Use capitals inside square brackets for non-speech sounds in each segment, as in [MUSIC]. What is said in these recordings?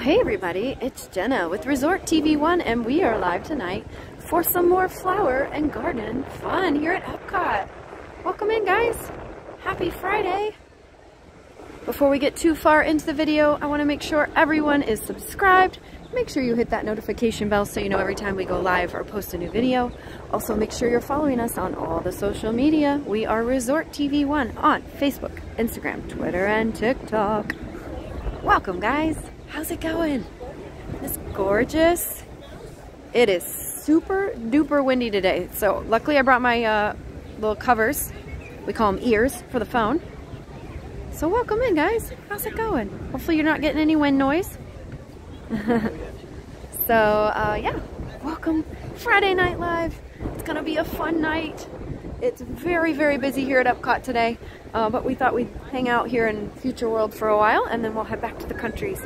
Hey everybody, it's Jenna with Resort TV One, and we are live tonight for some more flower and garden fun here at Epcot. Welcome in, guys. Happy Friday. Before we get too far into the video, I want to make sure everyone is subscribed. Make sure you hit that notification bell so you know every time we go live or post a new video. Also, make sure you're following us on all the social media. We are Resort TV One on Facebook, Instagram, Twitter, and TikTok. Welcome, guys. How's it going? It's gorgeous. It is super duper windy today. So luckily I brought my uh, little covers. We call them ears for the phone. So welcome in guys. How's it going? Hopefully you're not getting any wind noise. [LAUGHS] so uh, yeah, welcome Friday Night Live. It's gonna be a fun night. It's very, very busy here at Epcot today, uh, but we thought we'd hang out here in Future World for a while and then we'll head back to the countries.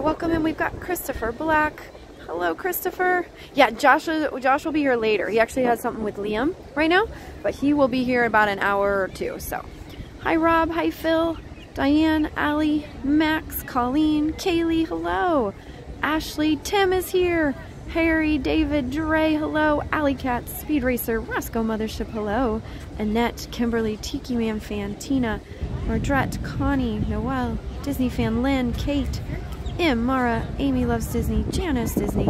Welcome and we've got Christopher Black. Hello, Christopher. Yeah, Josh, uh, Josh will be here later. He actually has something with Liam right now, but he will be here about an hour or two. So, hi Rob, hi Phil, Diane, Allie, Max, Colleen, Kaylee, hello. Ashley, Tim is here. Harry, David, Dre, hello. Alley Cat, Speed Racer, Roscoe Mothership, hello. Annette, Kimberly, Tiki Man fan, Tina, Mardrette, Connie, Noel, Disney fan, Lynn, Kate, Im, Mara, Amy loves Disney, Janice Disney,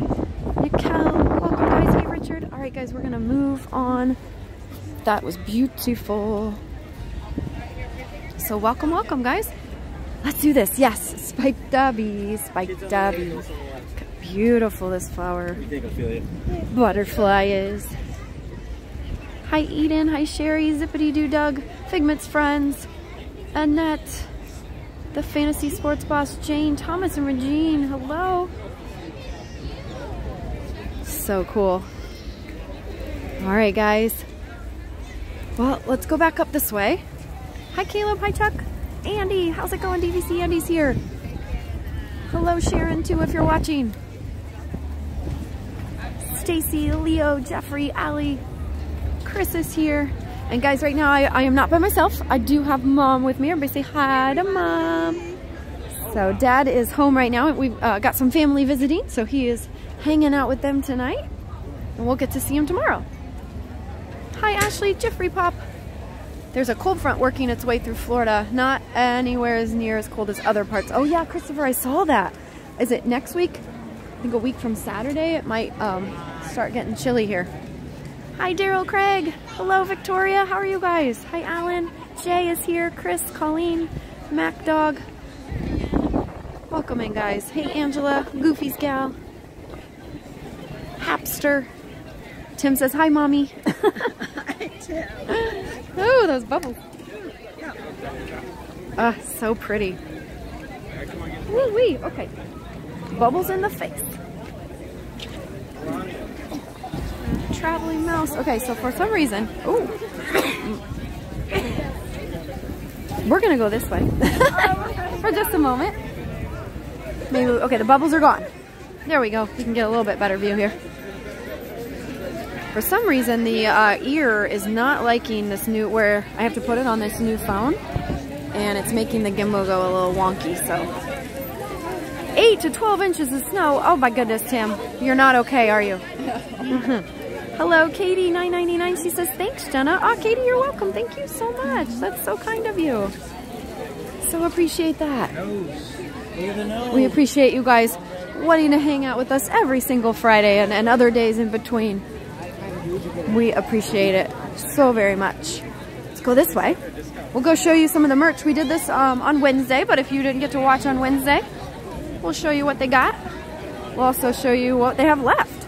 Nicole, welcome guys, hey Richard. All right guys, we're gonna move on. That was beautiful. So welcome, welcome guys. Let's do this, yes, Spike Dubby, Spike Dubby. Beautiful this flower. Butterfly is. Hi Eden, hi Sherry, Zippity Doo Dug, Figment's friends, Annette, the fantasy sports boss Jane, Thomas and Regine, hello. So cool. All right, guys. Well, let's go back up this way. Hi, Caleb. Hi, Chuck. Andy, how's it going? DVC Andy's here. Hello, Sharon, too, if you're watching. Stacy, Leo, Jeffrey, Allie, Chris is here. And guys, right now I, I am not by myself. I do have mom with me. Everybody say hi to mom. So dad is home right now. We've uh, got some family visiting, so he is hanging out with them tonight. And we'll get to see him tomorrow. Hi Ashley, Jeffrey Pop. There's a cold front working its way through Florida. Not anywhere as near as cold as other parts. Oh yeah, Christopher, I saw that. Is it next week? I think a week from Saturday, it might um, start getting chilly here. Hi, Daryl Craig. Hello, Victoria. How are you guys? Hi, Alan. Jay is here. Chris, Colleen, Mac Dog. Welcome in, guys. Hey, Angela. Goofy's gal. Hapster. Tim says, hi, Mommy. [LAUGHS] hi, Tim. oh, those bubbles. Ah, so pretty. Woo wee. Okay. Bubbles in the face. Traveling mouse. Okay, so for some reason, oh, we're gonna go this way [LAUGHS] for just a moment. Maybe, okay, the bubbles are gone. There we go. We can get a little bit better view here. For some reason, the uh, ear is not liking this new, where I have to put it on this new phone, and it's making the gimbal go a little wonky, so. 8 to 12 inches of snow. Oh my goodness, Tim. You're not okay, are you? [LAUGHS] Hello, Katie999. She says, thanks, Jenna. Oh, Katie, you're welcome. Thank you so much. That's so kind of you. So appreciate that. We appreciate you guys wanting to hang out with us every single Friday and, and other days in between. We appreciate it so very much. Let's go this way. We'll go show you some of the merch. We did this um, on Wednesday, but if you didn't get to watch on Wednesday, we'll show you what they got. We'll also show you what they have left.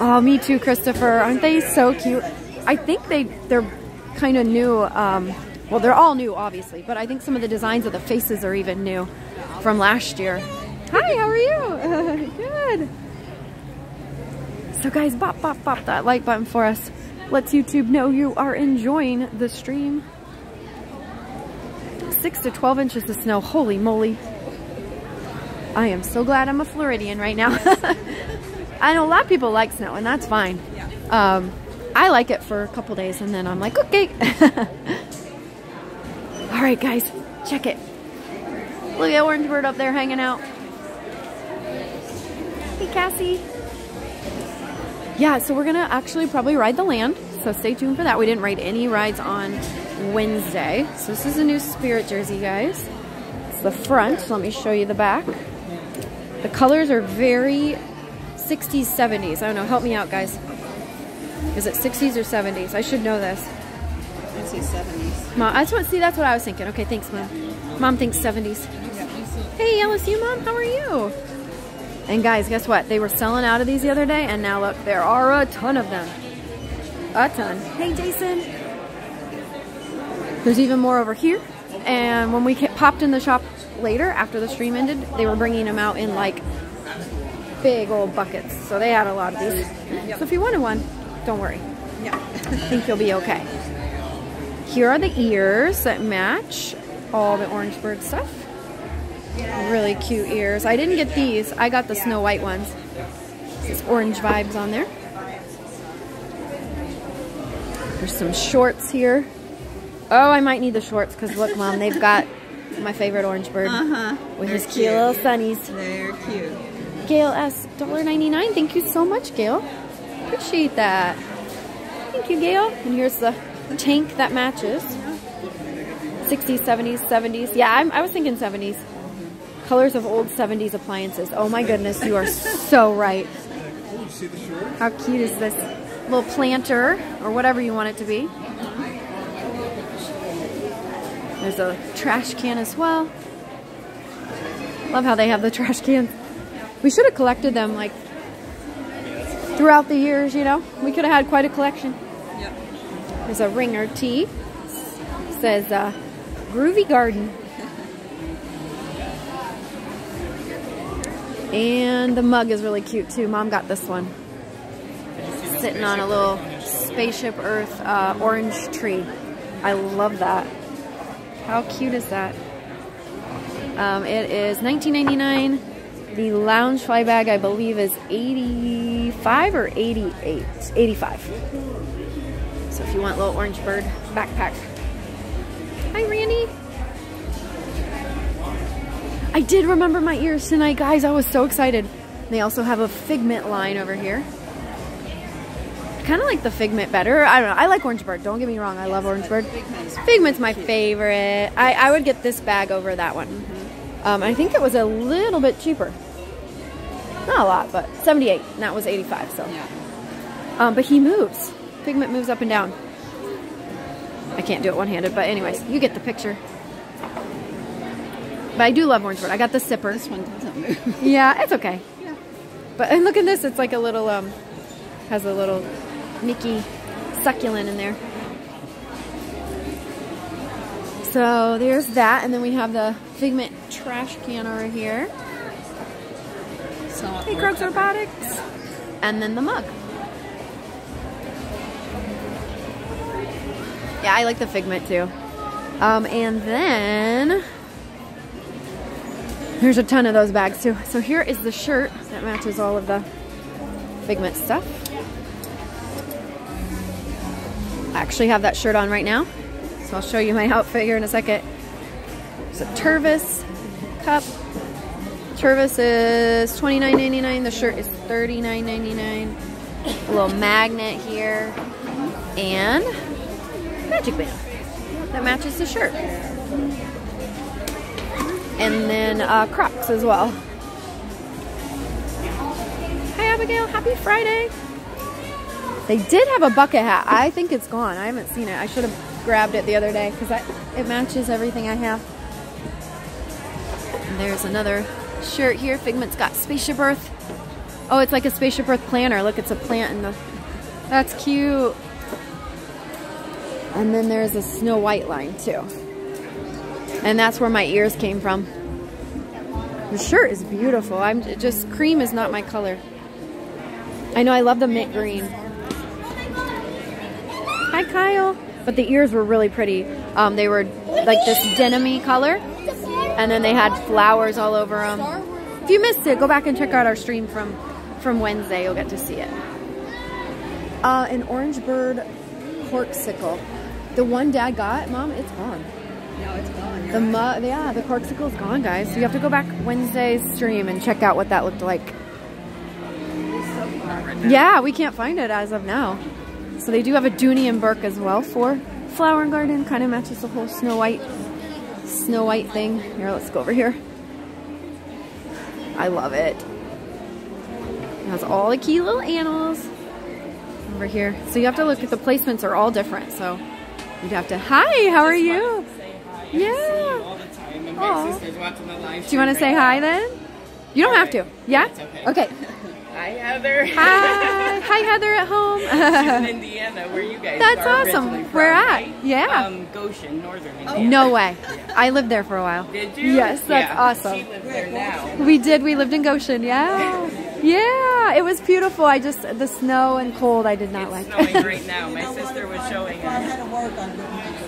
Oh, me too, Christopher. Aren't they so cute? I think they, they're kind of new. Um, well, they're all new, obviously, but I think some of the designs of the faces are even new from last year. Hi, how are you? [LAUGHS] Good. So guys, bop, bop, bop that like button for us. Lets YouTube know you are enjoying the stream. 6 to 12 inches of snow. Holy moly. I am so glad I'm a Floridian right now. [LAUGHS] I know a lot of people like snow, and that's fine. Um, I like it for a couple days, and then I'm like, okay. [LAUGHS] All right, guys, check it. Look at Orange Bird up there hanging out. Hey, Cassie. Yeah, so we're gonna actually probably ride the land. So stay tuned for that. We didn't ride any rides on Wednesday. So this is a new Spirit jersey, guys. It's the front. Let me show you the back. The colors are very 60s, 70s. I don't know. Help me out, guys. Is it 60s or 70s? I should know this. I'd say 70s. Mom, that's what. See, that's what I was thinking. Okay, thanks, Mom. Mom thinks 70s. Hey, LSU Mom, how are you? And guys, guess what? They were selling out of these the other day, and now look, there are a ton of them. A ton. Hey, Jason. There's even more over here. And when we popped in the shop later, after the stream ended, they were bringing them out in like big old buckets. So they had a lot of these. So if you wanted one, don't worry. Yeah. I think you'll be okay. Here are the ears that match all the orange bird stuff. Really cute ears. I didn't get these. I got the Snow White ones. There's orange vibes on there. There's some shorts here. Oh, I might need the shorts because look, Mom, they've got my favorite orange bird Uh-huh. with They're his cute little sunnies. They're cute. Gail S. $1.99. Thank you so much, Gail. Appreciate that. Thank you, Gail. And here's the tank that matches. 60s, 70s, 70s. Yeah, I'm, I was thinking 70s. Colors of old 70s appliances. Oh my goodness, you are so right. How cute is this little planter or whatever you want it to be? There's a trash can as well. Love how they have the trash cans. We should have collected them like throughout the years, you know. We could have had quite a collection. Yep. There's a ringer tee. Says uh, Groovy Garden. And the mug is really cute too. Mom got this one. Sitting on a little spaceship Earth uh, orange tree. I love that. How cute is that? Um, it is 19.99. The Loungefly bag, I believe, is 85 or 88. 85. So if you want a little orange bird backpack. Hi, Randy. I did remember my ears tonight, guys. I was so excited. They also have a Figment line over here. Kind of like the Figment better. I don't know. I like Orange Bird. Don't get me wrong. I love Orange Bird. Figment's Figment's my favorite. I, I would get this bag over that one. Um, I think it was a little bit cheaper. Not a lot, but 78. And that was 85, so. Yeah. Um, but he moves. Figment moves up and down. I can't do it one-handed, but anyways, you get the picture. But I do love Orange Bird. I got the sipper. This one doesn't move. [LAUGHS] Yeah, it's okay. Yeah. But and look at this. It's like a little, um, has a little Mickey succulent in there. So there's that. And then we have the Figment trash can over here. Hey, Croaks Robotics. And then the mug. Yeah, I like the Figment too. Um, and then there's a ton of those bags too. So here is the shirt that matches all of the Figment stuff. I actually have that shirt on right now. So I'll show you my outfit here in a second. It's a Tervis cup. Tervis is $29.99. The shirt is $39.99. A little magnet here. And magic band that matches the shirt. And then uh, Crocs as well. Hi Abigail, happy Friday. They did have a bucket hat. I think it's gone. I haven't seen it. I should have grabbed it the other day because it matches everything I have. And there's another shirt here. Figment's got Spaceship Earth. Oh, it's like a Spaceship Earth planner. Look, it's a plant in the... That's cute. And then there's a Snow White line too. And that's where my ears came from. The shirt is beautiful. I'm just, cream is not my color. I know I love the mint green. Hi, Kyle. But the ears were really pretty. Um, they were like this denim color. And then they had flowers all over them. If you missed it, go back and check out our stream from, from Wednesday. You'll get to see it. Uh, an orange bird Corkcicle. The one dad got, mom, it's gone. No, it's gone. The mu yeah, the Corkcicle's gone, guys. So you have to go back Wednesday's stream and check out what that looked like. now. Yeah, we can't find it as of now. So they do have a Dooney and Bourke as well for Flower and Garden. Kind of matches the whole Snow White, Snow White thing. Here, let's go over here. I love it. It has all the key little animals over here. So you have to look at the placements are all different. So you'd have to, hi, how are you? Yeah. all the time. And Aw. my sister's watching the live Do you want to say hi then? You don't have to. Yeah? Okay. [LAUGHS] Hi, Heather. Hi. Hi, Heather at home. [LAUGHS] in Indiana, where you guys That's awesome. from, Where at? right? Yeah. Um, Goshen, northern Indiana. No way. I lived there for a while. Did you? Yes, that's yeah. awesome. She lives there now. We did. We lived in Goshen. Yeah. [LAUGHS] Yeah. It was beautiful. I just, the snow and cold, I did not It's like. snowing [LAUGHS] right now. My sister was showing us.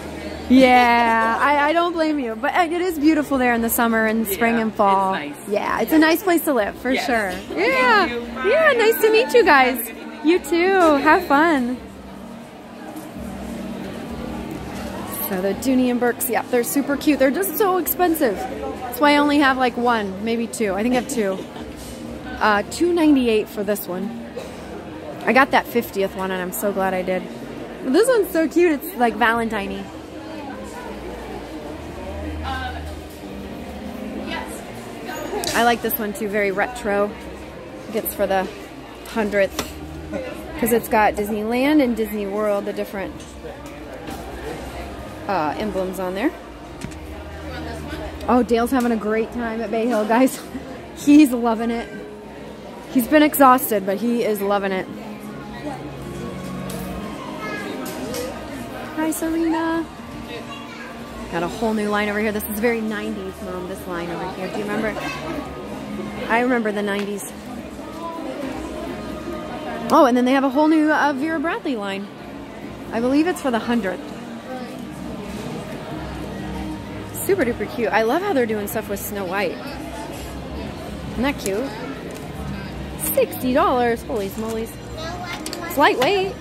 Yeah. I, I don't blame you. But it is beautiful there in the summer and spring Yeah, and fall. it's nice. Yeah. It's a nice place to live for Yes. sure. Yeah. Yeah. Nice to meet you guys. You too. Have fun. So the Dooney and Bourkes, yeah, they're super cute. They're just so expensive. That's why I only have like one, maybe two. I think I have two. Uh, two ninety eight for this one. I got that 50th one and I'm so glad I did. This one's so cute. It's like Valentine-y. I like this one too, very retro. Gets for the 100th because it's got Disneyland and Disney World, the different uh, emblems on there. Oh, Dale's having a great time at Bay Hill, guys. [LAUGHS] He's loving it. He's been exhausted, but he is loving it. Hi, Serena. Got a whole new line over here. This is very 90s, Mom, this line over here. Do you remember? I remember the 90s. Oh, and then they have a whole new uh, Vera Bradley line. I believe it's for the 100th. Super duper cute. I love how they're doing stuff with Snow White. Isn't that cute? $60. Holy smolies. It's lightweight.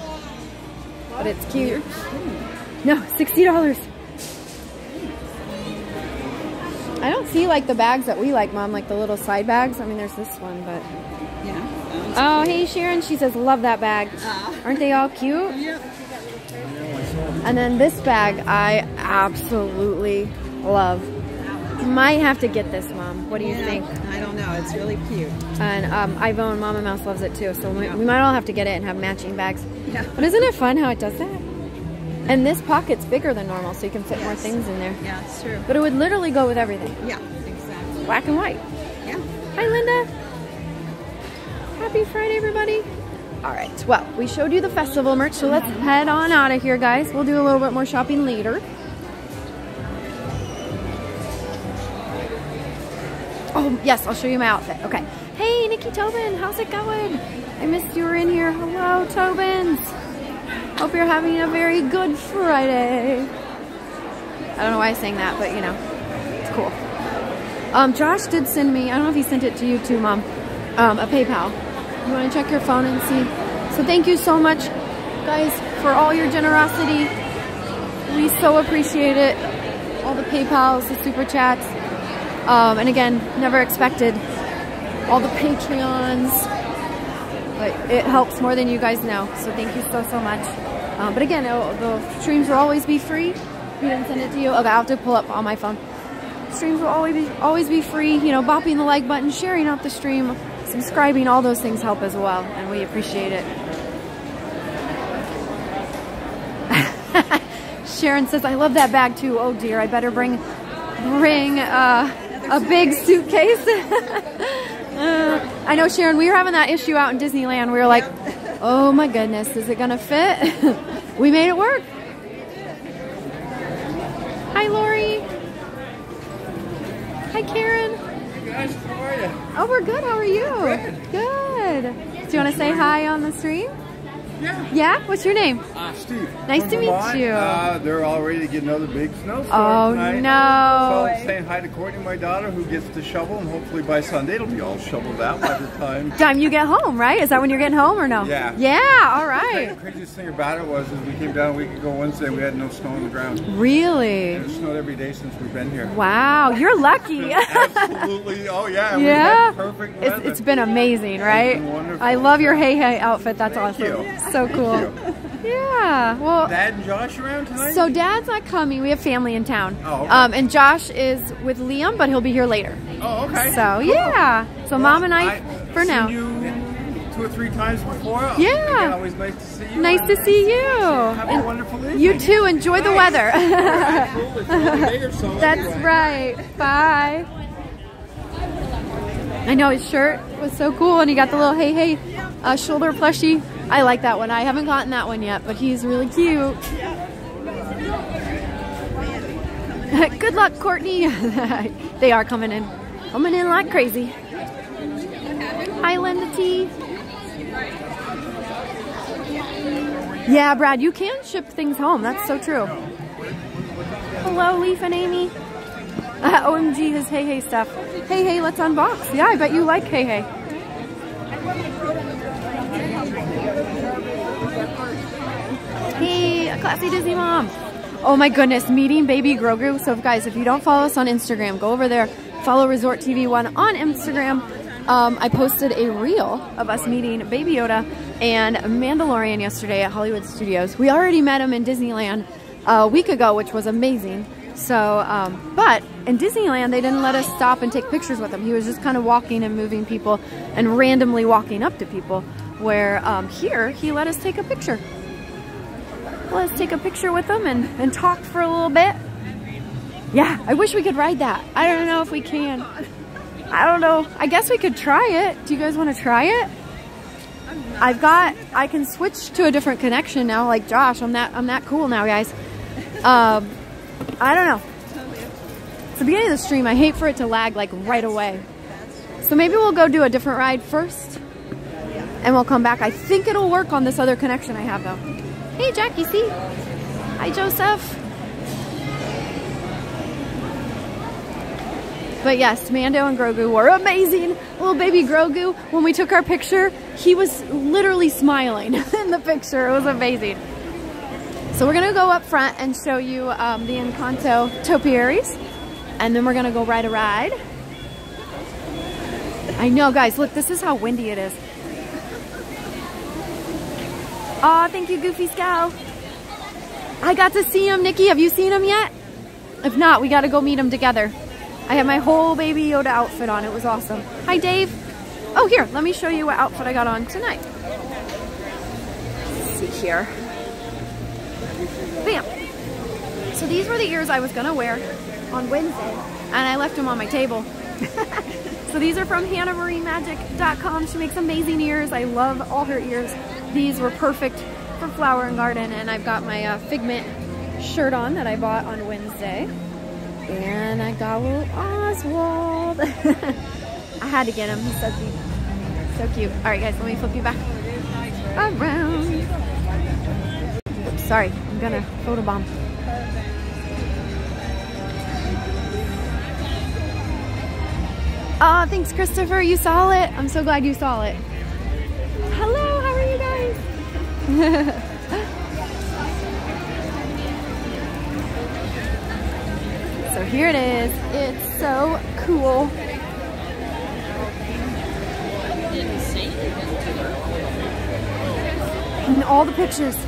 But it's cute. No, $60. I don't see like the bags that we like, Mom, like the little side bags. I mean, there's this one, but... Yeah. Oh, hey, Sharon. She says, love that bag. Aren't they all cute? Yep. And then this bag, I absolutely love. Might have to get this, Mom. What do you Yeah. think? I don't know. It's really cute. And um, Ivone, Mama Mouse loves it too, so we, we might all have to get it and have matching bags. Yeah. But isn't it fun how it does that? And this pocket's bigger than normal, so you can fit more things in there. Yeah, it's true. But it would literally go with everything. Yeah, exactly. Black and white. Yeah. Hi, Linda. Happy Friday, everybody. All right, well, we showed you the festival merch, so let's head on out of here, guys. We'll do a little bit more shopping later. Oh, yes, I'll show you my outfit. Okay. Hey, Nikki Tobin, how's it going? I missed you were in here. Hello, Tobins. Hope you're having a very good Friday. I don't know why I sang that, but you know, it's cool. Um, Josh did send me, I don't know if he sent it to you too, Mom, um, a PayPal. You want to check your phone and see. So thank you so much, guys, for all your generosity. We so appreciate it. All the PayPals, the Super Chats. Um, and again, never expected all the Patreons. But it helps more than you guys know. So thank you so, so much. Um, but again, the streams will always be free. We didn't send it to you. Okay, I'll have to pull up on my phone. Streams will always be, always be free. You know, bopping the like button, sharing out the stream, subscribing, all those things help as well. And we appreciate it. [LAUGHS] Sharon says, I love that bag too. Oh dear, I better bring bring uh, a big suitcase. [LAUGHS] Uh, I know, Sharon, we were having that issue out in Disneyland. We were like, oh my goodness, is it going to fit? [LAUGHS] we made it work. Hi, Lori. Hi, Karen. Hey Guys, how are you? Oh, we're good. How are you? Good. Do you want to say hi on the stream? Yeah. Yeah? What's your name? Uh, Steve. Nice to meet you. Uh, they're all ready to get another big snowstorm Oh, tonight. no. So I'm saying hi to Courtney, my daughter, who gets to shovel, and hopefully by Sunday it'll be all shoveled out by the time. [LAUGHS] Time you get home, right? Is that when you're getting home or no? Yeah. Yeah, all The craziest thing about it was, is we came down a week ago Wednesday, we had no snow on the ground. Really? It snowed every day since we've been here. Wow, you're lucky. [LAUGHS] Absolutely. [LAUGHS] Oh yeah. yeah. perfect. It's, it's been amazing, right? been wonderful. I love your Heihei outfit. That's Thank awesome. you. So Thank cool. Yeah. Well, Dad and Josh around tonight? so dad's not coming. We have family in town. Oh, okay. Um, and Josh is with Liam, but he'll be here later. oh, okay. So Cool. yeah. So mom and I, I've for now. you two or three times before. Yeah. Always nice to see you. Nice to see you. Have a wonderful evening. you too. Enjoy the weather. [LAUGHS] Cool. It's [LAUGHS] only a day or so That's right. Bye. I know his shirt was so cool, and he got the little Heihei uh, shoulder plushie. I like that one. I haven't gotten that one yet, but he's really cute. [LAUGHS] Good luck, Courtney. [LAUGHS] they are coming in, coming in like crazy. Hi, Linda T. Yeah, Brad, you can ship things home. That's so true. Hello, Leaf and Amy. [LAUGHS] Uh, OMG, his Heihei stuff. Hey Hey, let's unbox. Yeah, I bet you like Heihei. Hey, a classy Disney mom. Oh my goodness, meeting baby Grogu. So guys, if you don't follow us on Instagram, go over there. Follow Resort TV One on Instagram. Um, I posted a reel of us meeting Baby Yoda and Mandalorian yesterday at Hollywood Studios. We already met him in Disneyland a week ago, which was amazing. So, um, but in Disneyland, they didn't let us stop and take pictures with him. He was just kind of walking and moving people and randomly walking up to people. Where um, here, he let us take a picture. Let us take a picture with them and, and talk for a little bit. Yeah, I wish we could ride that. I don't know if we can. I don't know. I guess we could try it. Do you guys want to try it? I've got, I can switch to a different connection now, like Josh. I'm that, I'm that cool now, guys. Um, I don't know. It's the beginning of the stream. I hate for it to lag like right away. So maybe we'll go do a different ride first and we'll come back. I think it'll work on this other connection I have though. Hey, Jackie, see? Hi, Joseph. But yes, Mando and Grogu were amazing. Little baby Grogu, when we took our picture, he was literally smiling [LAUGHS] in the picture. It was amazing. So we're gonna go up front and show you um, the Encanto topiaries. And then we're gonna go ride a ride. I know, guys, look, this is how windy it is. Aw, thank you, Goofy Scow. I got to see him, Nikki. Have you seen him yet? If not, we gotta go meet him together. I had my whole Baby Yoda outfit on. It was awesome. Hi, Dave. Oh, here, let me show you what outfit I got on tonight. Let's see here. Bam. So these were the ears I was gonna wear on Wednesday, and I left them on my table. [LAUGHS] so these are from HannahMarieMagic.com. She makes amazing ears. I love all her ears. These were perfect for Flower and Garden, and I've got my uh, Figment shirt on that I bought on Wednesday. And I got little Oswald. [LAUGHS] I had to get him. He's so cute. So cute. All right, guys, let me flip you back around. Oops, sorry, I'm gonna photobomb. Oh, thanks, Christopher. You saw it. I'm so glad you saw it. Hello, [LAUGHS] so here it is. It's so cool. And all the pictures. [LAUGHS]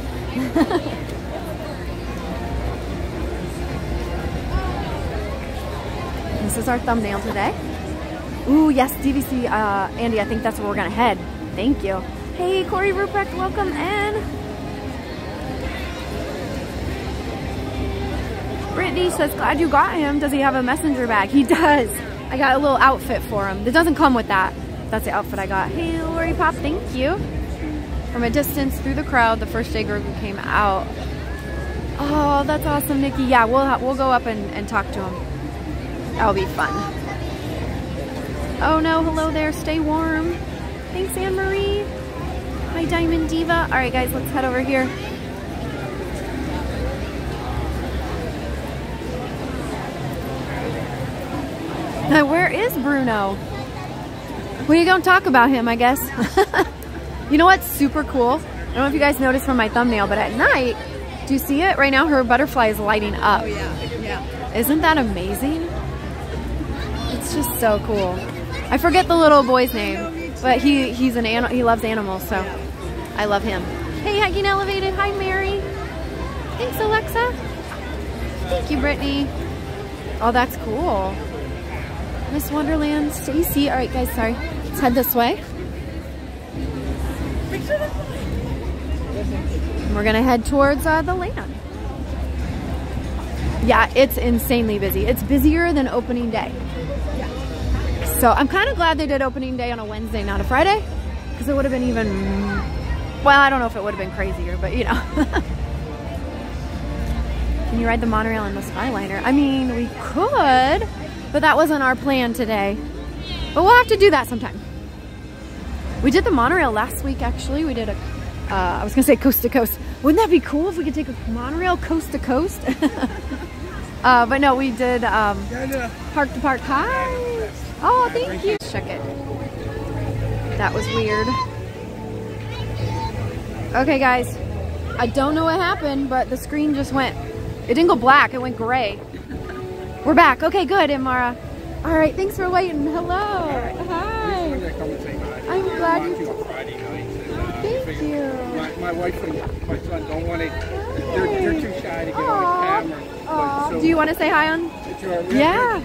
this is our thumbnail today. Ooh, yes, DVC, uh, Andy, I think that's where we're gonna head. Thank you. Hey, Corey Ruprecht, welcome in. Brittany says, glad you got him. Does he have a messenger bag? He does. I got a little outfit for him. It doesn't come with that. That's the outfit I got. Hey, Lori Pop, thank you. From a distance through the crowd, the first day Grogu came out. Oh, that's awesome, Nikki. Yeah, we'll we'll go up and, and talk to him. That'll be fun. Oh no, hello there. Stay warm. Thanks, Anne my Diamond Diva. All right, guys, let's head over here. Now, where is Bruno? We don't talk about him, I guess. [LAUGHS] you know what's super cool? I don't know if you guys noticed from my thumbnail, but at night, do you see it? Right now, her butterfly is lighting up. Oh, yeah. Yeah. Isn't that amazing? It's just so cool. I forget the little boy's name, but he, he's an animal. He loves animals, so. I love him. Hey, hiking elevated. Hi, Mary. Thanks, Alexa. Thank you, Brittany. Oh, that's cool. Miss Wonderland, Stacy. All right, guys, sorry. Let's head this way. And we're gonna head towards uh, the land. Yeah, it's insanely busy. It's busier than opening day. So I'm kind of glad they did opening day on a Wednesday, not a Friday, because it would have been even, well, I don't know if it would have been crazier, but you know. [LAUGHS] Can you ride the monorail in the Skyliner? I mean, we could, but that wasn't our plan today. But we'll have to do that sometime. We did the monorail last week, actually. We did a, uh, I was gonna say coast to coast. Wouldn't that be cool if we could take a monorail coast to coast? [LAUGHS] uh, but no, we did um, park to park. Hi. Oh, thank you. Check it. That was weird. Okay, guys. I don't know what happened, but the screen just went, it didn't go black, it went gray. We're back. Okay, good, Imara. All right, thanks for waiting. Hello. Hi. I'm glad you. Thank you. My, my wife and my son don't want to, they're, they're too shy to get on the camera. But so- Do you want to say hi on? Yeah.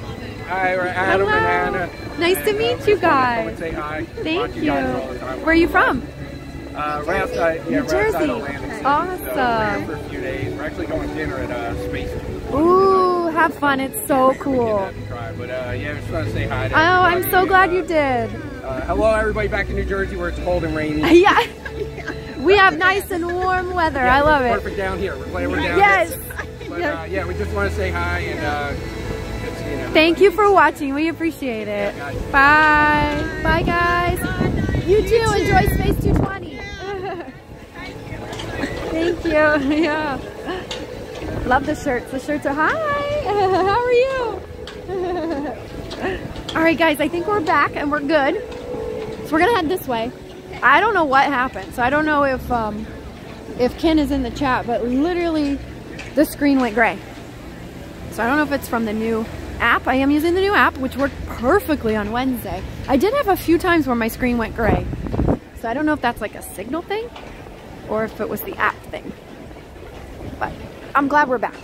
Hi, we're Adam Hello. and Hannah. Nice to meet uh, you guys. and say hi. Thank you. guys all the time. Where are you from? Uh, right outside, yeah, New right outside Jersey. Atlantic City. Awesome. So we're for a few days. We're actually going to dinner at uh, Space. Ooh, have fun. It's so cool. try, but uh, yeah, just want to say hi to Oh, I'm so glad Uh, you did. Uh, hello, everybody back in New Jersey where it's cold and rainy. [LAUGHS] Yeah. We have nice and warm weather. I Yeah, love it. Perfect down here. We're glad we're down Yes. here. [LAUGHS] But uh, yeah, we just want to say hi and uh, seeing everybody. Thank you for watching. We appreciate it. Bye. Bye, guys. You too. Enjoy Space 220. Thank you. [LAUGHS] Yeah. Love the shirts. The shirts are hi. [LAUGHS] How are you? [LAUGHS] All right, guys. I think we're back and we're good. So we're gonna head this way. I don't know what happened. So I don't know if um, if Ken is in the chat, but literally the screen went gray. So I don't know if it's from the new app. I am using the new app, which worked perfectly on Wednesday. I did have a few times where my screen went gray. So I don't know if that's like a signal thing or if it was the app thing. But I'm glad we're back.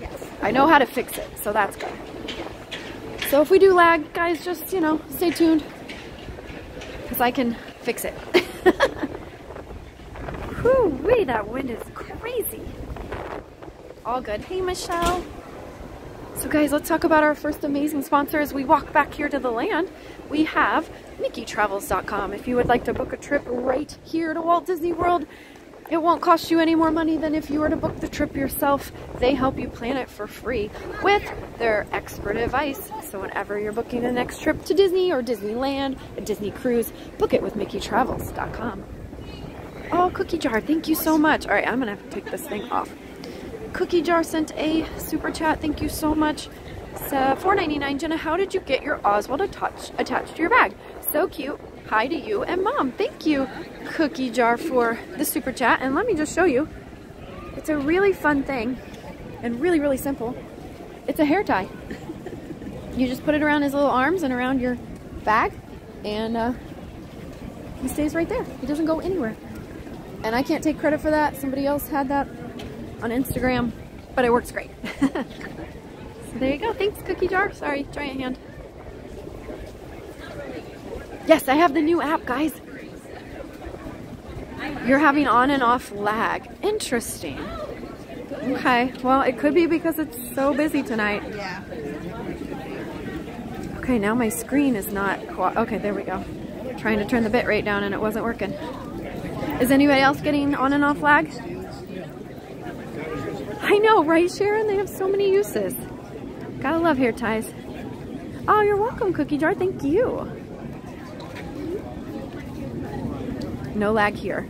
Yes. I know how to fix it, so that's good. So if we do lag, guys, just, you know, stay tuned. Because I can fix it. [LAUGHS] Whew, wee, that wind is crazy. All good. Hey, Michelle. So guys, let's talk about our first amazing sponsor as we walk back here to the land. We have MickeyTravels.com. If you would like to book a trip right here to Walt Disney World, it won't cost you any more money than if you were to book the trip yourself. They help you plan it for free with their expert advice. So whenever you're booking the next trip to Disney or Disneyland, a Disney cruise, book it with MickeyTravels.com. Oh, Cookie Jar, thank you so much. All right, I'm gonna have to take this thing off. Cookie Jar sent a super chat. Thank you so much. So $4.99. Jenna, how did you get your Oswald attached, attached to your bag? So cute. Hi to you and mom. Thank you, Cookie Jar, for the super chat. And let me just show you. It's a really fun thing and really, really simple. It's a hair tie. [LAUGHS] You just put it around his little arms and around your bag and uh, he stays right there. He doesn't go anywhere. And I can't take credit for that. Somebody else had that on Instagram, but it works great. [LAUGHS] so there you go. Thanks, Cookie Jar. Sorry, giant hand. Yes, I have the new app, guys. You're having on and off lag. Interesting. Okay, well, it could be because it's so busy tonight. Yeah. Okay, now my screen is not. Okay, there we go. Trying to turn the bit rate down and it wasn't working. Is anybody else getting on and off lag? I know, right, Sharon? They have so many uses. Gotta love hair ties. Oh, you're welcome, Cookie Jar. Thank you. No lag here.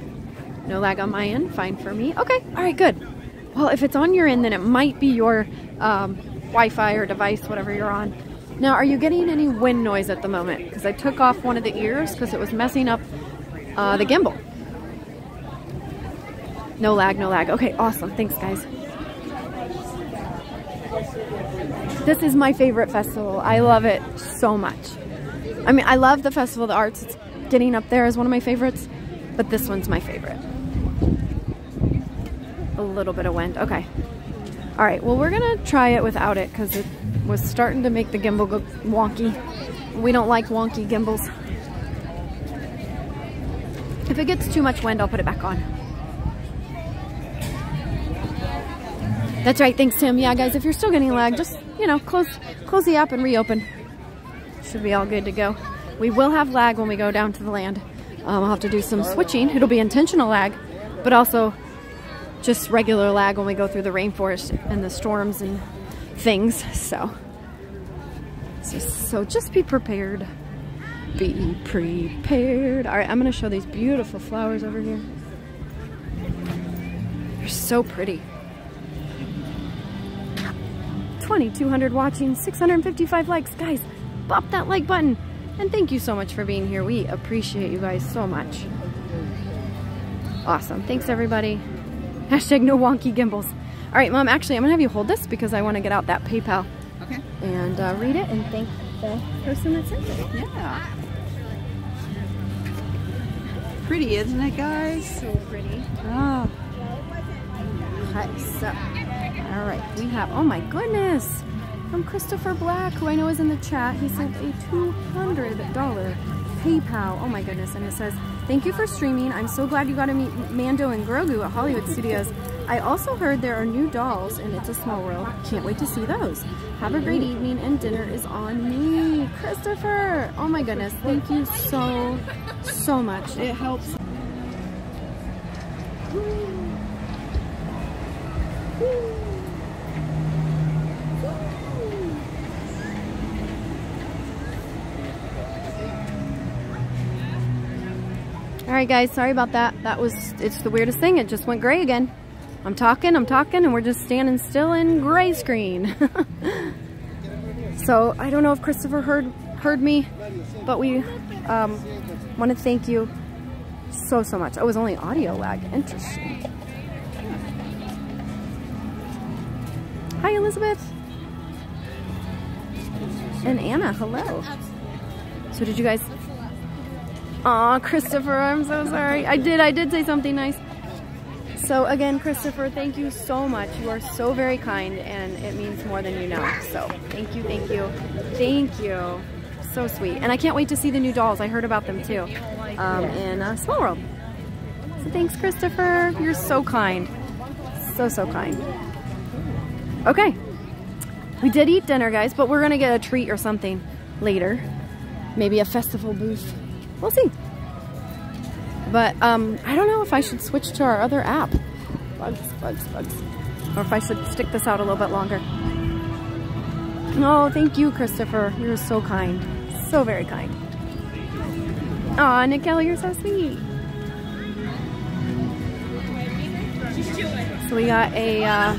No lag on my end. Fine for me. Okay. All right, good. Well, if it's on your end, then it might be your um, Wi-Fi or device, whatever you're on. Now, are you getting any wind noise at the moment? Because I took off one of the ears because it was messing up uh, the gimbal. No lag, no lag. Okay, awesome. Thanks, guys. This is my favorite festival. I love it so much. I mean, I love the Festival of the Arts. It's getting up there as one of my favorites, but this one's my favorite. A little bit of wind. Okay. All right, well, we're gonna try it without it because it was starting to make the gimbal go wonky. We don't like wonky gimbals. If it gets too much wind, I'll put it back on. That's right, thanks Tim. Yeah guys, if you're still getting lag, just, you know, close, close the app and reopen. Should be all good to go. We will have lag when we go down to the land. Um, I'll have to do some switching. It'll be intentional lag, but also just regular lag when we go through the rainforest and the storms and things. So, so, so just be prepared. Be prepared. All right, I'm gonna show these beautiful flowers over here. They're so pretty. 2,200 watching, 655 likes. Guys, bop that like button. And thank you so much for being here. We appreciate you guys so much. Awesome. Thanks, everybody. Hashtag no wonky gimbals. All right, Mom, actually, I'm going to have you hold this because I want to get out that PayPal Okay. and uh, read it and thank the person that sent it. Yeah. Pretty, isn't it, guys? So pretty. Oh. Okay, so, all right, we have, oh my goodness, from Christopher Black, who I know is in the chat. He sent a $200 PayPal. Oh my goodness, and it says, thank you for streaming. I'm so glad you got to meet Mando and Grogu at Hollywood Studios. I also heard there are new dolls in It's a Small World. Can't wait to see those. Have a great evening and dinner is on me. Christopher, oh my goodness, thank you so, so much. It helps. All right, guys, sorry about that. That was, it's the weirdest thing. It just went gray again. I'm talking, I'm talking, and we're just standing still in gray screen. [LAUGHS] so I don't know if Christopher heard heard me, but we um, want to thank you so, so much. Oh, it was only audio lag. Interesting. Hi, Elizabeth. And Anna, hello. So did you guys... Aw, Christopher, I'm so sorry. I did, I did say something nice. So again, Christopher, thank you so much. You are so very kind and it means more than you know. So thank you, thank you, thank you. So sweet. And I can't wait to see the new dolls. I heard about them too um, in uh, Small World. So thanks, Christopher. You're so kind. So, so kind. Okay. We did eat dinner, guys, but we're going to get a treat or something later. Maybe a festival booth. We'll see. But um, I don't know if I should switch to our other app. Bugs, bugs, bugs. Or if I should stick this out a little bit longer. Oh, thank you, Christopher. You're so kind. So very kind. Aw, Nick you're so sweet. So we got a, uh,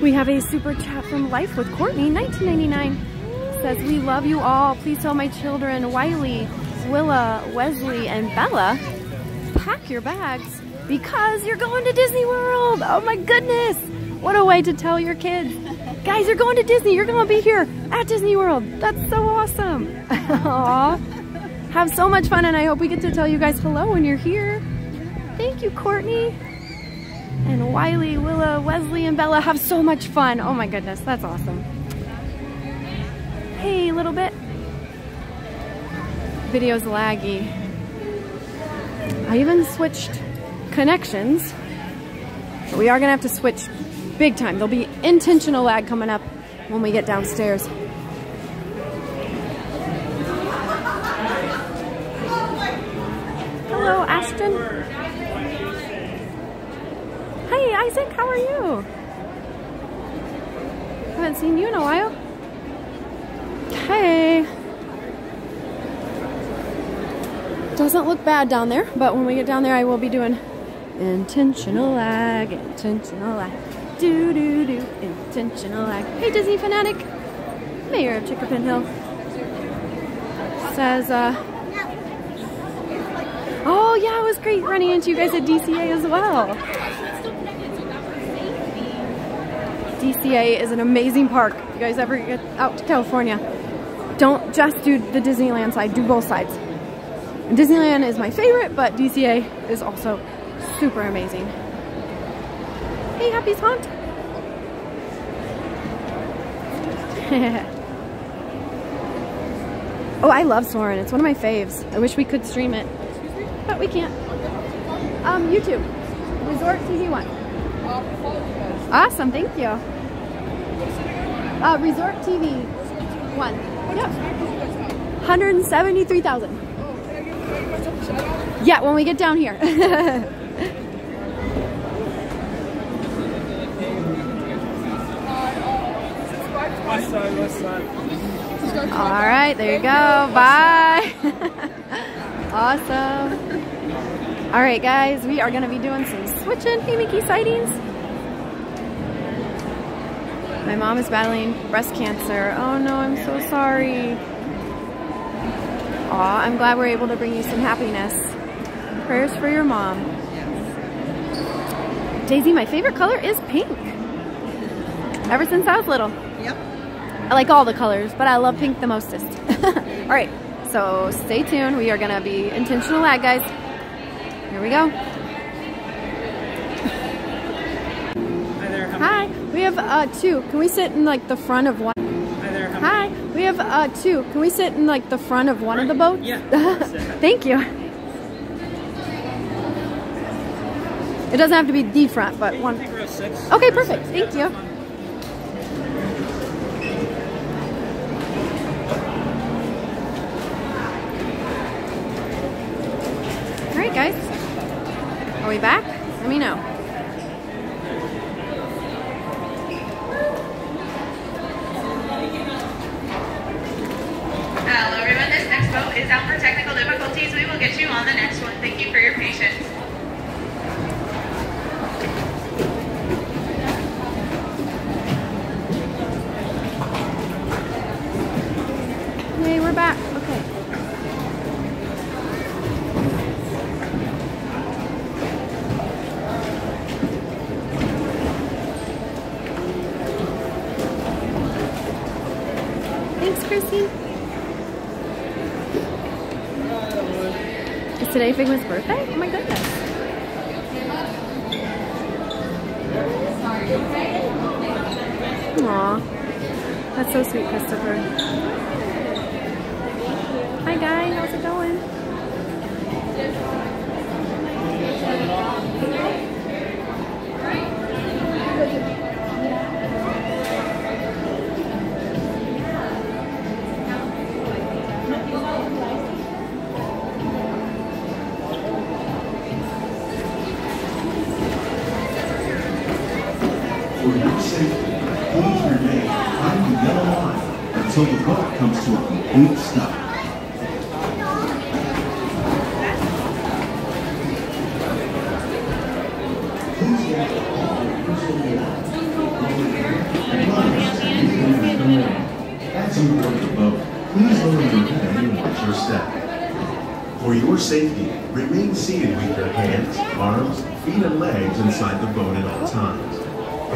we have a super chat from Life with Courtney, 1999. Says, we love you all. Please tell my children, Wiley, Willa, Wesley, and Bella, pack your bags because you're going to Disney World. Oh my goodness. What a way to tell your kids. Guys, you're going to Disney. You're going to be here at Disney World. That's so awesome. [LAUGHS] Aww. Have so much fun and I hope we get to tell you guys hello when you're here. Thank you, Courtney. And Wiley, Willa, Wesley, and Bella have so much fun. Oh my goodness, that's awesome. Hey, little bit. Video's laggy. I even switched connections. But we are gonna have to switch big time. There'll be intentional lag coming up when we get downstairs. Hello, Ashton. Hey, Isaac, how are you? Haven't seen you in a while. Hey. Doesn't look bad down there, but when we get down there, I will be doing intentional lag, intentional lag, do do do, intentional lag. Hey, Disney fanatic. mayor of Chickerpin Hill, says, uh, oh yeah, it was great running into you guys at DCA as well. DCA is an amazing park. If you guys ever get out to California, don't just do the Disneyland side, do both sides. Disneyland is my favorite, but DCA is also super amazing. Hey, Happy's haunt. [LAUGHS] oh, I love Soarin'. It's one of my faves. I wish we could stream it, but we can't. Um, YouTube, Resort TV One. Awesome, thank you. Uh, Resort TV One. Yep. 173,000. Yeah, when we get down here. All right, there you go. Bye. [LAUGHS] awesome. All right, guys, we are going to be doing some switching Mickey sightings. My mom is battling breast cancer. Oh no, I'm so sorry. Aw, I'm glad we're able to bring you some happiness. Prayers for your mom. Yes. Daisy, my favorite color is pink. Ever since I was little. Yep. I like all the colors, but I love pink the mostest. [LAUGHS] all right, so stay tuned. We are gonna be intentional lag, guys. Here we go. Hi there. Hi, we have uh, two. Can we sit in like the front of one? Hi there. How Hi, we have uh, two. Can we sit in like the front of one of the boats? Yeah. [LAUGHS] Thank you. It doesn't have to be the front, but one. Six. Okay, perfect. Thank you. All right, guys. Are we back? Let me know. Hello everyone, this out for technical difficulties. We will get you on the next one. Thank you for your patience. Hey, we're back. Okay. Thanks, Christy. Today birthday? Oh my goodness. Aw. That's so sweet, Christopher. Hi guy, how's it going? Stop. Please lower your step. For your safety, remain seated with your hands, arms, feet, and legs inside the boat.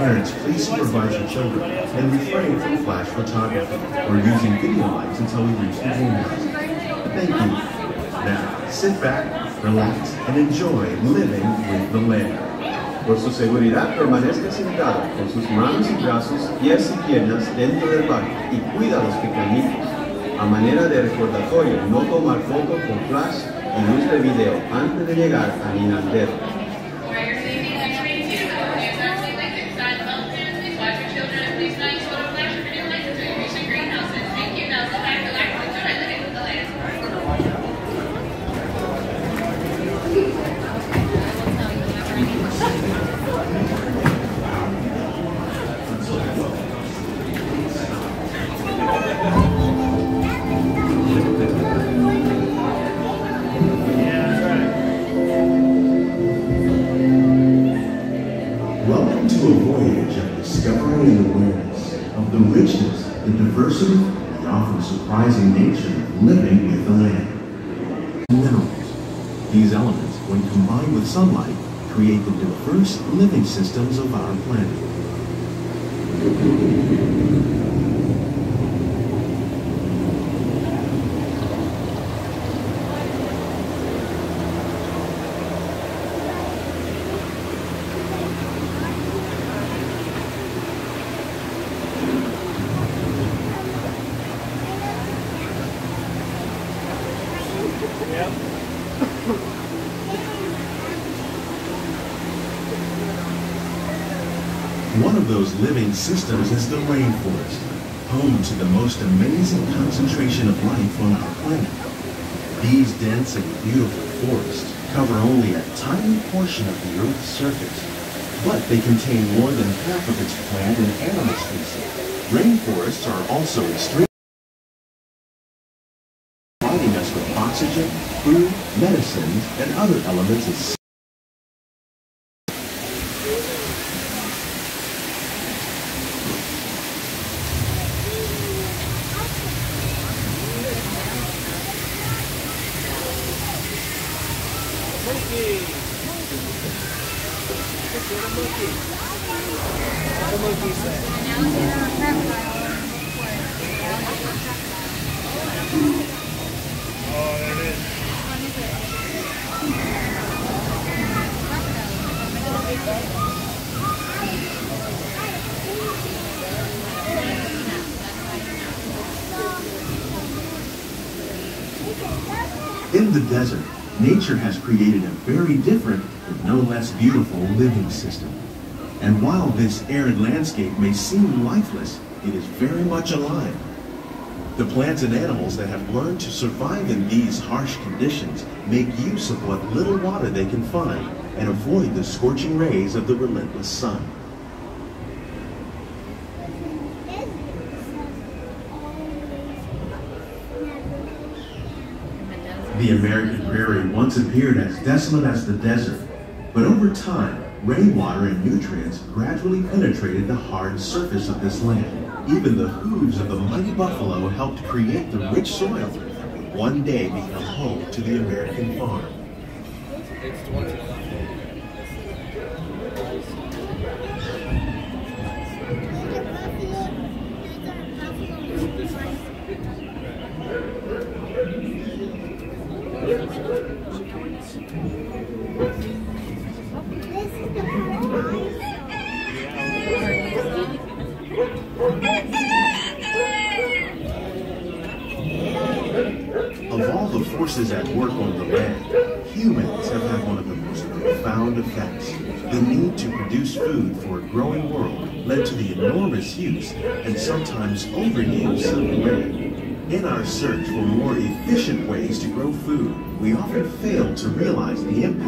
Parents, please supervise your children and refrain from flash photography or using video lights until we reach the greenhouse. Thank you. Now, sit back, relax, and enjoy living with the land. Por su seguridad, permanezca sentado con sus manos y brazos, pies y piernas dentro del barco y cuida a los pequeñitos. A manera de recordatorio, no tomar fotos con flash y luz de video antes de llegar al inandero. Create the diverse living systems of our planet. One of those living systems is the rainforest, home to the most amazing concentration of life on our planet. These dense and beautiful forests cover only a tiny portion of the Earth's surface, but they contain more than half of its plant and animal species. Rainforests are also extremely providing us with oxygen, food, medicines, and other elements of In the desert, nature has created a very different, but no less beautiful living system. And while this arid landscape may seem lifeless, it is very much alive. The plants and animals that have learned to survive in these harsh conditions make use of what little water they can find and avoid the scorching rays of the relentless sun. The American prairie once appeared as desolate as the desert, but over time, rainwater and nutrients gradually penetrated the hard surface of this land. Even the hooves of the mighty buffalo helped create the rich soil that would one day become home to the American farm. Sometimes overuse. In our search for more efficient ways to grow food, we often fail to realize the impact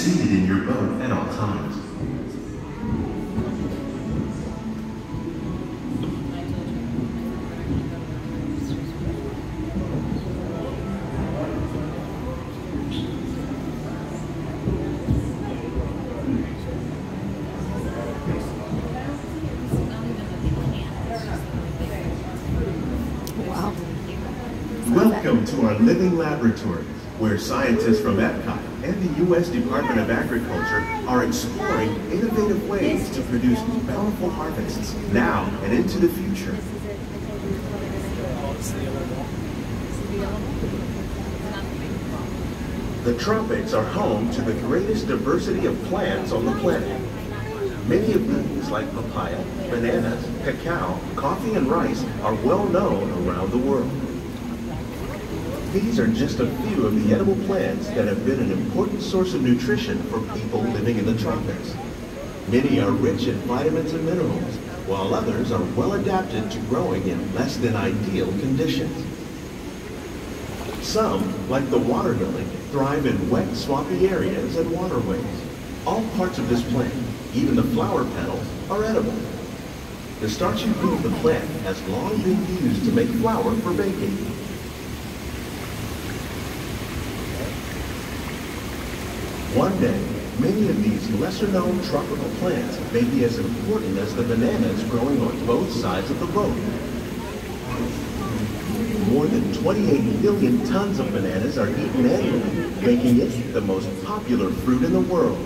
seated in your boat at all times. Wow. Welcome to our living laboratories, where scientists from Epcot the U.S. Department of Agriculture are exploring innovative ways to produce bountiful harvests now and into the future. The tropics are home to the greatest diversity of plants on the planet. Many of these, like papaya, bananas, cacao, coffee, and rice, are well known around the world. These are just a few of the edible plants that have been an important source of nutrition for people living in the tropics. Many are rich in vitamins and minerals, while others are well adapted to growing in less than ideal conditions. Some, like the water lily, thrive in wet, swampy areas and waterways. All parts of this plant, even the flower petals, are edible. The starchy root of the plant has long been used to make flour for baking. One day, many of these lesser-known tropical plants may be as important as the bananas growing on both sides of the road. More than 28 billion tons of bananas are eaten annually, making it the most popular fruit in the world.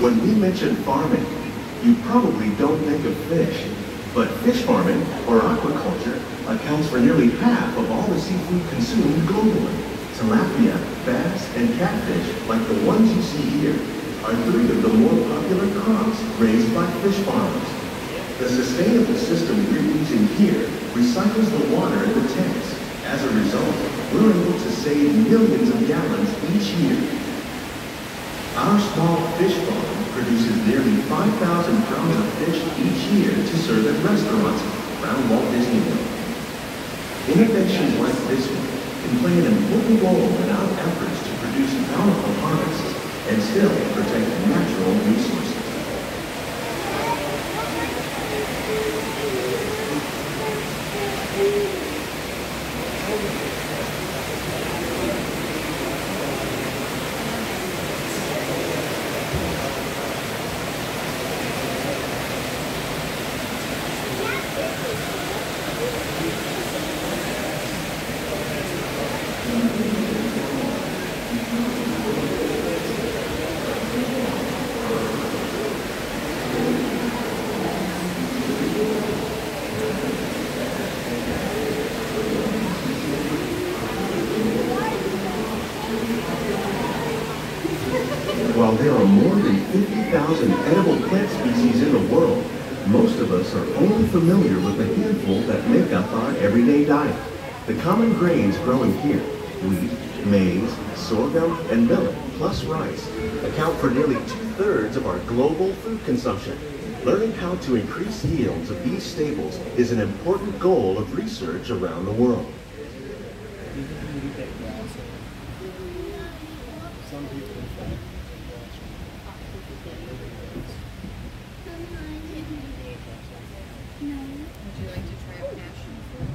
When we mention farming, probably don't think of fish. But fish farming, or aquaculture, accounts for nearly half of all the seafood consumed globally. Tilapia, bass, and catfish, like the ones you see here, are three of the more popular crops raised by fish farmers. The sustainable system we're using here recycles the water in the tanks. As a result, we're able to save millions of gallons each year. Our small fish farm produces nearly 5,000 pounds of fish each year to serve at restaurants around Walt Disney World. Innovations like this one can play an important role in our efforts to produce bountiful harvests and still protect natural resources. While there are more than 50,000 edible plant species in the world, most of us are only familiar with the handful that make up our everyday diet. The common grains growing here, wheat, maize, sorghum, and millet, plus rice, account for nearly two-thirds of our global food consumption. Learning how to increase yields of these staples is an important goal of research around the world. Would you like to try a passion fruit?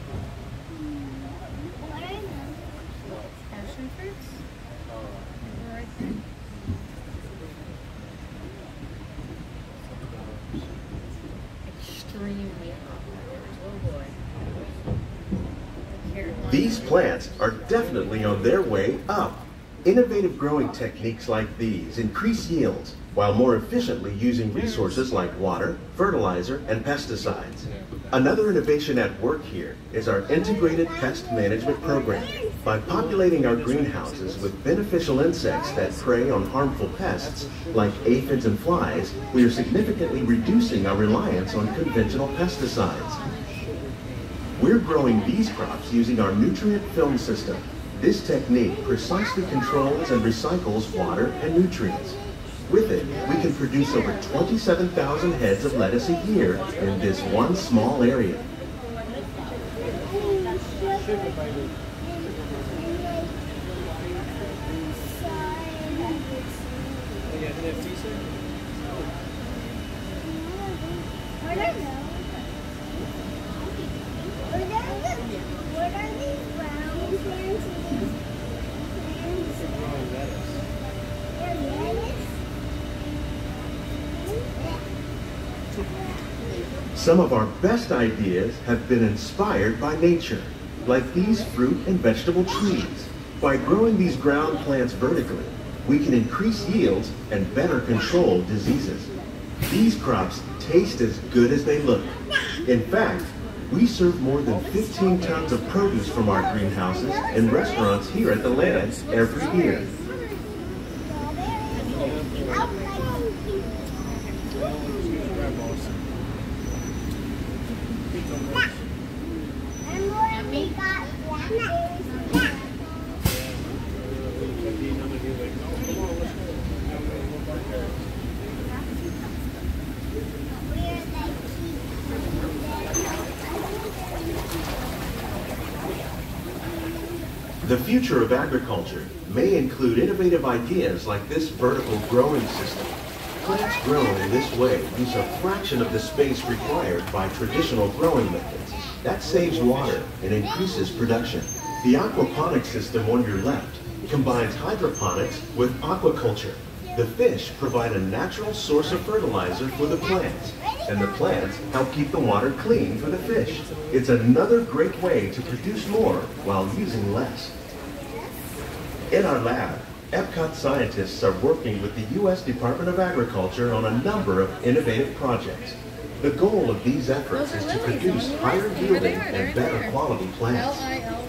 Passion fruits? They're right there. Green Oh boy. These plants are definitely on their way up. Innovative growing techniques like these increase yields while more efficiently using resources like water, fertilizer, and pesticides. Another innovation at work here is our integrated pest management program. By populating our greenhouses with beneficial insects that prey on harmful pests, like aphids and flies, we are significantly reducing our reliance on conventional pesticides. We're growing these crops using our nutrient film system. This technique precisely controls and recycles water and nutrients. With it, we can produce over 27,000 heads of lettuce a year in this one small area. Some of our best ideas have been inspired by nature, like these fruit and vegetable trees. By growing these ground plants vertically, we can increase yields and better control diseases. These crops taste as good as they look. In fact, we serve more than 15 tons of produce from our greenhouses and restaurants here at the land every year. The future of agriculture may include innovative ideas like this vertical growing system. Plants grown in this way use a fraction of the space required by traditional growing methods. That saves water and increases production. The aquaponics system on your left combines hydroponics with aquaculture. The fish provide a natural source of fertilizer for the plants, and the plants help keep the water clean for the fish. It's another great way to produce more while using less. In our lab, Epcot scientists are working with the U.S. Department of Agriculture on a number of innovative projects. The goal of these efforts is to produce higher yielding and better quality plants.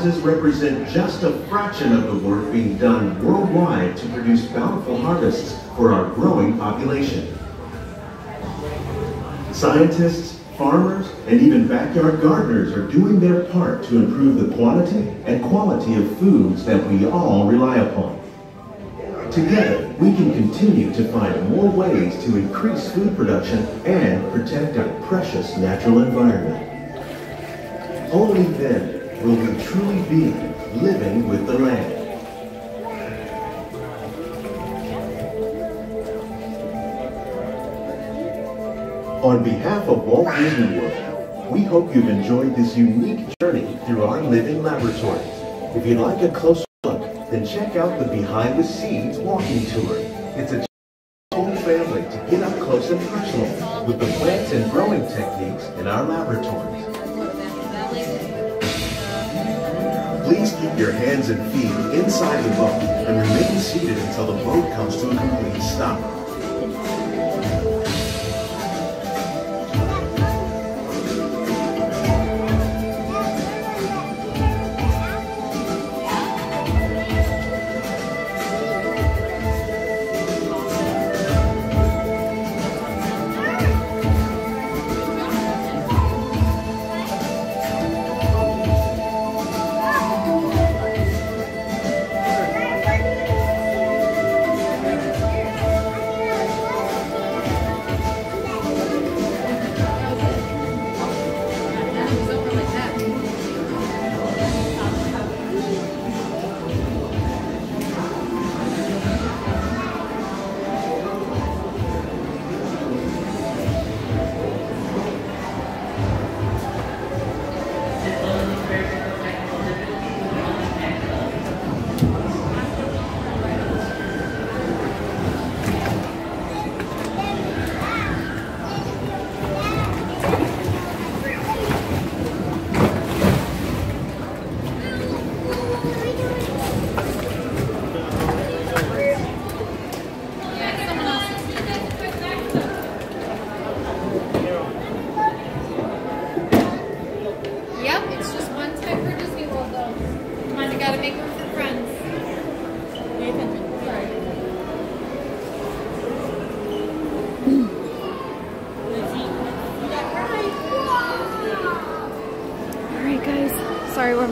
Represent just a fraction of the work being done worldwide to produce bountiful harvests for our growing population. Scientists, farmers, and even backyard gardeners are doing their part to improve the quantity and quality of foods that we all rely upon. Together, we can continue to find more ways to increase food production and protect our precious natural environment. Only then will you truly be living with the land. On behalf of Walt Disney World, we hope you've enjoyed this unique journey through our living laboratories. If you'd like a closer look, then check out the Behind the Seeds walking tour. It's a whole family to get up close and personal with the plants and growing techniques in our laboratories. Please keep your hands and feet inside the boat and remain seated until the boat comes to a complete stop.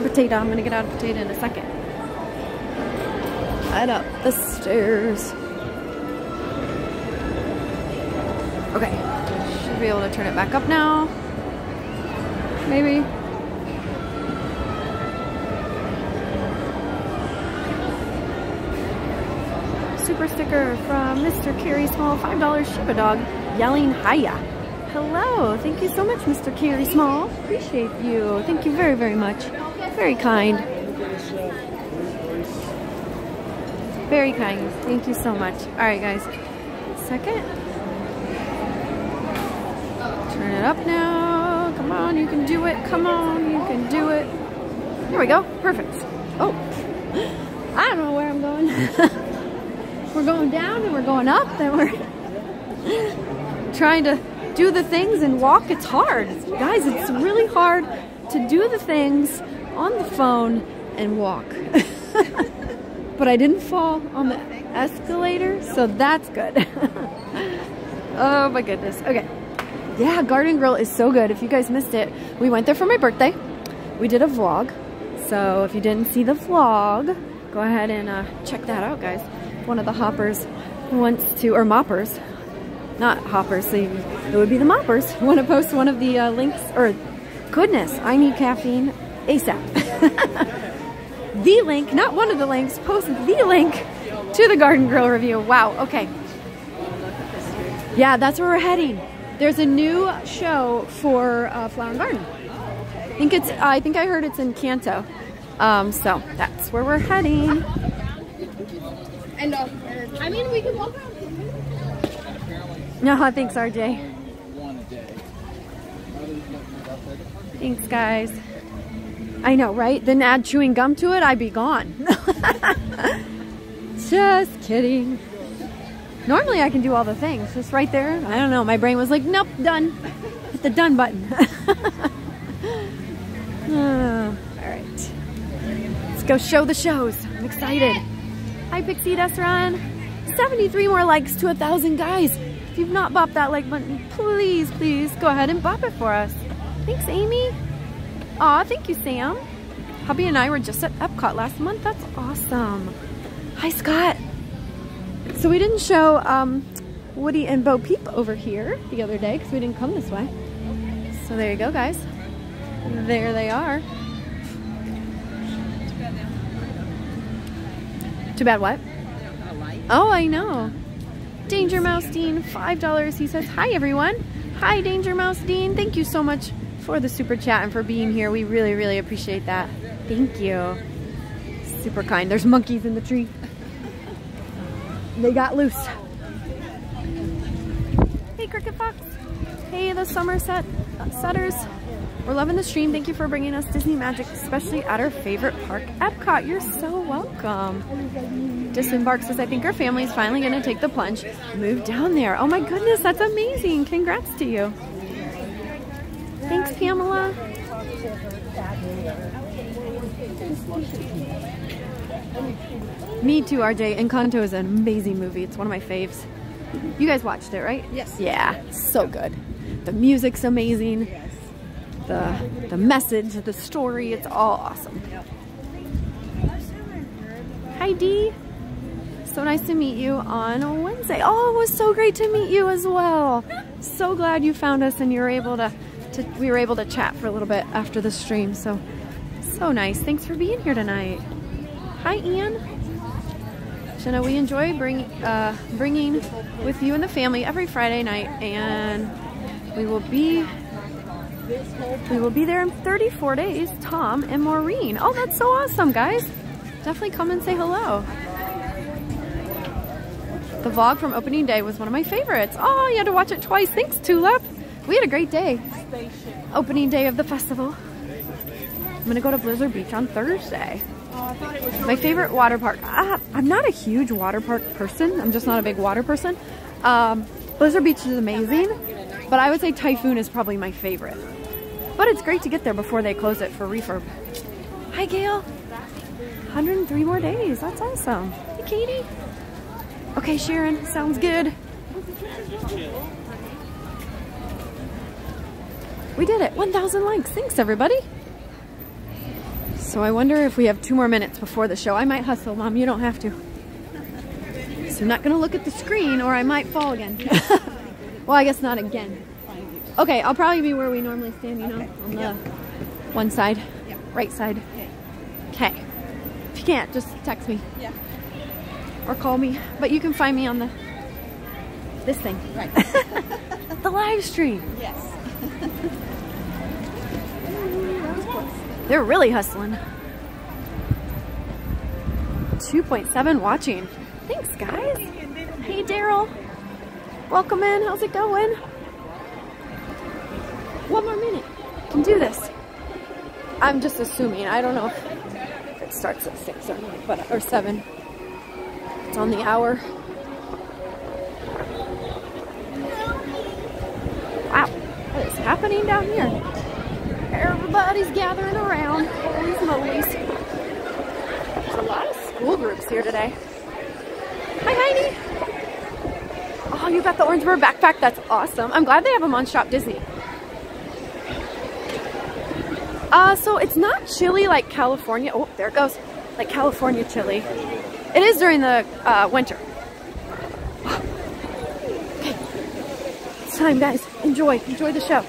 Potato. I'm gonna get out of Potato in a second. Head up the stairs. Okay, should be able to turn it back up now. Maybe. Super sticker from Mr. Carey Small, $5 Shiba Dog, yelling hiya. Hello, thank you so much, Mr. Carey Small. Appreciate you. Thank you very, very much. Very kind. Very kind. Thank you so much. All right, guys. Second. Turn it up now. Come on, you can do it. Come on, you can do it. There we go. Perfect. Oh, I don't know where I'm going. [LAUGHS] we're going down and we're going up and we're [LAUGHS] trying to do the things and walk. It's hard. Guys, it's really hard to do the things on the phone and walk. [LAUGHS] but I didn't fall on the escalator, so that's good. [LAUGHS] oh my goodness. Okay. Yeah, Garden Grill is so good. If you guys missed it, we went there for my birthday. We did a vlog. So if you didn't see the vlog, go ahead and uh, check that out, guys. One of the hoppers wants to, or moppers, not hoppers, so you, it would be the moppers, [LAUGHS] want to post one of the uh, links, or goodness, I need caffeine ASAP. [LAUGHS] the link, not one of the links, post the link to the Garden Grill review. Wow, okay. Yeah, that's where we're heading. There's a new show for uh, Flower and Garden. I think it's, I think I heard it's Encanto. Um, so that's where we're heading. And uh, I mean, we can walk around. No, [LAUGHS] thanks, RJ. Thanks, guys. I know, right? Then add chewing gum to it, I'd be gone. [LAUGHS] Just kidding. Normally I can do all the things. Just right there. I don't know. My brain was like, nope, done. Hit the done button. Uh, [LAUGHS] all right. Let's go show the shows. I'm excited. Hi, Pixie Run. 73 more likes to a thousand guys. If you've not bopped that like button, please, please go ahead and bop it for us. Thanks, Amy. Aw, thank you, Sam. Hubby and I were just at Epcot last month. That's awesome. Hi, Scott. So we didn't show um, Woody and Bo Peep over here the other day because we didn't come this way. So there you go, guys. There they are. Too bad what? Oh, I know. Danger Mouse Dean, $5. He says, hi everyone. Hi Danger Mouse Dean. Thank you so much for the super chat and for being here. We really, really appreciate that. Thank you. Super kind. There's monkeys in the tree. They got loose. Hey Cricket Fox. Hey the Somerset Setters. We're loving the stream. Thank you for bringing us Disney Magic, especially at our favorite park, Epcot. You're so welcome. Disembark says, I think our family is finally going to take the plunge, move down there. Oh my goodness, that's amazing. Congrats to you. Thanks, Pamela. Me too, RJ. Encanto is an amazing movie. It's one of my faves. You guys watched it, right? Yes. Yeah, so good. The music's amazing. The, the message, the story, it's all awesome. Hi, Dee. So nice to meet you on Wednesday. Oh, it was so great to meet you as well. So glad you found us and you were able to, to we were able to chat for a little bit after the stream. So, so nice. Thanks for being here tonight. Hi, Ian. Jenna, we enjoy bring, uh, bringing with you and the family every Friday night, and we will be we will be there in 34 days. Tom and Maureen. Oh, that's so awesome, guys! Definitely come and say hello. The vlog from opening day was one of my favorites. Oh, you had to watch it twice. Thanks, Tulip. We had a great day. Opening day of the festival. I'm gonna go to Blizzard Beach on Thursday. My favorite water park. Uh, I'm not a huge water park person. I'm just not a big water person. Um, Blizzard Beach is amazing, but I would say Typhoon is probably my favorite. But it's great to get there before they close it for refurb. Hi, Gail. 103 more days. That's awesome. Hey, Katie. Okay, Sharon. Sounds good. We did it. 1,000 likes. Thanks, everybody. So I wonder if we have two more minutes before the show. I might hustle, Mom. You don't have to. So I'm not going to look at the screen or I might fall again. [LAUGHS] well, I guess not again. Okay, I'll probably be where we normally stand, you know, on the one side, right side. Okay. If you can't, just text me. Yeah. Or call me. But you can find me on the this thing. Right. [LAUGHS] the live stream. yes. [LAUGHS] They're really hustling. 2.7 watching. Thanks, guys. Hey, Daryl. Welcome in. How's it going? One more minute. Can do this. I'm just assuming. I don't know if it starts at 6 or or 7. It's on the hour. Wow. What is happening down here? Everybody's gathering around. Holy smolies. There's a lot of school groups here today. Hi, Heidi. Oh, you got the orange Orangeburg backpack. That's awesome. I'm glad they have them on Shop Disney. Uh, so it's not chilly like California. Oh, there it goes. Like California chilly. It is during the uh, winter. [GASPS] Okay. It's time, guys. Enjoy. Enjoy the show.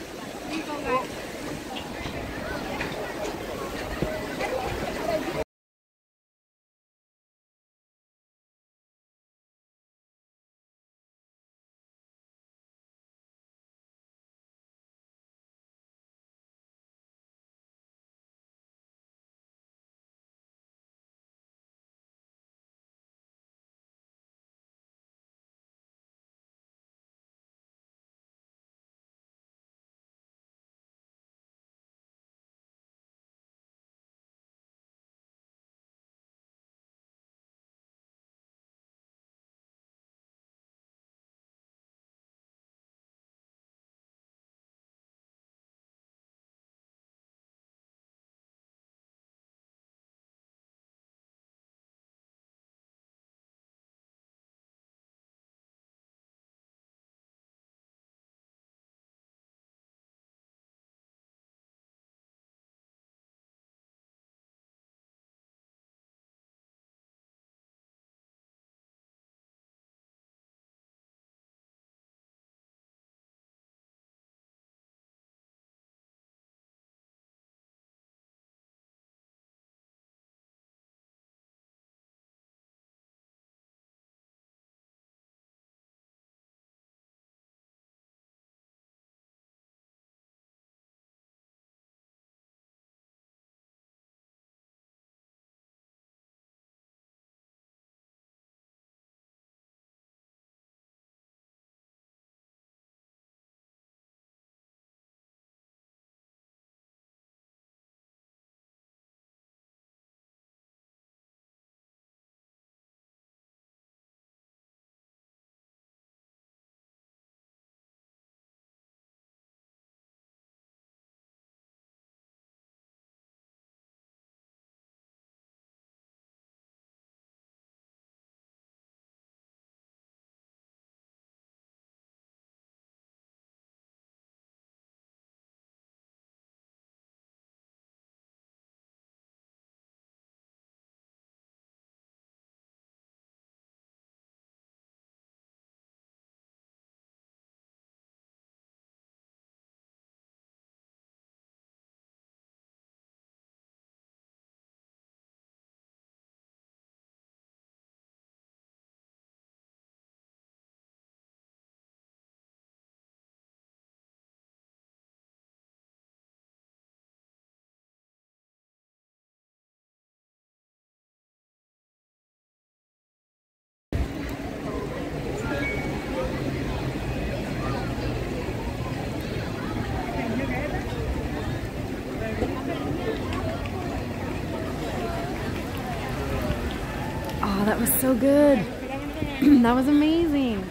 Was so good. [CLEARS THROAT] that was amazing.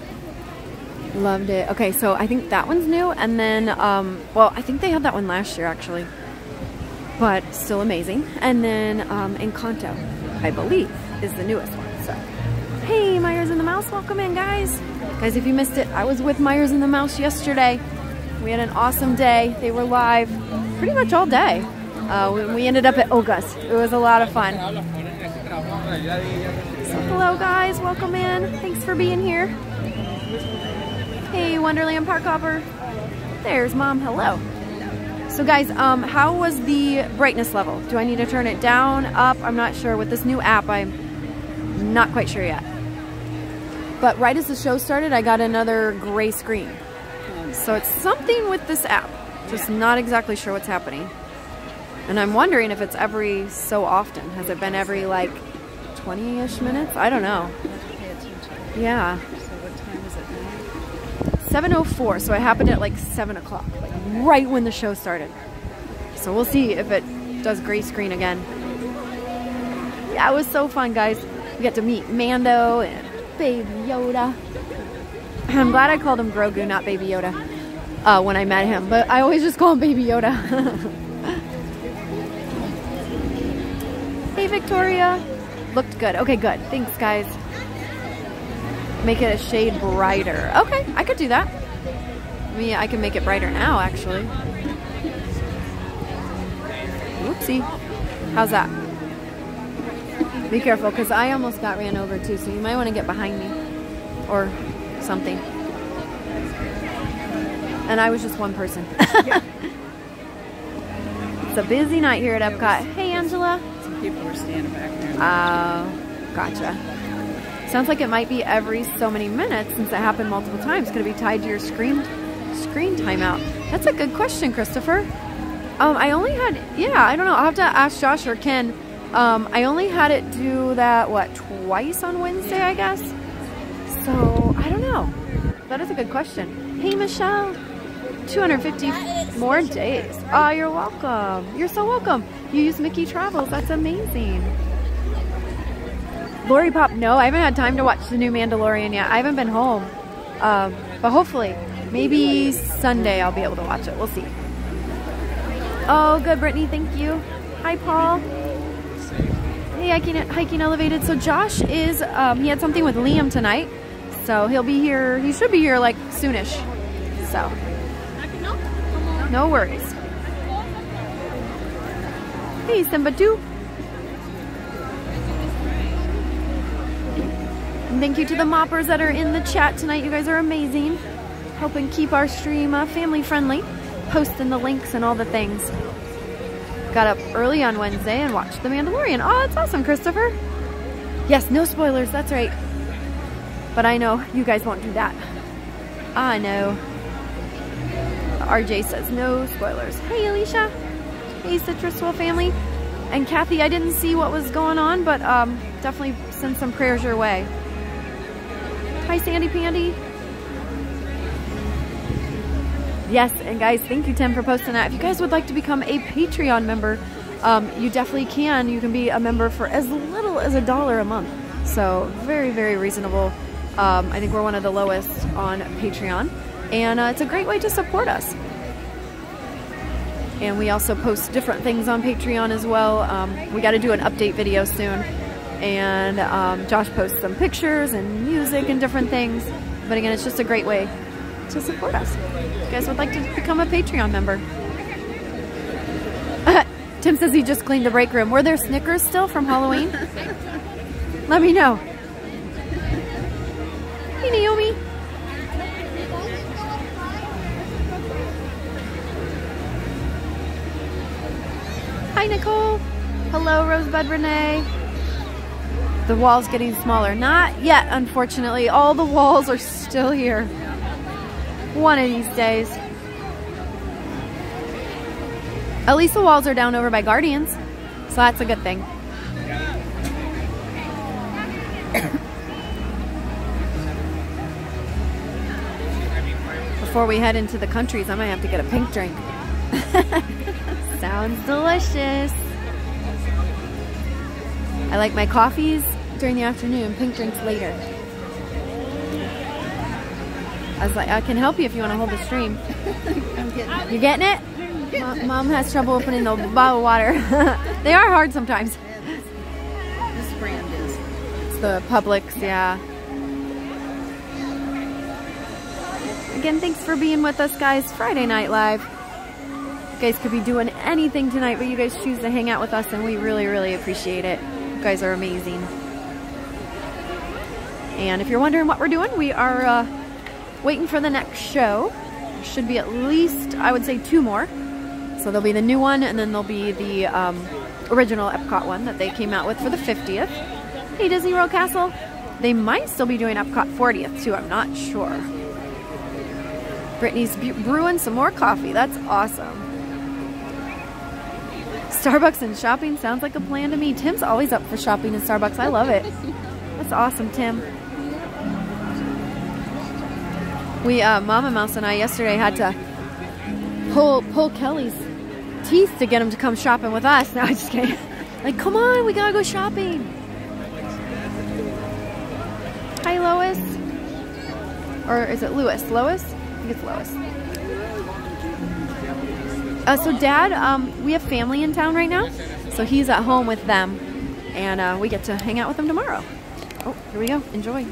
Loved it. Okay, so I think that one's new. And then, um, well, I think they had that one last year actually. But still amazing. And then um, Encanto, I believe, is the newest one. So, hey, Myers and the Mouse, welcome in, guys. Guys, if you missed it, I was with Myers and the Mouse yesterday. We had an awesome day. They were live pretty much all day. Uh, we, ended up at Oga's. It was a lot of fun. Hello guys, welcome in. Thanks for being here. Hey Wonderland Park Hopper. There's mom, hello. So guys, um, how was the brightness level? Do I need to turn it down, up? I'm not sure. With this new app, I'm not quite sure yet. But right as the show started, I got another gray screen. So it's something with this app. Just not exactly sure what's happening. And I'm wondering if it's every so often. Has it been every like 20-ish minutes? I don't know. Yeah. So what time is it now? 7.04, so it happened at like 7 o'clock, like right when the show started. So we'll see if it does gray screen again. Yeah, it was so fun, guys. We got to meet Mando and Baby Yoda. I'm glad I called him Grogu, not Baby Yoda, uh, when I met him, but I always just call him Baby Yoda. [LAUGHS] hey, Victoria. Looked good. Okay, good. Thanks, guys. Make it a shade brighter. Okay, I could do that. I mean, I can make it brighter now, actually. Whoopsie. How's that? Be careful, because I almost got ran over too, so you might want to get behind me. Or something. And I was just one person. [LAUGHS] it's a busy night here at Epcot. Hey, Angela. People were standing back there. Oh, gotcha. Sounds like it might be every so many minutes since it happened multiple times. Could it be tied to your screen screen timeout? That's a good question, Christopher. Um, I only had, yeah, I don't know. I'll have to ask Josh or Ken. Um, I only had it do that, what, twice on Wednesday, I guess? So, I don't know. That is a good question. Hey, Michelle. 250 more days. Oh, you're welcome. You're so welcome. You use Mickey Travels. That's amazing. Lori Pop, no, I haven't had time to watch the new Mandalorian yet. I haven't been home. Um, but hopefully, maybe Sunday I'll be able to watch it. We'll see. Oh, good, Brittany. Thank you. Hi, Paul. Hey, hiking, hiking elevated. So Josh is, um, he had something with Liam tonight. So he'll be here, he should be here like soonish. So, no worries. Hey, Simba 2. And thank you to the moppers that are in the chat tonight. You guys are amazing. Helping keep our stream uh, family friendly. Posting the links and all the things. Got up early on Wednesday and watched The Mandalorian. Oh, that's awesome, Christopher. Yes, no spoilers. That's right. But I know you guys won't do that. I know. RJ says no spoilers. Hey, Alicia. Hey, Citrus Swell family. And Kathy, I didn't see what was going on, but um, definitely send some prayers your way. Hi, Sandy Pandy. Yes, and guys, thank you, Tim, for posting that. If you guys would like to become a Patreon member, um, you definitely can. You can be a member for as little as a dollar a month. So very, very reasonable. Um, I think we're one of the lowest on Patreon. And uh, it's a great way to support us. And we also post different things on Patreon as well. Um, we got to do an update video soon. And um, Josh posts some pictures and music and different things. But again, it's just a great way to support us. If you guys would like to become a Patreon member. [LAUGHS] Tim says he just cleaned the break room. Were there Snickers still from Halloween? [LAUGHS] Let me know. Hey, Naomi. Hi, Nicole. Hello, Rosebud Renee. The wall's getting smaller. Not yet, unfortunately. All the walls are still here. One of these days. At least the walls are down over by Guardians. So that's a good thing. [COUGHS] Before we head into the countries, I might have to get a pink drink. [LAUGHS] Sounds delicious. I like my coffees during the afternoon, pink drinks later. I was like, I can help you if you want to hold the stream. [LAUGHS] You're getting it? Mom, Mom has trouble opening the bottle of water. [LAUGHS] they are hard sometimes. This brand is. It's the Publix, yeah. Again, thanks for being with us, guys. Friday Night Live. Guys could be doing anything tonight, but you guys choose to hang out with us, and we really, really appreciate it. You guys are amazing. And if you're wondering what we're doing, we are uh, waiting for the next show. Should be at least, I would say, two more. So there'll be the new one, and then there'll be the um, original Epcot one that they came out with for the 50th. Hey, Disney World Castle. They might still be doing Epcot 40th too, I'm not sure. Brittany's brewing some more coffee. That's awesome. Starbucks and shopping sounds like a plan to me. Tim's always up for shopping in Starbucks. I love it. That's awesome, Tim. We, uh, Mama Mouse and I yesterday had to pull pull Kelly's teeth to get him to come shopping with us. [LAUGHS] No, I just kidding. Like, come on, we gotta go shopping. Hi, Lois. Or is it Lewis? Lois? I think it's Lois. Uh, so Dad, um, we have family in town right now. So he's at home with them. And uh, we get to hang out with them tomorrow. Oh, here we go. Enjoy.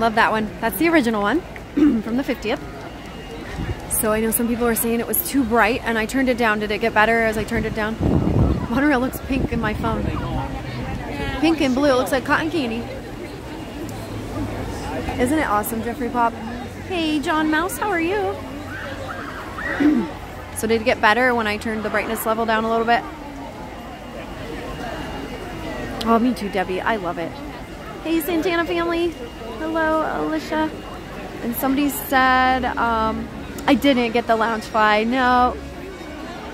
Love that one. That's the original one [CLEARS THROAT] from the 50th. So I know some people are saying it was too bright and I turned it down. Did it get better as I turned it down? Monorail looks pink in my phone. Pink and blue. It looks like cotton candy. Isn't it awesome, Jeffrey Pop? Hey, John Mouse, how are you? [CLEARS THROAT] so did it get better when I turned the brightness level down a little bit? Oh, me too, Debbie. I love it. Hey, Santana family. Hello, Alicia. And somebody said, um, I didn't get the Loungefly. No.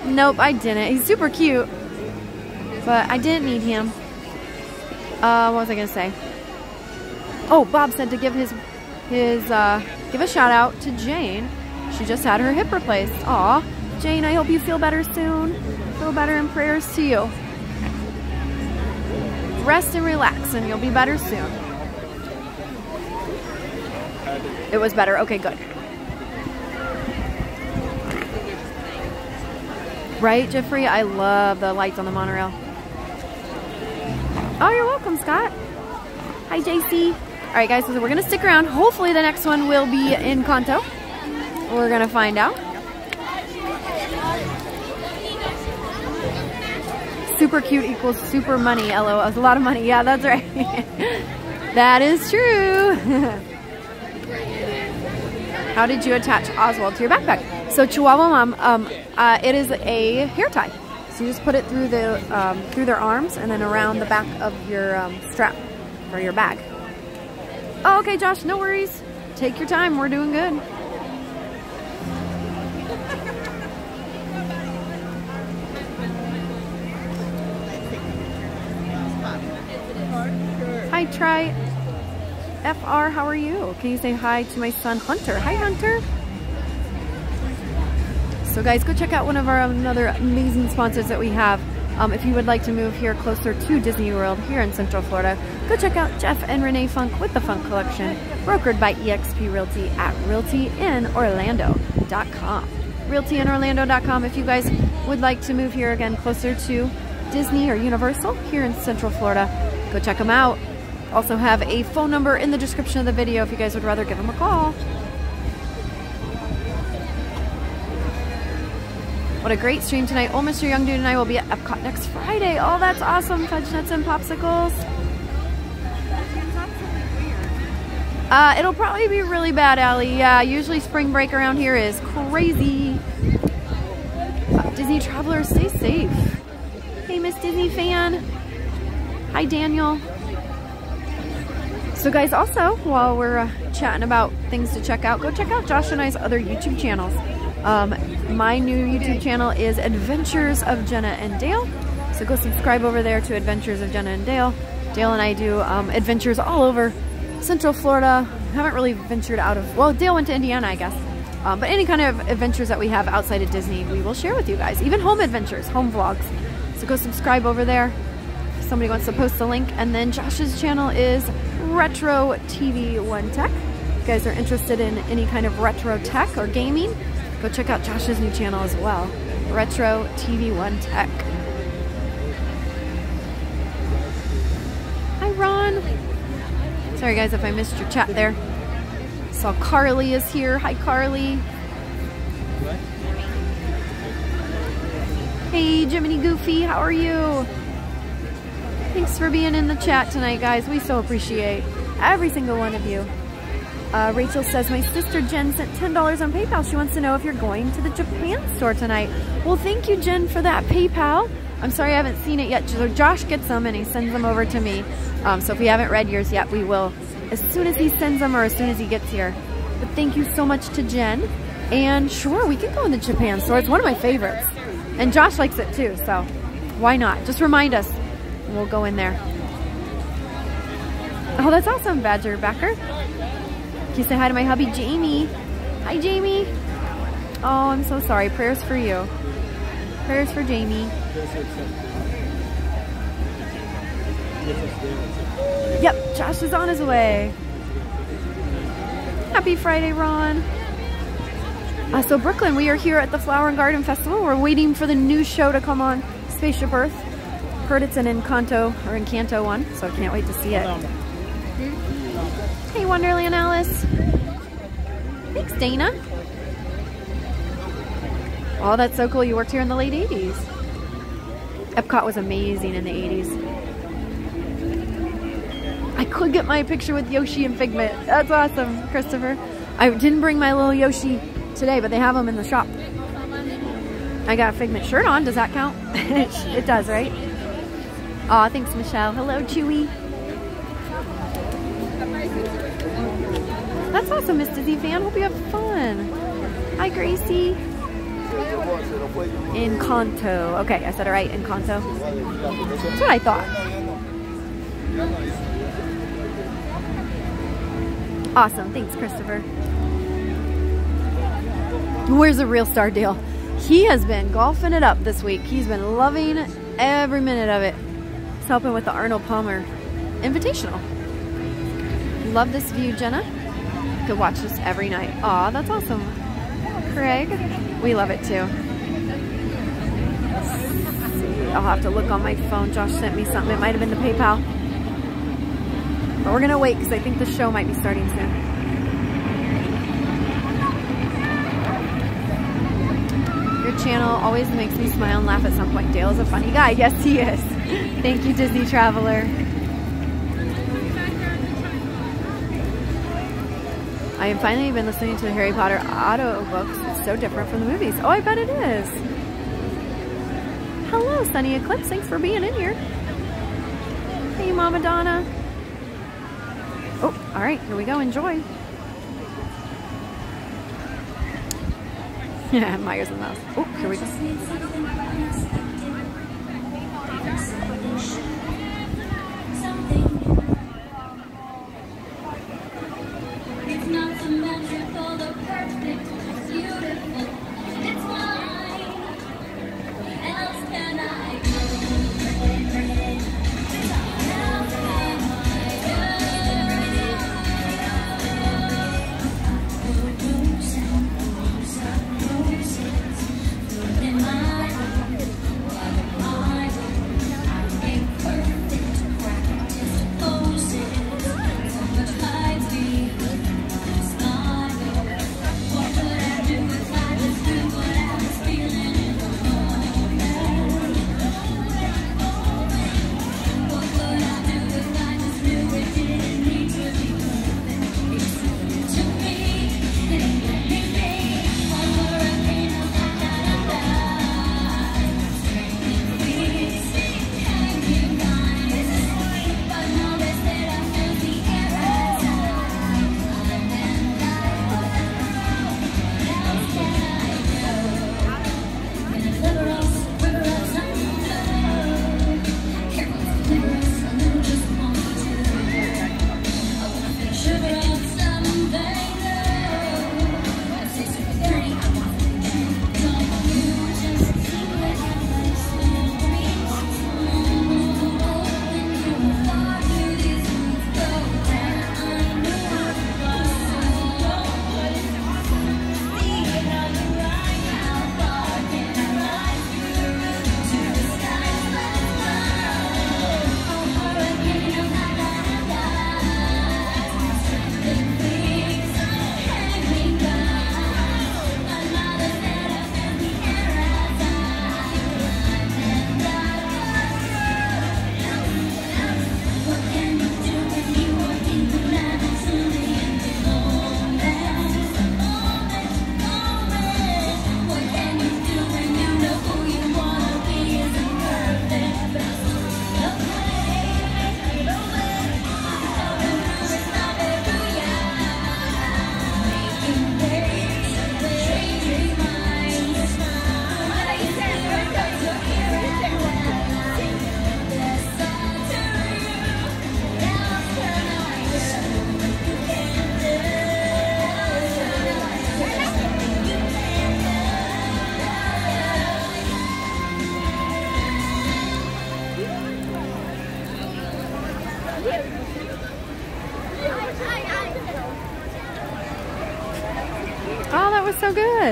Nope, I didn't. He's super cute. But I didn't need him. Uh, what was I gonna say? Oh, Bob said to give his his uh, give a shout out to Jane. She just had her hip replaced. Aw, Jane, I hope you feel better soon. Feel better and prayers to you. Rest and relax, and you'll be better soon. It was better. Okay, good. Right, Jeffrey? I love the lights on the monorail. Oh, you're welcome, Scott. Hi, JC. All right, guys, so we're going to stick around. Hopefully the next one will be Encanto. We're going to find out. Super cute equals super money, LOL. A lot of money. Yeah, that's right. [LAUGHS] that is true. [LAUGHS] How did you attach Oswald to your backpack? So Chihuahua Mom, um, uh, it is a hair tie. So you just put it through the um, through their arms and then around the back of your um, strap or your bag. Oh, okay, Josh, no worries. Take your time. We're doing good. Try. FR, how are you? Can you say hi to my son, Hunter? Hi, Hunter. So guys, go check out one of our another amazing sponsors that we have. Um, if you would like to move here closer to Disney World here in Central Florida, go check out Jeff and Renee Funk with the Funk Collection, brokered by eXp Realty at realtyinorlando.com. Realtyinorlando.com if you guys would like to move here again closer to Disney or Universal here in Central Florida, go check them out. Also have a phone number in the description of the video if you guys would rather give them a call. What a great stream tonight. Oh, Mr. Young Dude and I will be at Epcot next Friday. Oh, that's awesome. Fudge nuts and popsicles. Uh, it'll probably be really bad, Allie. Yeah, usually spring break around here is crazy. Uh, Disney travelers, stay safe. Hey, Miss Disney fan. Hi, Daniel. So guys, also, while we're uh, chatting about things to check out, go check out Josh and I's other YouTube channels. Um, my new YouTube channel is Adventures of Jenna and Dale. So go subscribe over there to Adventures of Jenna and Dale. Dale and I do um, adventures all over Central Florida. Haven't really ventured out of, well, Dale went to Indiana, I guess. Um, but any kind of adventures that we have outside of Disney, we will share with you guys. Even home adventures, home vlogs. So go subscribe over there. If somebody wants to post the link. And then Josh's channel is Retro TV One Tech. If you guys are interested in any kind of retro tech or gaming, go check out Josh's new channel as well. Retro TV One Tech. Hi, Ron. Sorry, guys, if I missed your chat there. Saw Carly is here. Hi, Carly. Hey, Jiminy Goofy, how are you? Thanks for being in the chat tonight, guys. We so appreciate every single one of you. Uh, Rachel says, my sister Jen sent $10 on PayPal. She wants to know if you're going to the Japan store tonight. Well, thank you, Jen, for that PayPal. I'm sorry I haven't seen it yet. So Josh gets them and he sends them over to me. Um, so if we haven't read yours yet, we will as soon as he sends them or as soon as he gets here. But thank you so much to Jen. And sure, we can go in the Japan store. It's one of my favorites. And Josh likes it too, so why not? Just remind us we'll go in there. Oh, that's awesome, Badger Backer. Can you say hi to my hubby, Jamie? Hi, Jamie. Oh, I'm so sorry. Prayers for you. Prayers for Jamie. Yep, Josh is on his way. Happy Friday, Ron. Uh, so Brooklyn, we are here at the Flower and Garden Festival. We're waiting for the new show to come on, Spaceship Earth. Heard it's an Encanto or Encanto one, so I can't wait to see it. Hey, Wonderland Alice. Thanks, Dana. Oh, that's so cool. You worked here in the late 80s. Epcot was amazing in the 80s. I could get my picture with Yoshi and Figment. That's awesome, Christopher. I didn't bring my little Yoshi today, but they have them in the shop. I got a Figment shirt on. Does that count? [LAUGHS] it does, right? Aw, thanks, Michelle. Hello, Chewy. That's awesome, Miss Disney fan. Hope you have fun. Hi, Gracie. Encanto. Okay, I said it right, Encanto. That's what I thought. Awesome. Thanks, Christopher. Where's the real star deal? He has been golfing it up this week. He's been loving every minute of it. Helping with the Arnold Palmer Invitational. Love this view, Jenna. Could watch this every night. Aw, that's awesome. Craig, we love it too. I'll have to look on my phone. Josh sent me something. It might have been the PayPal. But we're gonna wait because I think the show might be starting soon. Your channel always makes me smile and laugh at some point. Dale is a funny guy. [LAUGHS] Yes, he is. Thank you, Disney Traveler. I have finally been listening to the Harry Potter audio books. It's so different from the movies. Oh, I bet it is. Hello, Sunny Eclipse. Thanks for being in here. Hey, Mama Donna. Oh, all right. Here we go. Enjoy. [LAUGHS] Yeah, Myers and Mouse. Oh, here we go. It's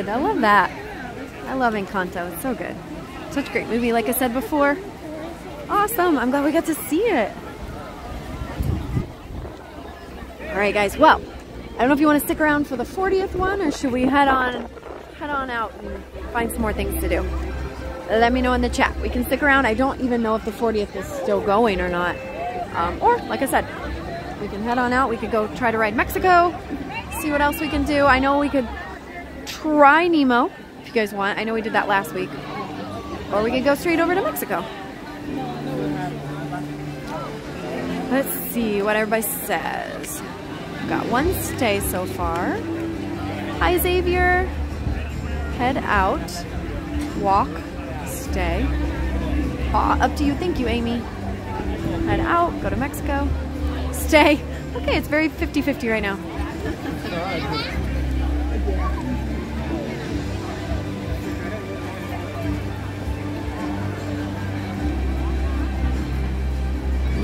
good. I love that. I love Encanto. It's so good. Such a great movie, like I said before. Awesome. I'm glad we got to see it. All right, guys. Well, I don't know if you want to stick around for the 40th one or should we head on head on out and find some more things to do. Let me know in the chat. We can stick around. I don't even know if the 40th is still going or not. Um, or, like I said, we can head on out. We could go try to ride Mexico, see what else we can do. I know we could try Nemo, if you guys want. I know we did that last week. Or we could go straight over to Mexico. Let's see what everybody says. Got one stay so far. Hi, Xavier. Head out. walk, stay. Aw, up to you. Thank you, Amy. Head out, go to Mexico, stay. [LAUGHS] Okay, it's very 50-50 right now.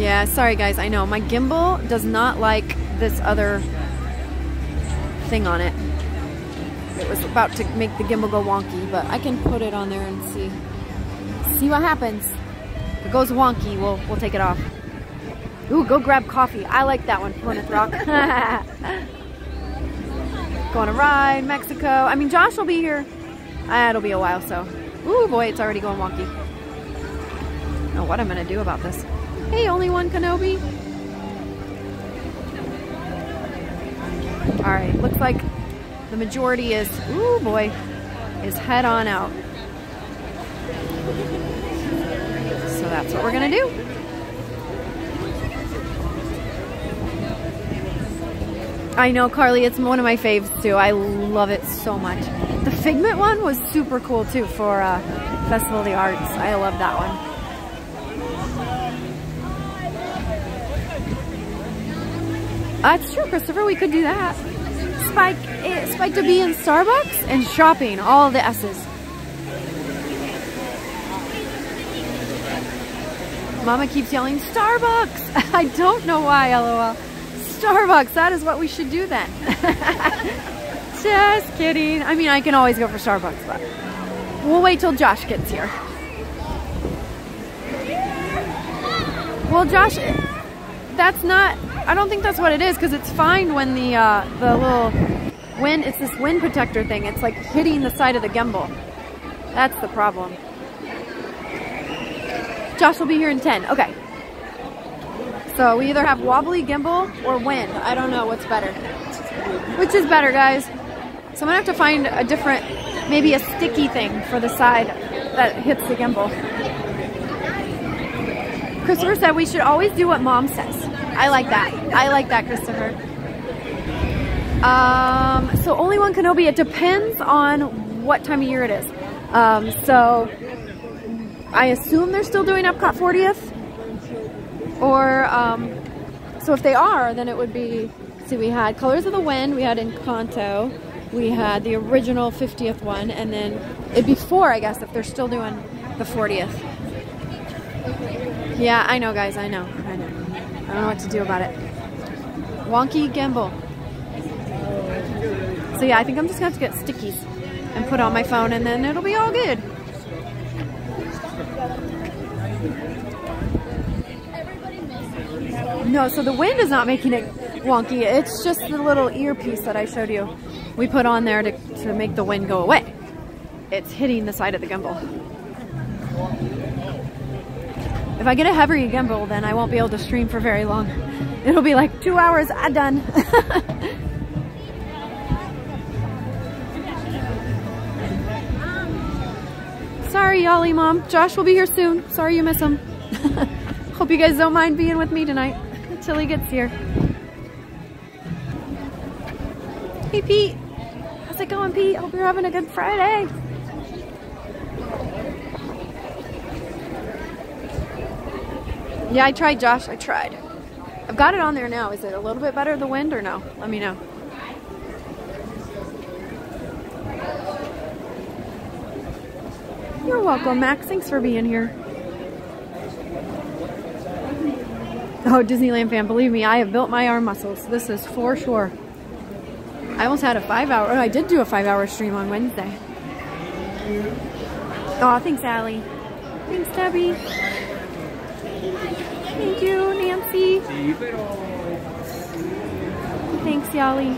Yeah, sorry guys, I know. My gimbal does not like this other thing on it. It was about to make the gimbal go wonky, but I can put it on there and see. See what happens. If it goes wonky, we'll, we'll take it off. Ooh, go grab coffee. I like that one, Plymouth Rock. [LAUGHS] Going to ride, Mexico. I mean, Josh will be here. Uh, it'll be a while, so. Ooh, boy, it's already going wonky. I don't know what I'm going to do about this. Hey, only one Kenobi. All right, looks like the majority is, ooh boy, is head on out. So that's what we're gonna do. I know, Carly, it's one of my faves too. I love it so much. The Figment one was super cool too for uh, Festival of the Arts. I love that one. That's true, Christopher. We could do that. Spike, eh, Spike to be in Starbucks and shopping. All the S's. Mama keeps yelling, Starbucks! [LAUGHS] I don't know why, lol. Starbucks, that is what we should do then. [LAUGHS] Just kidding. I mean, I can always go for Starbucks, but we'll wait till Josh gets here. Well, Josh, that's not I don't think that's what it is because it's fine when the uh, the little wind, it's this wind protector thing. It's like hitting the side of the gimbal. That's the problem. Josh will be here in 10. Okay. So we either have wobbly gimbal or wind. I don't know what's better. Which is better, guys? So I'm gonna have to find a different, maybe a sticky thing for the side that hits the gimbal. Christopher said we should always do what mom says. I like that. I like that, Christopher. Um, so only one Kenobi. It depends on what time of year it is. Um, so I assume they're still doing Epcot 40th. Or, um, so if they are, then it would be, see, we had Colors of the Wind, we had Encanto, we had the original 50th one, and then it before, I guess, if they're still doing the 40th. Yeah, I know, guys, I know. I know. I don't know what to do about it. Wonky gimbal. So yeah, I think I'm just gonna have to get stickies and put on my phone and then it'll be all good. No, so the wind is not making it wonky. It's just the little earpiece that I showed you. We put on there to, to make the wind go away. It's hitting the side of the gimbal. If I get a heavy gimbal, then I won't be able to stream for very long. It'll be like two hours, I'm done. [LAUGHS] Sorry, Yali Mom. Josh will be here soon. Sorry you miss him. [LAUGHS] Hope you guys don't mind being with me tonight until he gets here. Hey, Pete. How's it going, Pete? Hope you're having a good Friday. Yeah, I tried, Josh. I tried. I've got it on there now. Is it a little bit better, the wind, or no? Let me know. You're welcome, Max. Thanks for being here. Oh, Disneyland fan, believe me, I have built my arm muscles. This is for sure. I almost had a five hour, oh, I did do a five hour stream on Wednesday. Oh, thanks, Allie. Thanks, Debbie. Thank you, Nancy. Thanks, Yali.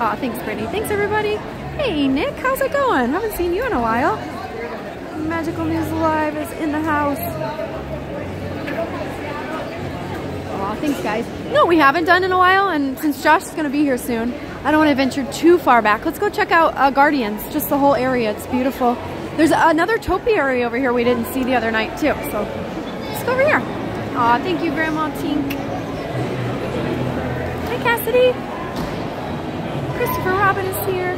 Aw, oh, thanks, Brittany. Thanks, everybody. Hey, Nick, how's it going? Haven't seen you in a while. Magical News Live is in the house. Aw, thanks, guys. No, we haven't done in a while, and since Josh is going to be here soon, I don't want to venture too far back. Let's go check out uh, Guardians, just the whole area. It's beautiful. There's another topiary over here we didn't see the other night too. So let's go over here. Aw, thank you, Grandma Tink. Hi, Cassidy. Christopher Robin is here.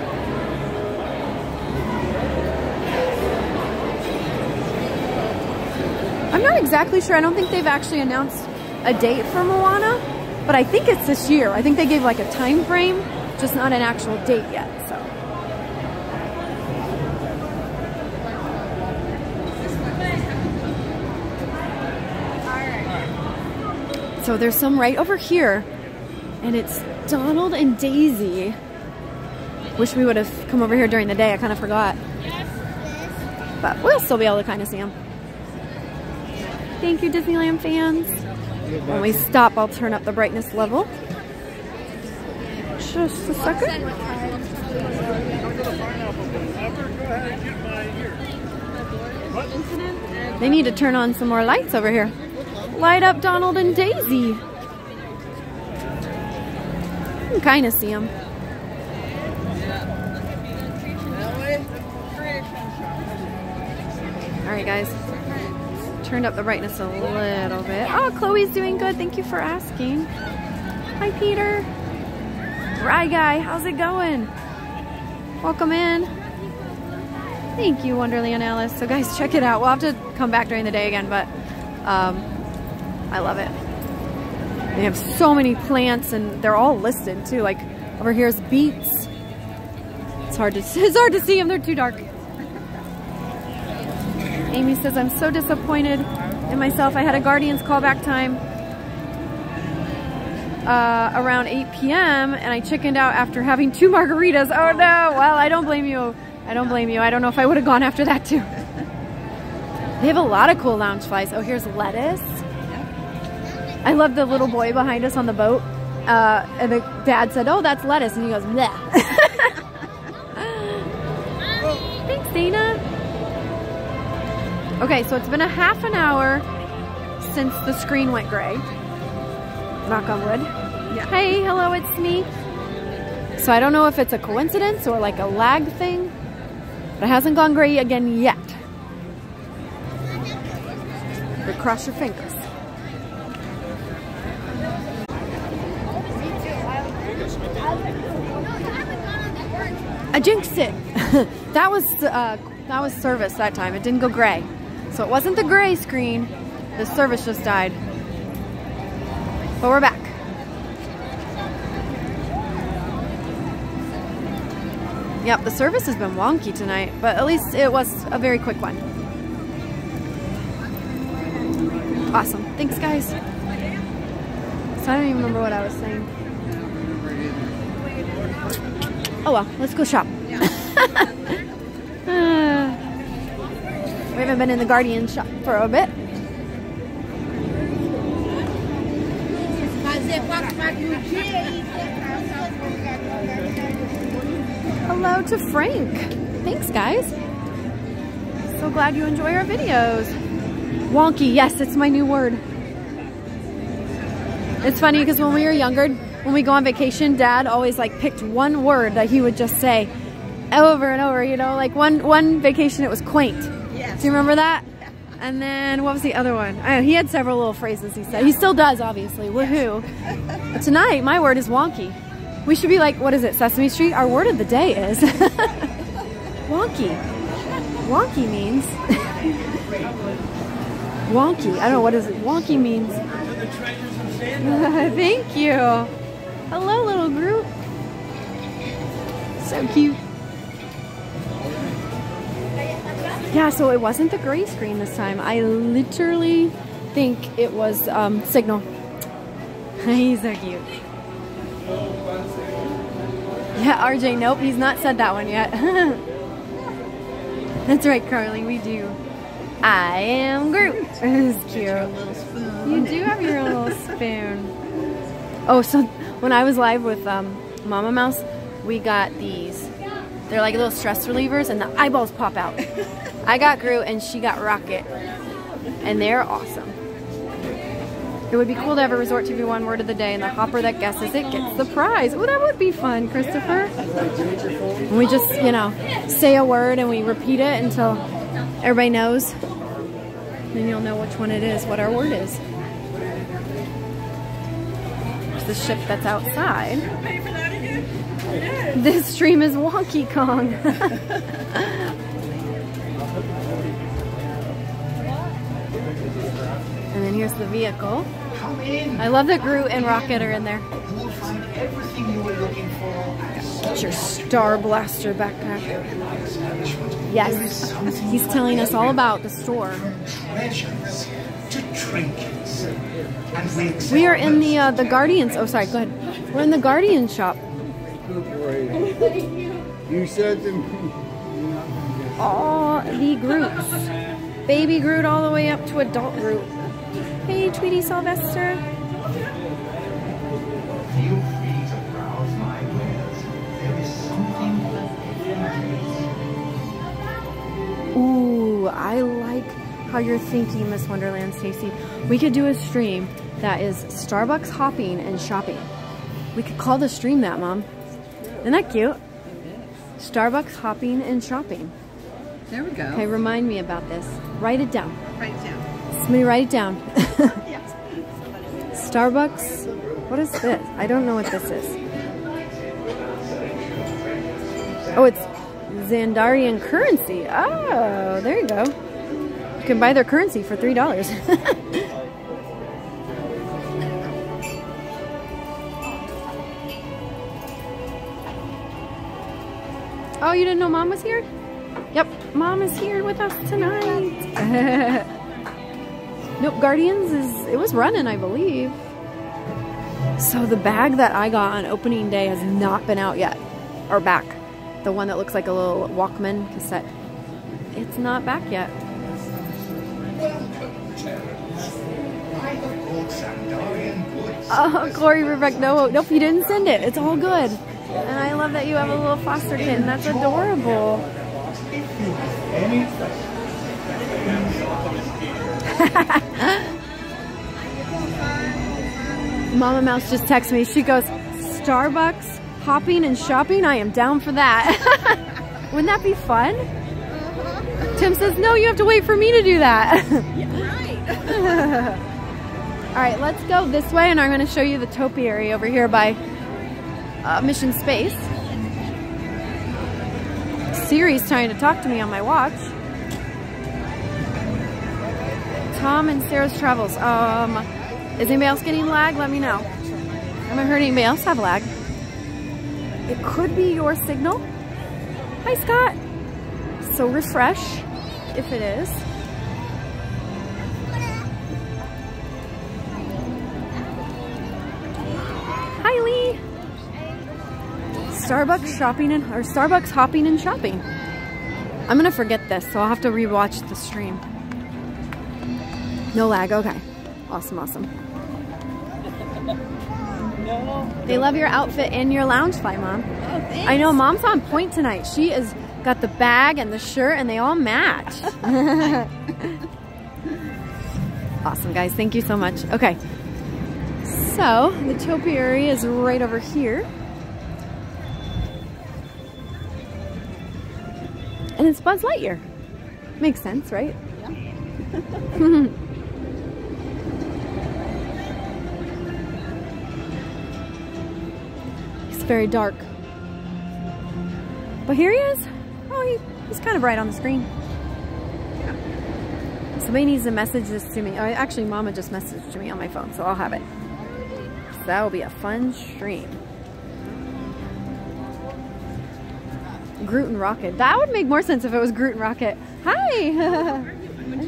I'm not exactly sure. I don't think they've actually announced a date for Moana, but I think it's this year. I think they gave like a time frame, just not an actual date yet. So. There's some right over here, and it's Donald and Daisy. Wish we would have come over here during the day. I kind of forgot. But we'll still be able to kind of see them. Thank you, Disneyland fans. When we stop, I'll turn up the brightness level. Just a second. They need to turn on some more lights over here. Light up Donald and Daisy. You can kind of see them. All right, guys. Turned up the brightness a little bit. Oh, Chloe's doing good. Thank you for asking. Hi, Peter. Rye guy, how's it going? Welcome in. Thank you, Wonderland Alice. So guys, check it out. We'll have to come back during the day again, but um, I love it. They have so many plants and they're all listed too. Like over here's beets. It's hard to [LAUGHS] it's hard to see them. They're too dark. Amy says, I'm so disappointed in myself. I had a Guardians callback time uh, around 8 p.m. and I chickened out after having two margaritas. Oh no, well, I don't blame you. I don't blame you. I don't know if I would have gone after that too. they have a lot of cool Loungeflies. Oh, here's lettuce. I love the little boy behind us on the boat. Uh, and the dad said, oh, that's lettuce. And he goes, bleh. [LAUGHS] Thanks, Dana. Okay, so it's been a half an hour since the screen went gray. Knock on wood. Yeah. Hey, hello, it's me. So I don't know if it's a coincidence or like a lag thing, but it hasn't gone gray again yet. But cross your fingers. I jinxed it. [LAUGHS] that was uh, that was service that time. It didn't go gray. So it wasn't the gray screen. The service just died. But we're back. Yep, the service has been wonky tonight, but at least it was a very quick one. Awesome. Thanks, guys. So I don't even remember what I was saying. Oh well, let's go shop. [LAUGHS] we haven't been in the Guardian shop for a bit. Hello to Frank. Thanks, guys. So glad you enjoy our videos. Wonky, yes, it's my new word. It's funny because when we were younger, when we go on vacation, Dad always like picked one word that he would just say over and over, you know, like one one vacation it was quaint. Yes. Do you remember that? And then what was the other one? I know, he had several little phrases he said. He still does, obviously. Woohoo. [LAUGHS] But tonight, my word is wonky. We should be like, what is it, Sesame Street? Our word of the day is [LAUGHS] wonky. Wonky means [LAUGHS] wonky. I don't know what is it. Wonky means. Thank you. Hello, little group. So cute. Yeah, so it wasn't the gray screen this time. I literally think it was um, Signal. [LAUGHS] He's so cute. Yeah, RJ, nope, he's not said that one yet. [LAUGHS] That's right, Carly, we do. I am Groot. [LAUGHS] It's cute. You do have your own little spoon. Oh, so when I was live with um, Mama Mouse, we got these. They're like little stress relievers and the eyeballs pop out. [LAUGHS] I got Groot and she got Rocket. And they're awesome. It would be cool to have a Resort TV one word of the day and the hopper that guesses it gets the prize. Oh, that would be fun, Christopher. And we just, you know, say a word and we repeat it until everybody knows. Then you'll know which one it is, what our word is. There's the ship that's outside. This stream is Wonky Kong. [LAUGHS] And then here's the vehicle. I love that Groot and Rocket are in there. You will find everything you were looking for at It's your Star Blaster backpack. Yes, he's telling us all about the store. Treasures to. And we We are in the uh, the Guardians. Oh, sorry. Go ahead. We're in the Guardian shop. You said them. All the Groots. Baby Groot all the way up to adult Groot. Hey, Tweety Sylvester. Feel free to browse my wares. There is something Ooh, I like how you're thinking, Miss Wonderland Stacy. We could do a stream that is Starbucks hopping and shopping. We could call the stream that, Mom. Isn't that cute? Starbucks hopping and shopping. There we go. Okay, remind me about this. Write it down. Write it down. Somebody write it down. [LAUGHS] Yes. Starbucks. What is this? I don't know what this is. Oh, it's Xandarian currency. Oh, there you go. You can buy their currency for three dollars. [LAUGHS] oh, you didn't know Mom was here? Yep, Mom is here with us tonight. [LAUGHS] nope, Guardians is it was running, I believe. So the bag that I got on opening day has not been out yet. Or back. The one that looks like a little Walkman cassette. It's not back yet. Oh, Corey Rebecca, no, nope, you didn't send it. It's all good. And I love that you have a little foster kitten. That's adorable. [LAUGHS] Mama Mouse just texted me. She goes, Starbucks, hopping and shopping? I am down for that. [LAUGHS] Wouldn't that be fun? Tim says, no, you have to wait for me to do that. [LAUGHS] All right, let's go this way and I'm gonna show you the topiary over here by uh, Mission Space. Siri's trying to talk to me on my watch. Tom and Sarah's Travels. Um, is anybody else getting lag? Let me know. I haven't heard anybody else have lag. It could be your signal. Hi, Scott. So refresh if it is. Hi, Lee. Starbucks shopping and or Starbucks hopping and shopping. I'm gonna forget this, so I'll have to rewatch the stream. No lag. Okay. Awesome. Awesome. They love your outfit and your Loungefly, Mom. Oh, I know Mom's on point tonight. She is got the bag and the shirt, and they all match. [LAUGHS] awesome, guys. Thank you so much. Okay. So the topiary is right over here. And it's Buzz Lightyear. Makes sense, right? Yeah. [LAUGHS] He's very dark. But here he is. Oh, he, he's kind of bright on the screen. Somebody needs to message this to me. Oh, actually, Mama just messaged to me on my phone, so I'll have it. So that will be a fun stream. Groot and Rocket. That would make more sense if it was Groot and Rocket. Hi! [LAUGHS] I'm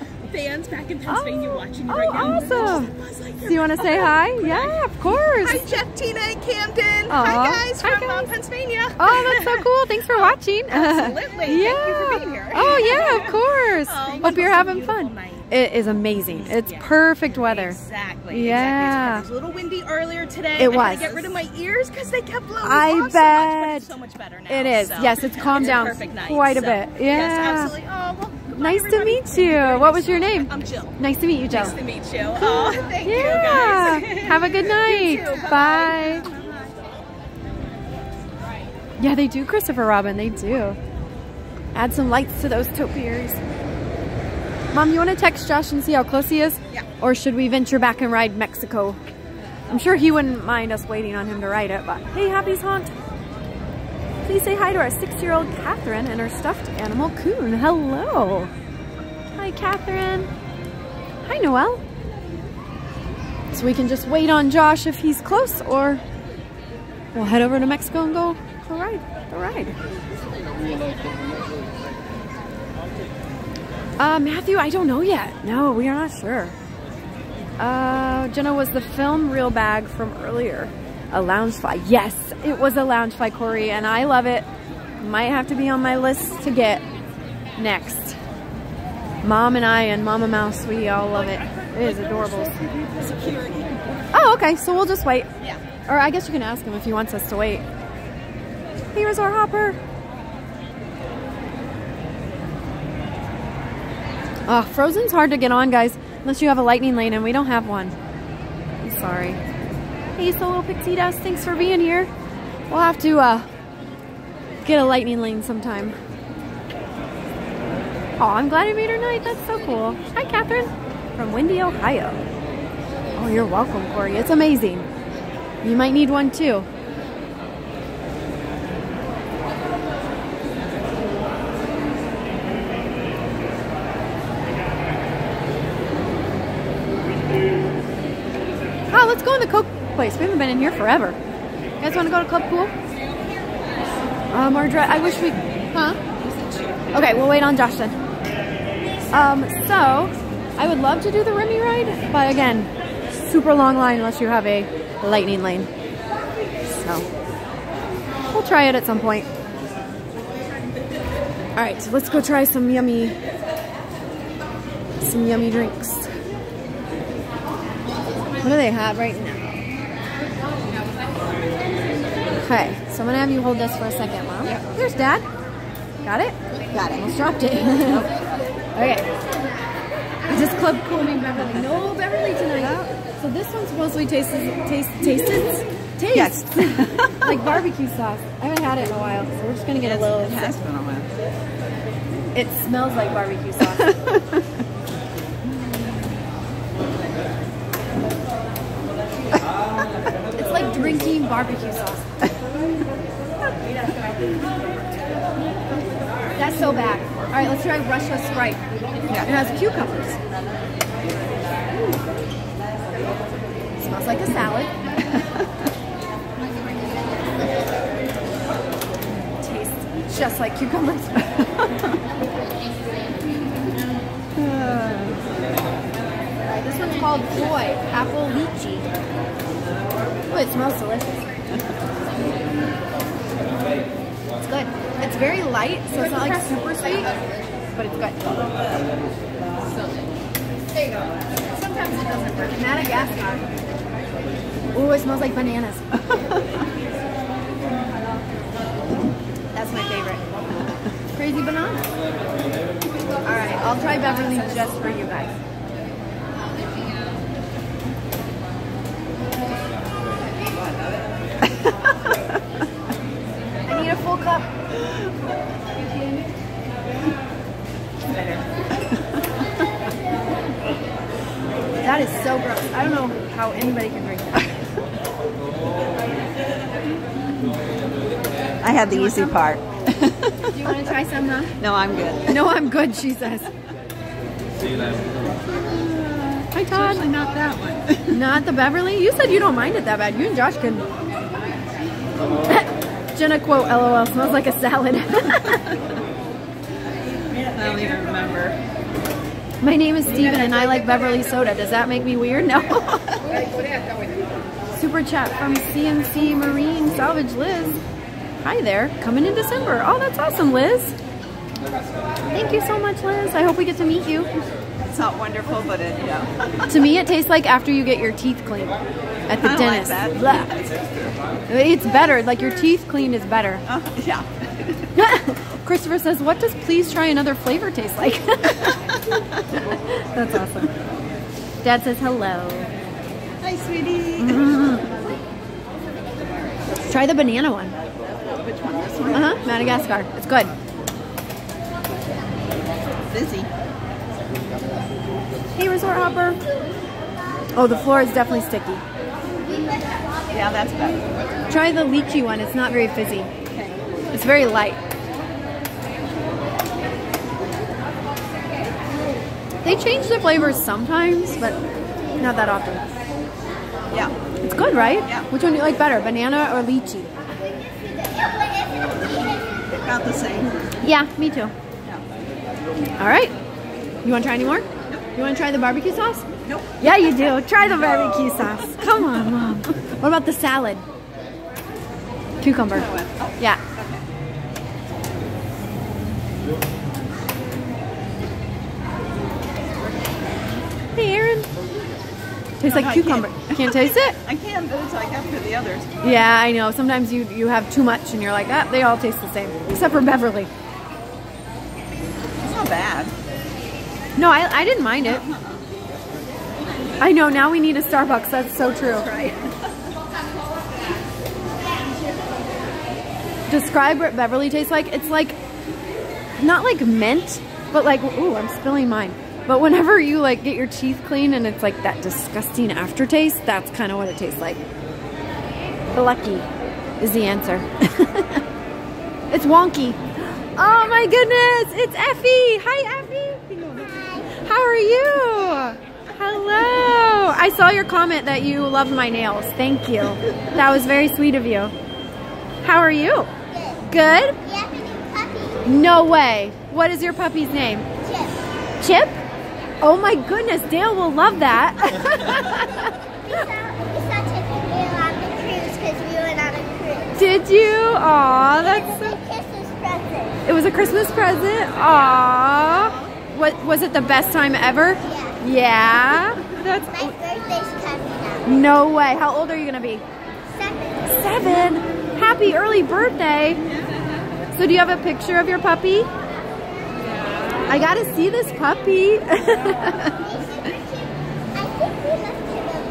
[LAUGHS] going to do a shout out to you guys. I have fans back in Pennsylvania watching you oh, right now. awesome. Do you want to say [LAUGHS] hi? Yeah, of course. Hi, Jeff, Tina, and Camden. Aw. Hi, guys, Hi, from Uh, Pennsylvania. Oh, that's so cool. Thanks for [LAUGHS] watching. [LAUGHS] Absolutely. yeah. Thank you for being here. Oh, yeah, of course. Oh, Hope you're having fun. night. It is amazing. It's perfect weather. Exactly. Yeah. Exactly. It was a little windy earlier today. It I had was. to get rid of my ears because they kept blowing I off so much, bet. it's so much better now. It is. so Yes, it's calmed a down night, quite a bit. Yeah. Yes, absolutely. Oh, well, Nice to meet you. What was your name? I'm Jill. Nice to meet you, Jill. Nice to meet you. Oh, thank yeah. you, guys. Have a good [LAUGHS] night. Too. Bye. Yeah, they do, Christopher Robin. They do. Add some lights to those topiaries. Mom, you want to text Josh and see how close he is? Yeah. Or should we venture back and ride Mexico? I'm sure he wouldn't mind us waiting on him to ride it, but hey, Happy's Haunt. Please say hi to our six-year-old Catherine and her stuffed animal Coon. Hello. Hi, Catherine. Hi, Noel. So we can just wait on Josh if he's close, or we'll head over to Mexico and go for a ride. A ride. Uh, Matthew, I don't know yet. No, we are not sure. Uh, Jenna, was the film Real Bag from earlier a Loungefly? Yes, it was a Loungefly, Corey, and I love it. Might have to be on my list to get next. Mom and I and Mama Mouse, we all love it. It is adorable. Oh, okay, so we'll just wait. Yeah. Or I guess you can ask him if he wants us to wait. Here's our Hopper. Oh, Frozen's hard to get on, guys, unless you have a lightning lane, and we don't have one. I'm sorry. Hey, Solo Pixie Dust, thanks for being here. We'll have to uh, get a lightning lane sometime. Oh, I'm glad you made her night. That's so cool. Hi, Catherine. From Windy, Ohio. Oh, you're welcome, Corey. It's amazing. You might need one too. The Coke place. We haven't been in here forever. You guys want to go to Club Cool? Um, or dry, I wish we, huh? Okay, we'll wait on Josh then. Um, so, I would love to do the Remy ride, but again, super long line unless you have a lightning lane. So, we'll try it at some point. All right, so let's go try some yummy, some yummy drinks. What do they have right now? Okay, so I'm gonna have you hold this for a second, Mom. Here's Dad. Got it? Got it. Almost dropped it. [LAUGHS] okay. Is this Club named Beverly? No Beverly tonight. So this one supposedly tastes taste tastes tastes Yes. [LAUGHS] like barbecue sauce. I haven't had it in a while, so we're just gonna get a little. It has been a while. It smells like barbecue sauce. [LAUGHS] it's like drinking barbecue sauce. [LAUGHS] That's so bad. All right, let's try Russia Sprite. Yeah. It has cucumbers. Smells like a salad. [LAUGHS] Tastes just like cucumbers. [LAUGHS] This one's called Joy Apple Lychee. Oh, it smells delicious. It's good. It's very light, so it's not like super sweet, but it's good. There you go. Sometimes it doesn't work. Madagascar. Ooh, it smells like bananas. [LAUGHS] That's my favorite. Crazy banana. Alright, I'll try Beverly just for you guys. I don't know how anybody can drink that. [LAUGHS] I had the easy part. Do you want to try some, huh? No, I'm good. No, I'm good, she says. Hi, Todd. Especially not that one. Not the Beverly? You said you don't mind it that bad. You and Josh can. [COUGHS] Jenna quote, LOL, smells like a salad. [LAUGHS] I don't even remember. My name is Steven and I like Beverly soda. Does that make me weird? No. [LAUGHS] Super chat from CMC Marine Salvage Liz. Hi there. Coming in December. Oh, that's awesome, Liz. Thank you so much, Liz. I hope we get to meet you. It's not wonderful, but it, yeah. To me, it tastes like after you get your teeth cleaned at the like dentist. that. It's better. Like your teeth cleaned is better. Oh, yeah. [LAUGHS] Christopher says, what does please try another flavor taste like? [LAUGHS] That's awesome. Dad says hello. Hi, sweetie. Try the banana one. Which one? This one? Uh-huh, Madagascar. It's good. Busy. Hey, Resort Hopper. Oh, the floor is definitely sticky. Yeah, that's better. Try the lychee one. It's not very fizzy. It's very light. They change the flavors sometimes, but not that often. Yeah. It's good, right? Yeah. Which one do you like better, banana or lychee? About the same. Yeah, me too. Yeah. All right. You want to try any more? You want to try the barbecue sauce? Nope. Yeah, you do. Try the barbecue sauce. Come on, Mom. What about the salad? Cucumber. Oh, yeah. Hey, Aaron. Tastes like cucumber. can't. Can't taste it? I can, but it's like after the others. Yeah, I know. Sometimes you you have too much and you're like, ah, they all taste the same, except for Beverly. It's not bad. No, I, I didn't mind it. [LAUGHS] I know. Now we need a Starbucks. That's so true. Right. [LAUGHS] Describe what Beverly tastes like. It's like not like mint, but like ooh, I'm spilling mine. But whenever you like get your teeth clean and it's like that disgusting aftertaste, that's kind of what it tastes like. The Lucky is the answer. [LAUGHS] it's wonky. Oh my goodness, it's Effie. Hi, Effie. Hi. How are you? Hello. I saw your comment that you love my nails. Thank you. That was very sweet of you. How are you? Good. No way. What is your puppy's name? Chip. Chip? Oh my goodness, Dale will love that. [LAUGHS] Did you? Aw, that's so It was a Christmas present? Aw. What was it the best time ever? Yeah. That's My birthday's coming up. no way. How old are you gonna be? Seven. Seven. Happy early birthday. So do you have a picture of your puppy? I gotta see this puppy. I think we left him at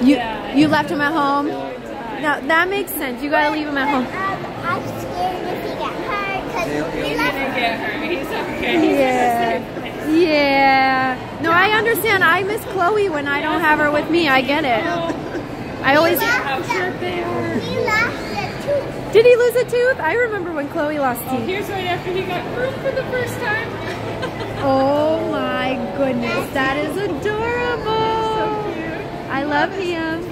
the... you you left him at home? No, that makes sense. You gotta leave him at home. Um, I'm scared if he got hurt because we left. Get her. He's okay. [LAUGHS] Yeah. Yeah. No, I understand. I miss Chloe when I don't have her with me. I get it. I always. How short they are. He lost a tooth. Did he lose a tooth? I remember when Chloe lost Oh, teeth. here's right after he got groomed for the first time. [LAUGHS] Oh my goodness, that is adorable. I love him.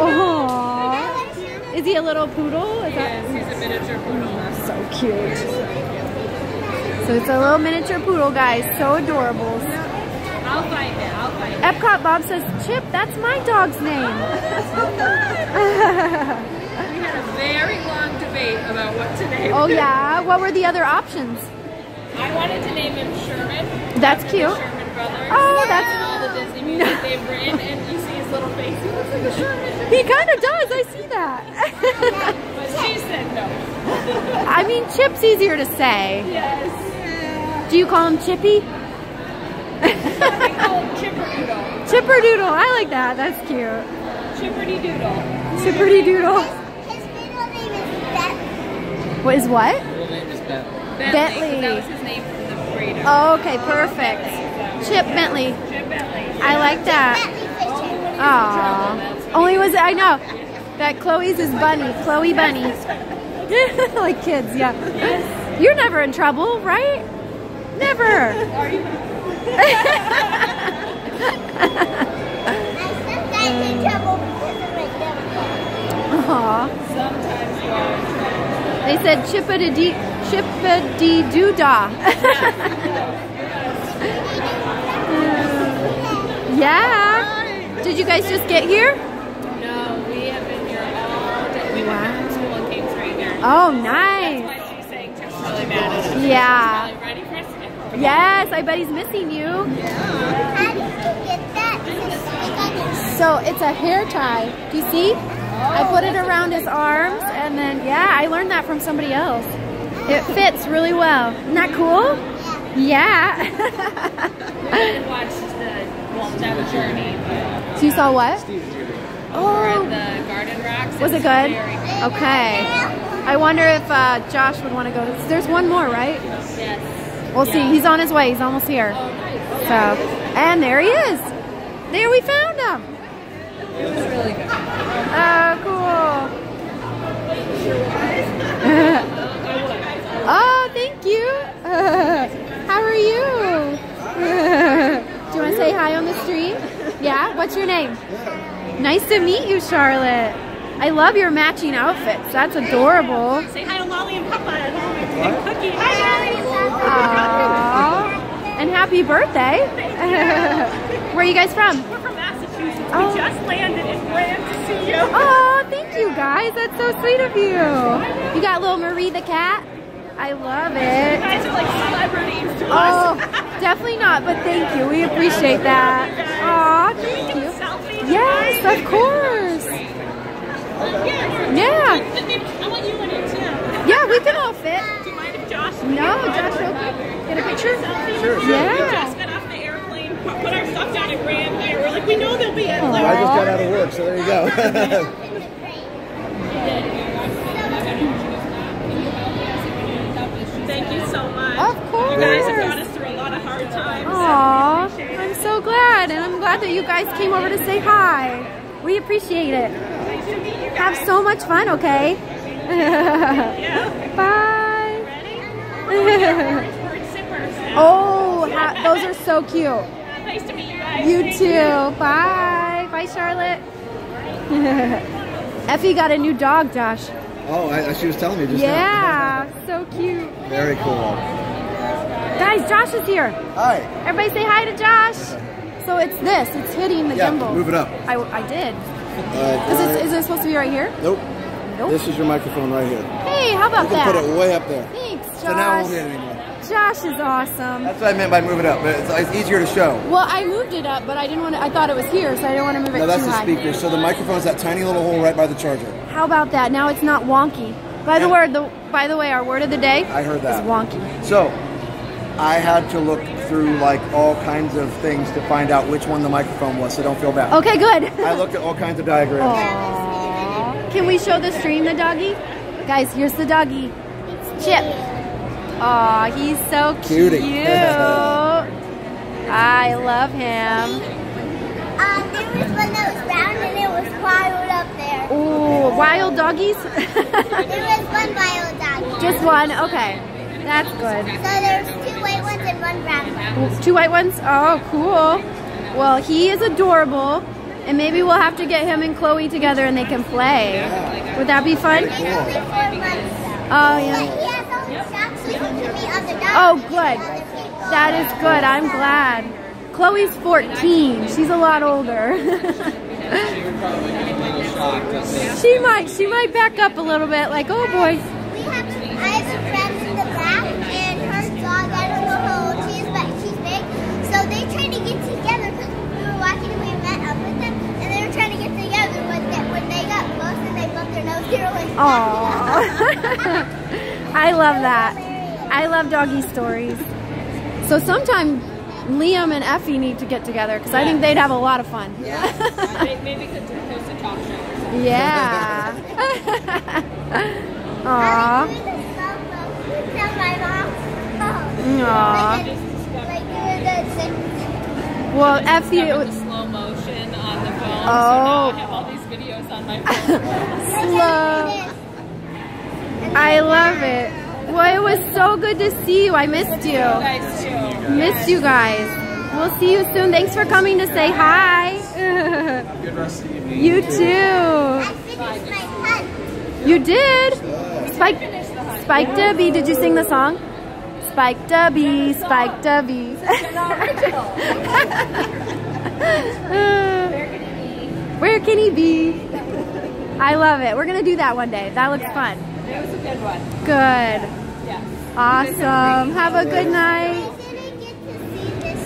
Oh, is he a little poodle? Is Yes, he's a miniature poodle. so cute? So it's a little miniature poodle, guys. So adorable. I'll find it. I'll find it. Epcot Bob says, Chip, that's my dog's name. We [LAUGHS] [LAUGHS] had a very long debate about what to name oh him. yeah, what were the other options? I wanted to name him Sherman. That's cute. Sherman Brothers. Oh, that's- all the Disney [LAUGHS] movies they've written, and you see his little face. He looks like a Sherman. He kind of does. I see that. But she said no. [LAUGHS] I mean, Chip's easier to say. Yes. Do you call him Chippy? We call him [LAUGHS] Chipperdoodle. Chipperdoodle. I like that. That's cute. Chipperdy Doodle. Chipperdy Doodle. His middle name is Beth. What is what? Bentley. Bentley. That was his name from the breeder. Oh, okay, perfect. Chip Bentley. Chip Bentley. I like that. Bentley Fisher. Aw. Only was I know that Chloe's is Bunny. Chloe Bunny. [LAUGHS] like kids, yeah. You're never in trouble, right? Never. I [LAUGHS] sometimes in trouble because of my devil. Aw. Sometimes you are in trouble. They said chippity chippity doo dah. [LAUGHS] yeah. Did you guys just get here? No, we have been here all day. We went to school and came straight here. Oh, That's nice. why she's saying Chip's really mad at us. Yeah. He's ready for us to. Yes, I bet he's missing you. How did you get that? Because I got So it's a hair tie. Do you see? I put it around his arms and then, yeah, I learned that from somebody else. It fits really well. Isn't that cool? Yeah. We didn't watch the Walt Down Journey, so you saw what? Oh, at the Garden Rocks. was it good? Okay. I wonder if uh, Josh would want to go. There's one more, right? Yes. We'll see. He's on his way. He's almost here. Oh. So, and there he is. There we found him. It was really good. Oh, cool. [LAUGHS] oh, thank you. [LAUGHS] how are you? [LAUGHS] Do you want to say hi on the stream? Yeah? What's your name? Nice to meet you, Charlotte. I love your matching outfits. That's adorable. Say hi to Lolly and Papa at home and Cookie. Hi, Lolly. Aww. And happy birthday. Where are you guys from? We're from Massachusetts. Oh. We just landed in Grand to see you. Oh, thank you guys. That's so sweet of you. You got little Marie the cat? I love it. You guys are like celebrities to Oh, us. definitely not, but thank you. We appreciate that. Aw, thank you. Yes, of course. Yeah. I want you in it too. Yeah, we can all fit. Do you mind if Josh? No, Josh, real quick. Get a picture? Sure, sure. Yeah. just got off the airplane, put our stuff down at Grand here. We're like, we know they'll be at Aw. Lowe's. I just got out of work, so there you go. [LAUGHS] Thank you so much. Of course. You guys have got us through a lot of hard times. Aw, I'm so glad, and I'm glad that you guys came over to say hi. We appreciate it. Nice to meet you Have so much fun, okay? Yeah. [LAUGHS] Bye. Ready? Bird sippers [LAUGHS] now. Oh, those are so cute. Nice to meet you guys. You Thank too. Bye. Bye, Charlotte. [LAUGHS] Effie got a new dog, Josh. oh, I, she was telling me just Yeah, so cute. Very cool. Guys, Josh is here. Hi. Everybody say hi to Josh. So it's this. It's hitting the Yeah, gimbal. move it up. I, I did. Uh, Is it, is it supposed to be right here? nope. Nope. This is your microphone right here. Hey, how about You can that? put it way up there. Thanks, Josh. So now I won't hit it anymore. Josh is awesome. That's what I meant by move it up. But it's, it's easier to show. Well, I moved it up, but I didn't want to. I thought it was here, so I didn't want to move it No, that's the high. speaker. So the microphone's that tiny little hole right by the charger. How about that? Now it's not wonky. By the word, the by the way, our word of the day I heard that. is wonky. So I had to look through like all kinds of things to find out which one the microphone was. So don't feel bad. Okay, good. I looked at all kinds of diagrams. Aww. Can we show the stream the doggy? Guys, here's the doggy. It's Chip. Aw, he's so cute. [LAUGHS] I love him. Um, there was one that was round and it was wild up there. Ooh, wild doggies? [LAUGHS] There was one wild dog. Just one? Okay. That's good. So there's two white ones and one brown one. Two white ones? Oh, cool. Well, he is adorable. And maybe we'll have to get him and Chloe together and they can play. Would that be fun? He's only four months though. Oh, yeah. he has all the shots so he can meet other dogs. Oh, good. That is good. I'm glad. Chloe's 14. She's a lot older. [LAUGHS] she might. She might back up a little bit like, oh boy. We have, I have a friend Aww. I love that. I love doggy stories. So sometime Liam and Effie need to get together because I think they'd have a lot of fun. Maybe could host a talk show. Yeah. Aww. Tell my mom. Aw. Like, like doing the same. Well, Effie. Discovered the slow motion on. Oh. So now I have all these videos on my phone. [LAUGHS] Slow. I love it. Well, it was so good to see you. I missed you. guys too. Missed you guys. We'll see you soon. Thanks for coming to say hi. Good rest of the evening. you too. I finished my hunt. You did. Spike, Spike Debbie. Did you sing the song? Spike Debbie, Spike Debbie. [LAUGHS] [LAUGHS] Where can he be? I love it. We're gonna do that one day. That looks fun. It was a good one. Good. Yes. Awesome. [LAUGHS] Have a good night. We didn't get to see this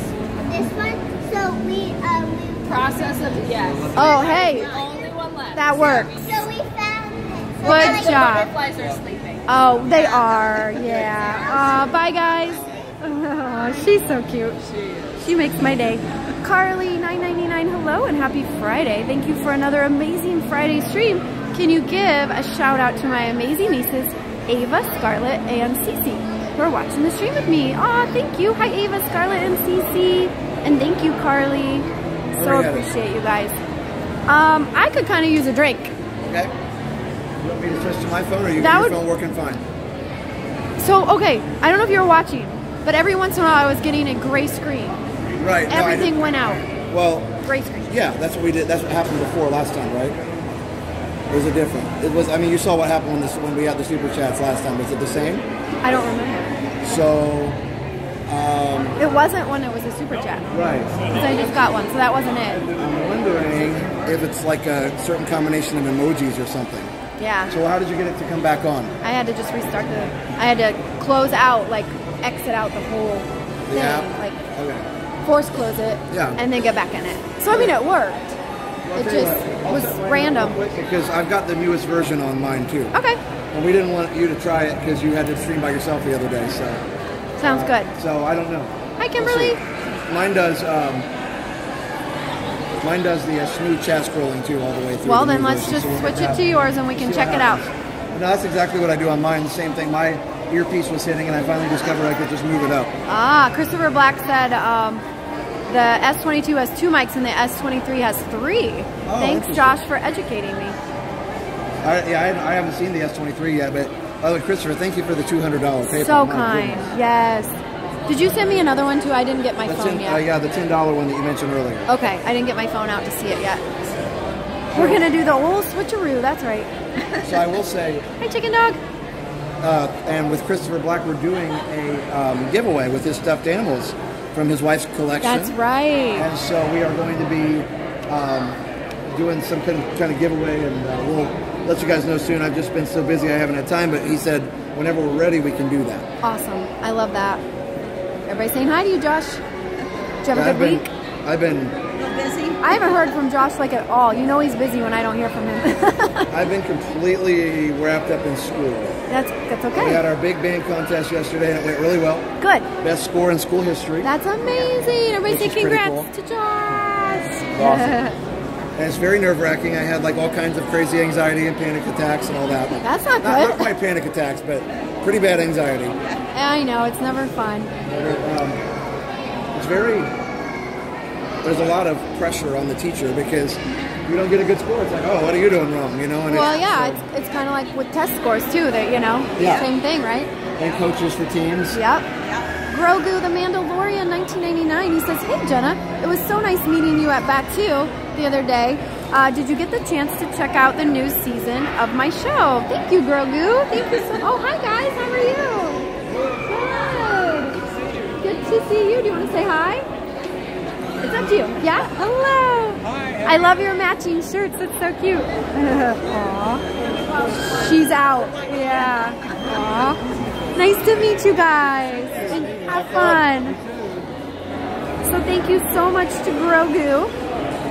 this one, so we um we Process of yes. Oh, hey. The only one left. That works. so we found it. So Good like, job. Butterflies are sleeping. Oh, they are. Yeah. Uh, bye, guys. Oh, [LAUGHS] she's so cute. She she makes my day. Carly, 999, hello and happy Friday. Thank you for another amazing Friday stream. Can you give a shout out to my amazing nieces, Ava, Scarlett, and Cece, who are watching the stream with me? Aw, thank you. Hi, Ava, Scarlett, and Cece. And thank you, Carly. So appreciate you guys. Um, I could kind of use a drink. Okay. You want me to switch to my phone or you That your would- phone working fine? So, okay, I don't know if you were watching, but every once in a while I was getting a gray screen. Right. Everything didn't- went out. Well, screen. yeah, that's what we did. That's what happened before last time, right? Or was it different? It was. I mean, you saw what happened when this when we had the super chats last time. Was it the same? I don't remember. So, um, It wasn't when it was a super chat. right. Because I just got one, so that wasn't it. I'm wondering if it's like a certain combination of emojis or something. Yeah. So how did you get it to come back on? I had to just restart the. I had to close out, like exit out the whole thing, Yeah. like Okay. Force close it, Yeah. and then get back in it. So I mean, it worked. It just was random. Because I've got the newest version on mine too. Okay, And we didn't want you to try it because you had to stream by yourself the other day. So, sounds good. so I don't know. Hi, Kimberly. Mine does. Um, mine does the uh, smooth chest scrolling too, all the way through. Well, the then let's just so switch it to yours, and we can check it out. No, that's exactly what I do on mine. The same thing. My earpiece was hitting, and I finally discovered I could just move it up. Ah, Christopher Black said um, the S22 has two mics and the S23 has three. Oh, Thanks. Josh, for educating me. I, yeah, I, I haven't seen the S23 yet, but by the way, Christopher, thank you for the $200 PayPal. So kind. Yes. Did you send me another one too? I didn't get my That's phone in, yet. uh, yeah, the $10 one that you mentioned earlier. Okay, I didn't get my phone out to see it yet. We're gonna do the whole switcheroo. That's right. [LAUGHS] So I will say, Hi, chicken dog. uh, and with Christopher Black, we're doing a um, giveaway with his stuffed animals from his wife's collection. That's right. And so we are going to be um, doing some kind of, kind of giveaway, and uh, we'll let you guys know soon. I've just been so busy I haven't had time, but he said whenever we're ready, we can do that. Awesome. I love that. Everybody saying hi to you, Josh. Did you have a I've good been, week? I've been, busy? I haven't heard from Josh like at all. You know he's busy when I don't hear from him. [LAUGHS] I've been completely wrapped up in school. That's that's okay. We had our big band contest yesterday, and it went really well. Good. Best score in school history. That's amazing. Everybody say congrats to Josh. Awesome. And it's very nerve wracking. I had like all kinds of crazy anxiety and panic attacks and all that. That's not Not, good. not quite panic attacks, but pretty bad anxiety. I know it's never fun. Um, it's very. There's a lot of pressure on the teacher because you don't get a good score. It's like, oh, what are you doing wrong? You know. And Well, it's, yeah, so- it's, it's kind of like with test scores too. That you know, Yeah. same thing, right? and coaches for teams. Yep. Grogu the Mandalorian 1989. He says, Hey Jenna, it was so nice meeting you at Bat 2 the other day. Uh, did you get the chance to check out the new season of my show? Thank you, Grogu. Thank you so Oh, hi guys. How are you? Good. Good to see you. Do you want to say hi? It's up to you. Yeah? Hello. Hi. I love your matching shirts. That's so cute. [LAUGHS] Aw. She's out. Yeah. Aw. Nice to meet you guys. And have fun. So thank you so much to Grogu.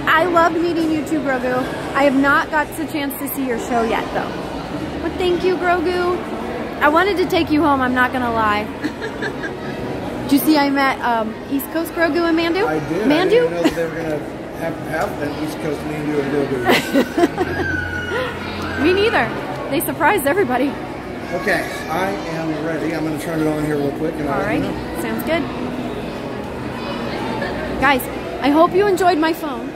I loved meeting you too, Grogu. I have not got the chance to see your show yet, though. But thank you, Grogu. I wanted to take you home, I'm not gonna lie. [LAUGHS] Did you see I met um, East Coast Grogu and Mando? I did. I Mando? didn't know that they were gonna have, have an East Coast Mando and Grogu. [LAUGHS] Me neither. They surprised everybody. okay, I am ready. I'm gonna turn it on here real quick. And I'll let you know. sounds good. Guys, I hope you enjoyed my phone.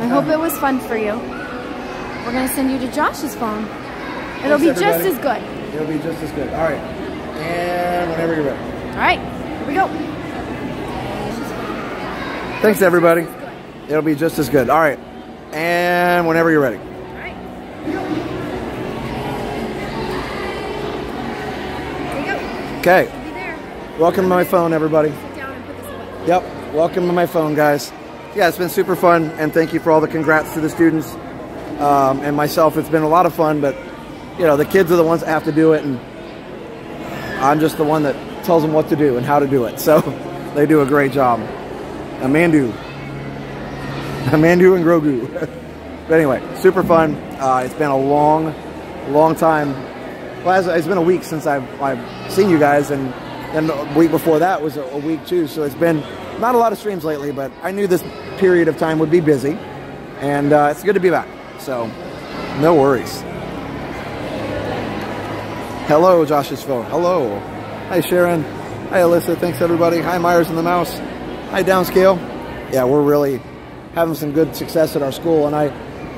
I hope it was fun for you. We're gonna send you to Josh's phone. It'll be just as good. It'll be just as good. All right, and whenever you're ready. All right, here we go. Thanks, everybody. It'll be just as good. All right, and whenever you're ready. Okay. Welcome to my phone, everybody. Yep. Welcome to my phone, guys. Yeah, it's been super fun, and thank you for all the congrats to the students um, and myself. It's been a lot of fun, but you know, the kids are the ones that have to do it, and I'm just the one that tells them what to do and how to do it. So [LAUGHS] they do a great job. Amandu. Amandu and Grogu. [LAUGHS] but anyway, super fun. Uh, it's been a long, long time. Well, it's- been a week since I've, I've seen you guys, and then the week before that was a, a week too. So it's been not a lot of streams lately, but I knew this period of time would be busy, and uh, it's good to be back. So no worries. Hello, Josh's phone. Hello. Hi, Sharon. Hi, Alyssa. Thanks, everybody. Hi, Myers and the Mouse. Hi, Downscale. Yeah, we're really having some good success at our school, and I,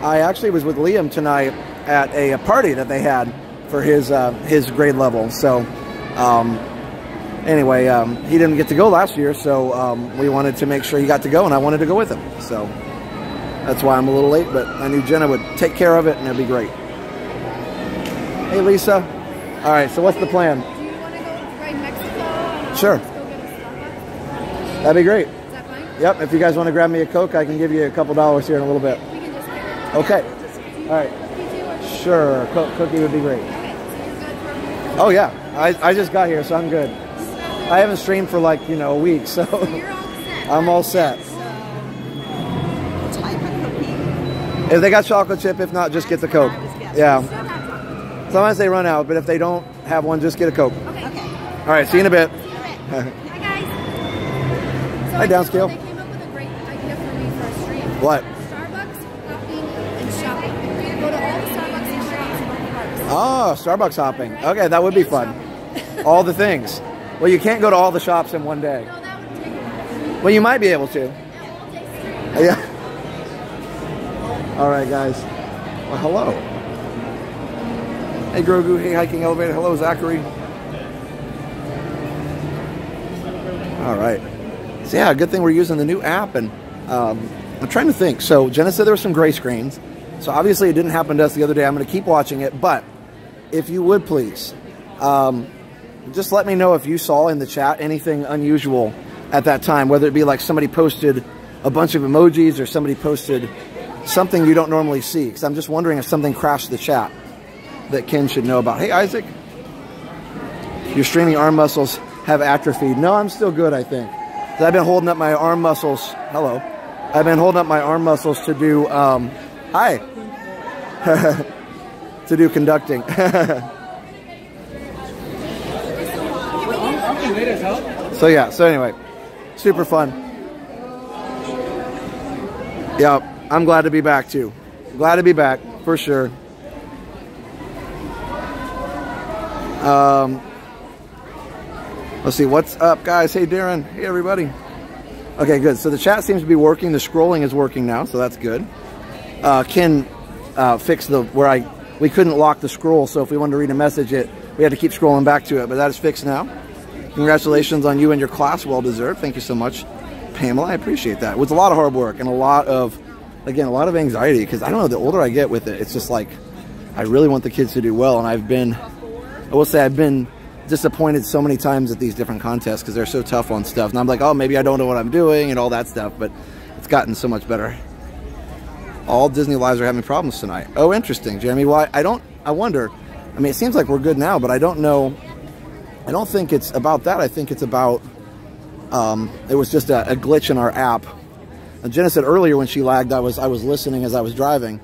I actually was with Liam tonight at a, a party that they had for his uh, his grade level. So, um, anyway, um, he didn't get to go last year, so um, we wanted to make sure he got to go, and I wanted to go with him. So that's why I'm a little late, but I knew Jenna would take care of it, and it'd be great. Hey, Lisa. All right, so what's the plan? Sure. Let's go get a Starbucks. That'd be great. Is that fine? Yep, if you guys want to grab me a Coke, I can give you a couple dollars here in a little bit. We can just get it. Okay. All right. Sure, co- cookie would be great. Okay, so you're good for Oh, yeah. I, I just got here, so I'm good. I haven't streamed for like, you know, a week, so You're all set. [LAUGHS] I'm all set. Type of cookie. If they got chocolate chip, if not, just get the Coke. Yeah. Sometimes they run out, but if they don't have one, just get a Coke. Okay. All right, see you in a bit. [LAUGHS] Hi guys. So Hi, Downscale. They came up with a great idea for me for a stream. What? Starbucks, hopping, and shopping. Go to all the Starbucks and shops in both parks. Oh, Starbucks hopping. Okay, that would be fun. [LAUGHS] all the things. Well, you can't go to all the shops in one day. No, that would take a while. Well, you might be able to. Yeah. All right, guys. Well, hello. Hey, Grogu. Hey, Hiking Elevator. Hello, Zachary. All right. So, yeah, good thing we're using the new app. And um, I'm trying to think. So, Jenna said there were some gray screens. So, obviously, it didn't happen to us the other day. I'm going to keep watching it. But if you would please, um, just let me know if you saw in the chat anything unusual at that time, whether it be like somebody posted a bunch of emojis or somebody posted something you don't normally see. Because I'm just wondering if something crashed the chat that Ken should know about. Hey, Isaac, you're streaming arm muscles have atrophied. No, I'm still good, I think. I've been holding up my arm muscles. Hello. I've been holding up my arm muscles to do, um, hi, [LAUGHS] to do conducting. [LAUGHS] So yeah, so anyway, super fun. Yeah, I'm glad to be back too. Glad to be back for sure. Um, let's see what's up, guys. Hey, Darren. Hey, everybody. Okay, good. So the chat seems to be working. The scrolling is working now, so that's good. Uh, Ken uh, fixed the where I we couldn't lock the scroll, so if we wanted to read a message, it we had to keep scrolling back to it. But that is fixed now. Congratulations on you and your class. Well deserved. Thank you so much, Pamela. I appreciate that. It was a lot of hard work and a lot of, again, a lot of anxiety because I don't know, the older I get with it, it's just like, I really want the kids to do well. And I've been, I will say, I've been disappointed so many times at these different contests because they're so tough on stuff. And I'm like, oh, maybe I don't know what I'm doing and all that stuff. But it's gotten so much better. All Disney lives are having problems tonight. Oh, interesting, Jeremy. Why? I don't, I wonder. I mean, it seems like we're good now, but I don't know I don't think it's about that. I think it's about um, it was just a, a, glitch in our app. And Jenna said earlier when she lagged, I was I was listening as I was driving.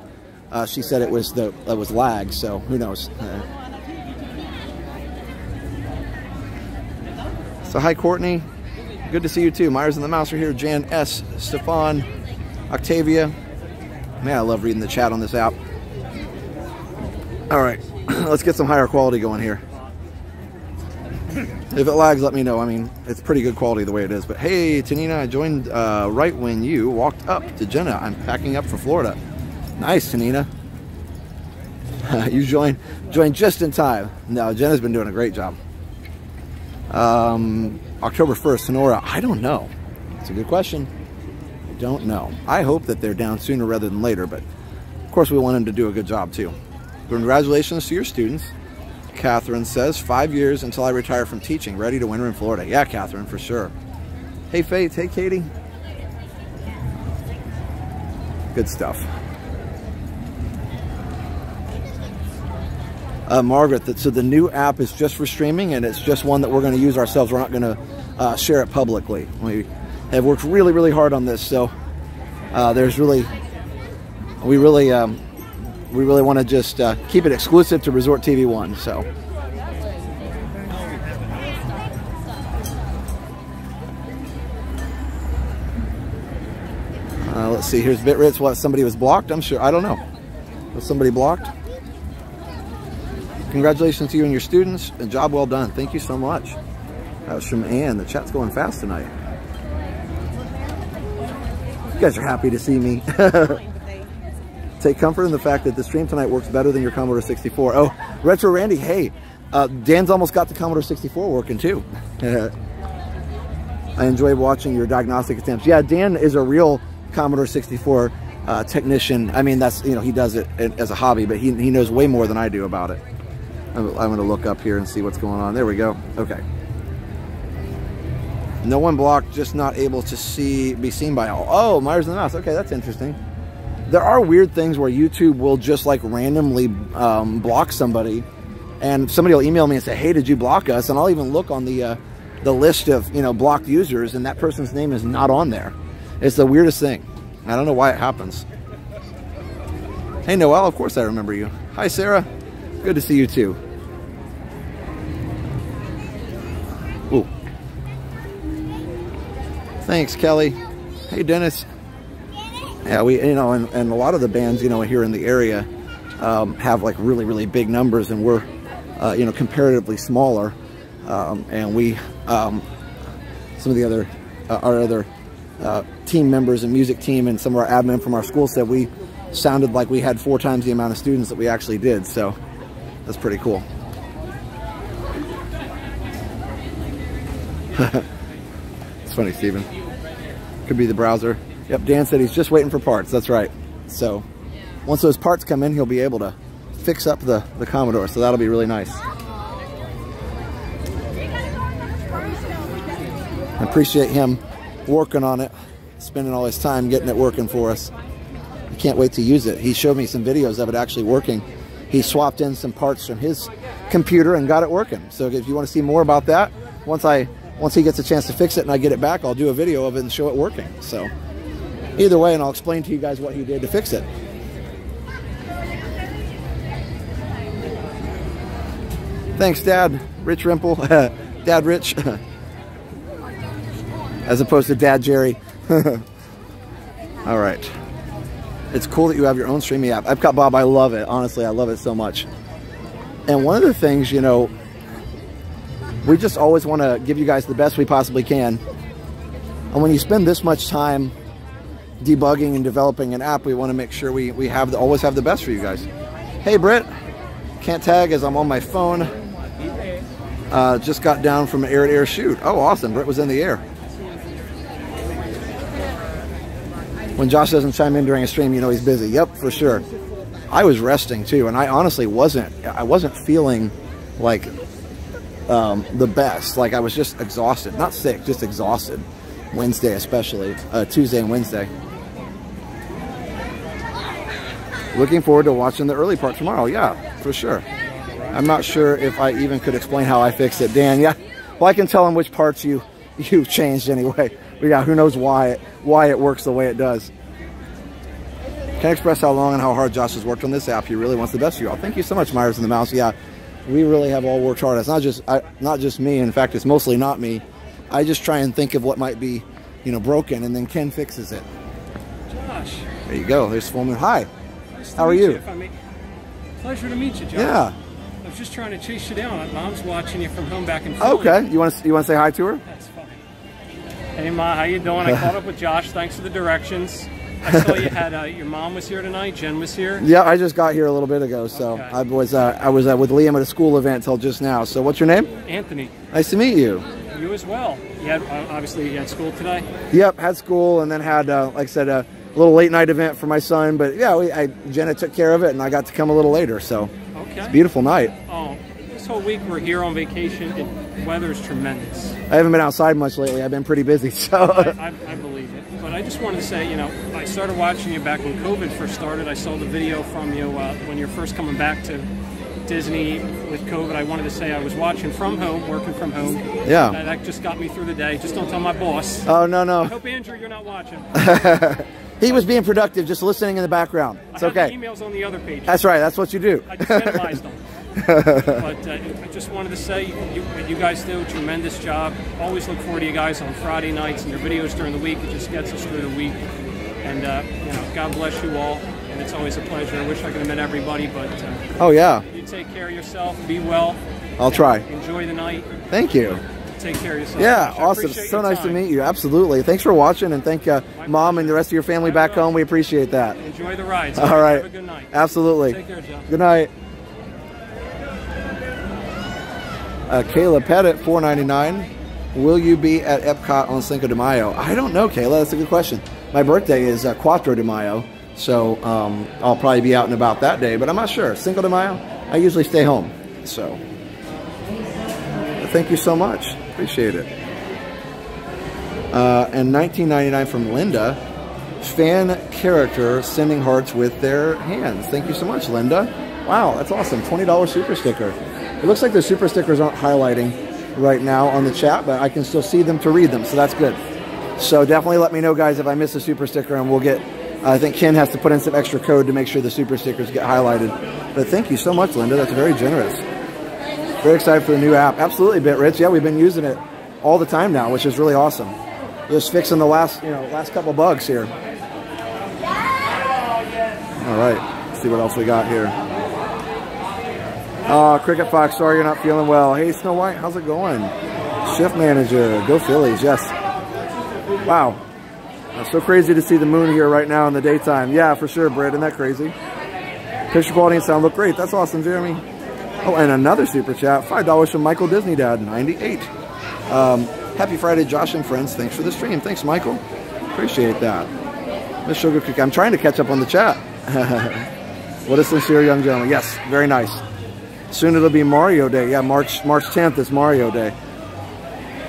Uh, she said it was the it was lag. So who knows? Uh, so hi Courtney, good to see you too. Myers and the Mouse are here. Jan S, Stefan, Octavia. Man, I love reading the chat on this app. All right, [CLEARS THROAT] let's get some higher quality going here. If it lags, let me know. I mean, it's pretty good quality the way it is. But hey, Tanina, I joined uh, right when you walked up to Jenna. I'm packing up for Florida. Nice, Tanina. [LAUGHS] you joined, joined just in time. No, Jenna's been doing a great job. Um, October 1st, Sonora. I don't know. It's a good question. I don't know. I hope that they're down sooner rather than later, but of course we want them to do a good job too. Congratulations to your students. Catherine says, five years until I retire from teaching. Ready to winter in Florida. Yeah, Catherine, for sure. Hey, Faith. Hey, Katie. Good stuff. Uh, Margaret, That, so the new app is just for streaming and it's just one that we're going to use ourselves. We're not going to uh, share it publicly. We have worked really, really hard on this. So uh, there's really, we really, um, we really want to just uh, keep it exclusive to Resort TV One. So. Uh, let's see. Here's Bitritz. What somebody was blocked? I'm sure. I don't know. Was somebody blocked? Congratulations to you and your students. A job well done. Thank you so much. That was from Ann. The chat's going fast tonight. You guys are happy to see me. [LAUGHS] Take comfort in the fact that the stream tonight works better than your Commodore 64. Oh, Retro Randy, hey, Uh, Dan's almost got the Commodore 64 working too. [LAUGHS] I enjoy watching your diagnostic attempts. Yeah, Dan is a real Commodore 64 uh, technician. I mean, that's, you know, he does it as a hobby, but he, he knows way more than I do about it. I'm, going to look up here and see what's going on. There we go. Okay. No one blocked, just not able to see be seen by all. Oh, Myers and the Mouse. Okay, that's interesting. There are weird things where YouTube will just like randomly um, block somebody, and somebody will email me and say, "Hey, did you block us?" And I'll even look on the uh, the list of you know blocked users, and that person's name is not on there. It's the weirdest thing. I don't know why it happens. Hey, Noel. Of course I remember you. Hi, Sarah. Good to see you too. Ooh. Thanks, Kelly. Hey, Dennis. Yeah, we, you know, and, and a lot of the bands, you know, here in the area um, have like really, really big numbers and we're, uh, you know, comparatively smaller. Um, and we, um, some of the other, uh, our other uh, team members and music team and some of our admin from our school said we sounded like we had four times the amount of students that we actually did. So that's pretty cool. [LAUGHS] it's funny, Steven. Could be the browser. Yep, Dan said he's just waiting for parts. That's right. So once those parts come in, he'll be able to fix up the, the Commodore. So that'll be really nice. I appreciate him working on it, spending all his time getting it working for us. I can't wait to use it. He showed me some videos of it actually working. He swapped in some parts from his computer and got it working. So if you want to see more about that, once I once he gets a chance to fix it and I get it back, I'll do a video of it and show it working. So either way, and I'll explain to you guys what he did to fix it. Thanks, Dad. Rich Rimple. [LAUGHS] Dad Rich. [LAUGHS] As opposed to Dad Jerry. [LAUGHS] All right. It's cool that you have your own streaming app. Epcot Bob, I love it. Honestly, I love it so much. And one of the things, you know, we just always want to give you guys the best we possibly can. And when you spend this much time debugging and developing an app, we want to make sure we, we have the, always have the best for you guys. Hey, Britt. Can't tag as I'm on my phone. Uh, just got down from an air-to-air shoot. Oh, awesome. Britt was in the air. When Josh doesn't chime in during a stream, you know he's busy. Yep, for sure. I was resting too, and I honestly wasn't. I wasn't feeling like um, the best. Like I was just exhausted. Not sick, just exhausted. Wednesday especially. Uh, Tuesday and Wednesday. Looking forward to watching the early part tomorrow. Yeah, for sure. I'm not sure if I even could explain how I fixed it. Dan, yeah. Well, I can tell him which parts you you changed anyway. But yeah, who knows why it, why it works the way it does. Can't express how long and how hard Josh has worked on this app. He really wants the best for you all. Thank you so much, Myers and the Mouse. Yeah, we really have all worked hard. It's not just I, not just me. In fact, it's mostly not me. I just try and think of what might be, you know, broken, and then Ken fixes it. Josh. There you go. There's Full Moon. Hi. Nice How are you? I may- Pleasure to meet you, Josh. Yeah. I was just trying to chase you down. Mom's watching you from home back in Philly. Okay. You want to you want to say hi to her? Hey, Ma, how you doing? I caught up with Josh. Thanks for the directions. I saw you [LAUGHS] had uh, your mom was here tonight. Jen was here. Yeah, I just got here a little bit ago, so I was uh, I was uh, with Liam at a school event till just now. So what's your name? Anthony, Nice to meet you. you as well. You had uh, obviously you had school today. Yep, had school and then had uh, like I said a little late night event for my son. But yeah, we, I, Jenna took care of it, and I got to come a little later. So Okay. it's a beautiful night. Oh, whole week we're here on vacation. It, weather's tremendous. I haven't been outside much lately. I've been pretty busy, [LAUGHS] so I, I, I believe it. But I just wanted to say, you know, I started watching you back when COVID first started. I saw the video from you uh, when you're first coming back to Disney with COVID. I wanted to say I was watching from home, working from home. Yeah. That, that just got me through the day. Just don't tell my boss. Oh, no, no. I hope Andrew, you're not watching. [LAUGHS] he was being productive, just listening in the background. It's okay. emails on the other page. That's right. That's what you do. I just minimized [LAUGHS] them. [LAUGHS] but uh, I just wanted to say, you, you guys do, a tremendous job. Always look forward to you guys on Friday nights and your videos during the week. It just gets us through the week. And, uh, you know, God bless you all. And it's always a pleasure. I wish I could have met everybody, but uh, Oh yeah, you take care of yourself. Be well. I'll try. Enjoy the night. Thank you. Take care of yourself. Yeah, awesome. So nice to meet you. Absolutely. Thanks for watching, and thank uh, mom and the rest of your family back home. We appreciate that. Enjoy the rides. All right. Have a good night. Absolutely. Take care, Josh. Good night. Uh, Kayla Pettit, four ninety nine. Will you be at Epcot on Cinco de Mayo? I don't know, Kayla. That's a good question. My birthday is uh, Cuatro de Mayo, so um, I'll probably be out and about that day, but I'm not sure. Cinco de Mayo, I usually stay home. So, thank you so much. Appreciate it. Uh, and 19.99 from Linda. Fan character sending hearts with their hands. Thank you so much, Linda. Wow, that's awesome. $20 super sticker. It looks like the super stickers aren't highlighting right now on the chat, but I can still see them to read them, so that's good. So definitely let me know, guys, if I miss a super sticker, and we'll get, I think Ken has to put in some extra code to make sure the super stickers get highlighted. But thank you so much, Linda. That's very generous. Very excited for the new app. Absolutely, BitRich. Yeah, we've been using it all the time now, which is really awesome. Just fixing the last, you know, last couple bugs here. All right, see what else we got here. Uh, Cricket Fox, sorry you're not feeling well. Hey, Snow White, how's it going? Shift manager, go Phillies, yes. Wow. Uh, so crazy to see the moon here right now in the daytime. Yeah, for sure, Britt, isn't that crazy? Picture quality and sound look great. That's awesome, Jeremy. Oh, and another super chat, $5 from Michael Disney Dad, 98. Um, happy Friday, Josh and friends. Thanks for the stream. Thanks, Michael. Appreciate that. Miss Sugar Cookie, I'm trying to catch up on the chat. [LAUGHS] what a sincere young gentleman. Yes, very nice. Soon it'll be Mario Day. Yeah, March March 10th is Mario Day.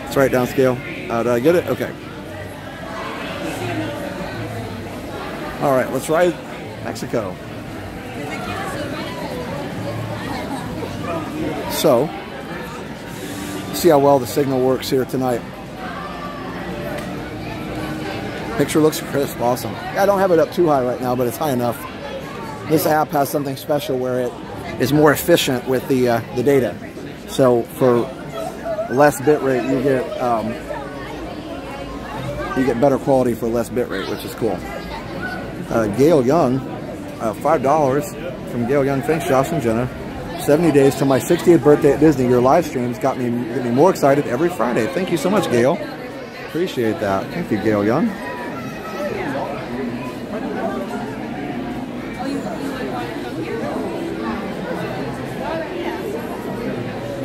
Let's write down scale. Uh, did I get it? Okay. All right, let's ride Mexico. So, see how well the signal works here tonight. Picture looks crisp, awesome. I don't have it up too high right now, but it's high enough. This app has something special where it is more efficient with the uh, the data. So for less bitrate, you get um, you get better quality for less bitrate, which is cool. Uh, Gail Young, uh, five dollars from Gail Young. Thanks, Josh and Jenna. 70 days to my 60th birthday at Disney. Your live streams got me, get me more excited every Friday. Thank you so much, Gail. Appreciate that. Thank you, Gail Young.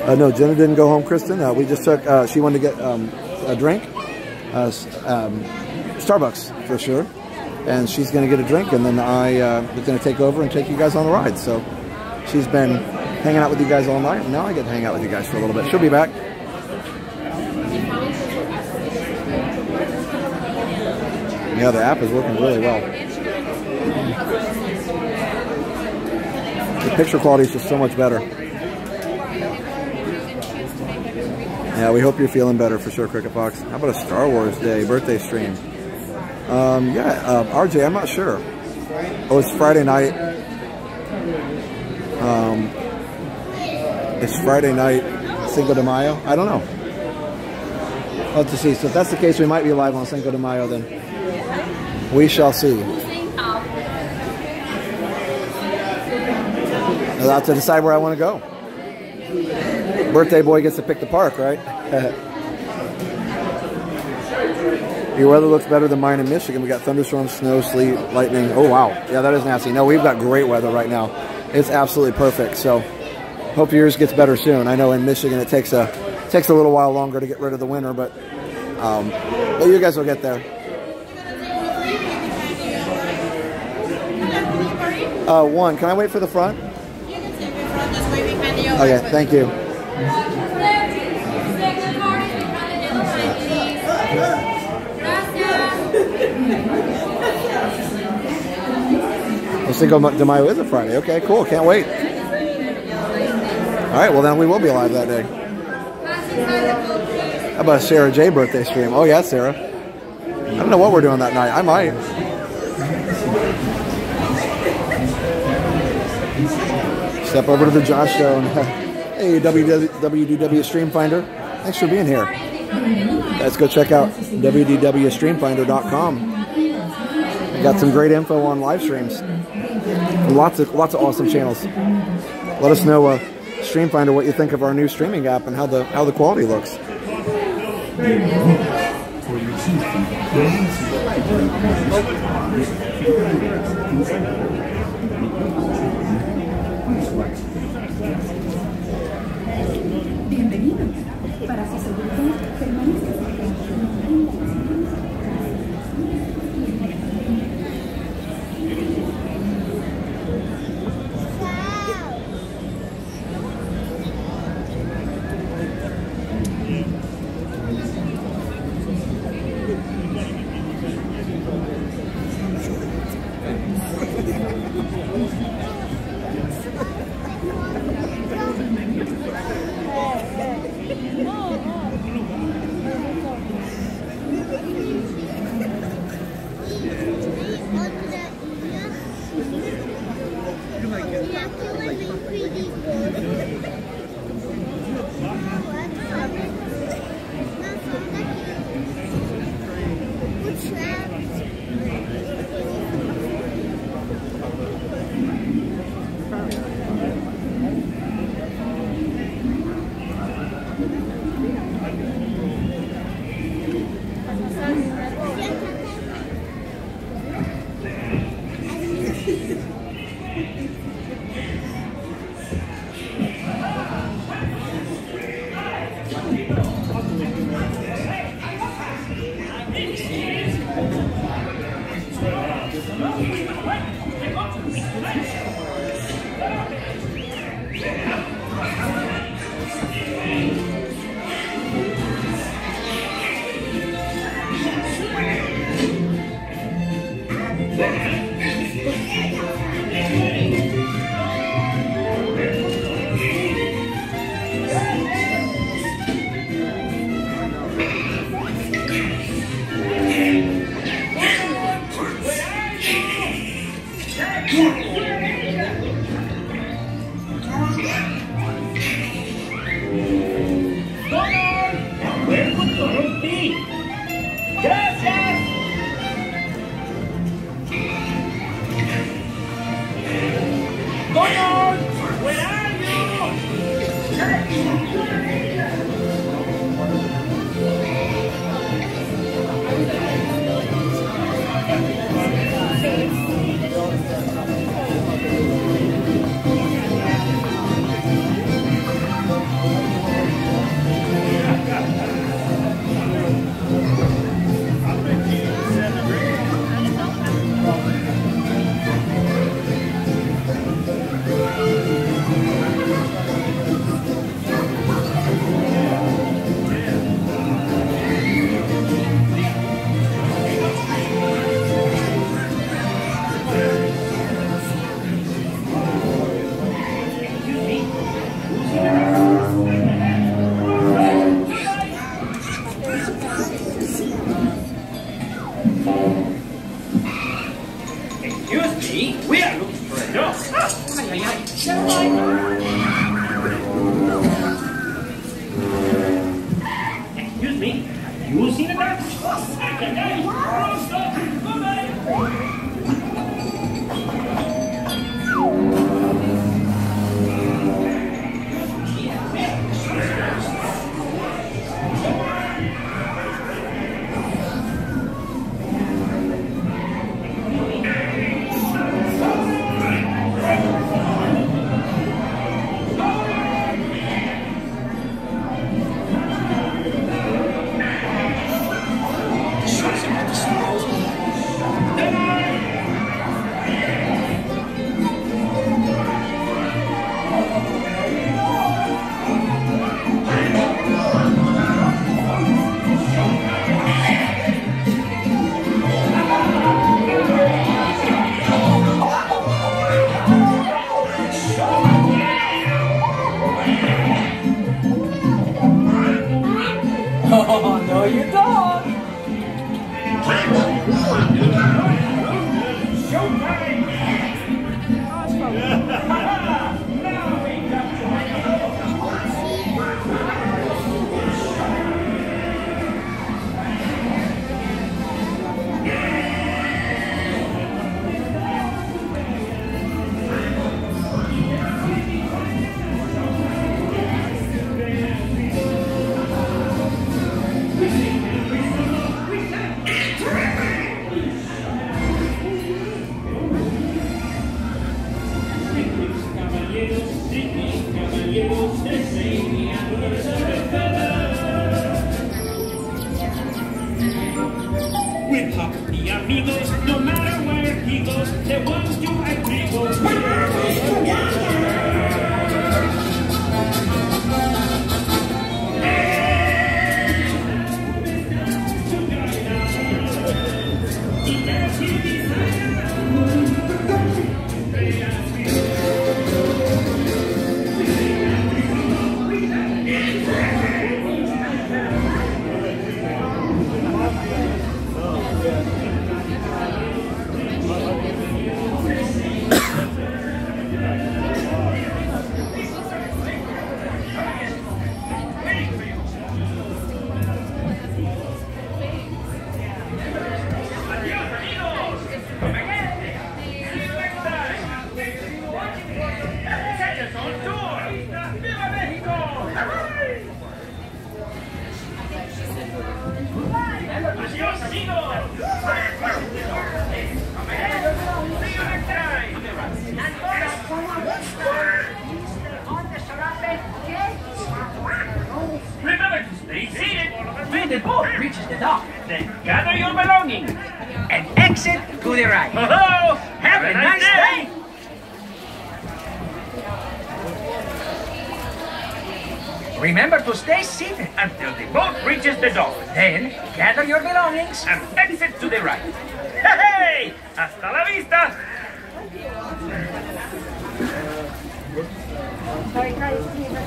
Uh, no, Jenna didn't go home, Kristen. Uh, we just took, uh, she wanted to get um, a drink, uh, um, Starbucks for sure. And she's going to get a drink, and then I uh, was going to take over and take you guys on a ride. So she's been hanging out with you guys all night, and now I get to hang out with you guys for a little bit. She'll be back. Yeah, the app is working really well. The picture quality is just so much better. Yeah, we hope you're feeling better for sure, Cricket Fox. How about a Star Wars Day birthday stream? Um, yeah, uh, RJ, I'm not sure. Oh, it's Friday night. Um, it's Friday night, Cinco de Mayo. I don't know. I'll have to see. So if that's the case, we might be live on Cinco de Mayo then. We shall see. I'll have to decide where I want to go. Birthday boy gets to pick the park, right? [LAUGHS] Your weather looks better than mine in Michigan. We got thunderstorms, snow, sleet, lightning. Oh, wow. Yeah, that is nasty. No, we've got great weather right now. It's absolutely perfect. So hope yours gets better soon. I know in Michigan it takes a takes a little while longer to get rid of the winter, but um, but you guys will get there. Uh, one. Can I wait for the front? Okay, thank you. Well, Cinco de Mayo is a Friday. Okay, cool. Can't wait. All right, well then we will be live that day. How about Sarah J birthday stream? Oh yeah, Sarah. I don't know what we're doing that night. I might. Step over to the Josh Show. [LAUGHS] Hey, WDW Stream Finder. Thanks for being here. Let's go check out WDWStreamfinder.com. We got some great info on live streams. Lots of lots of awesome channels. Let us know, uh, what you think of our new streaming app and how the how the quality looks. Your and exit to the right. Hey! Hasta la vista!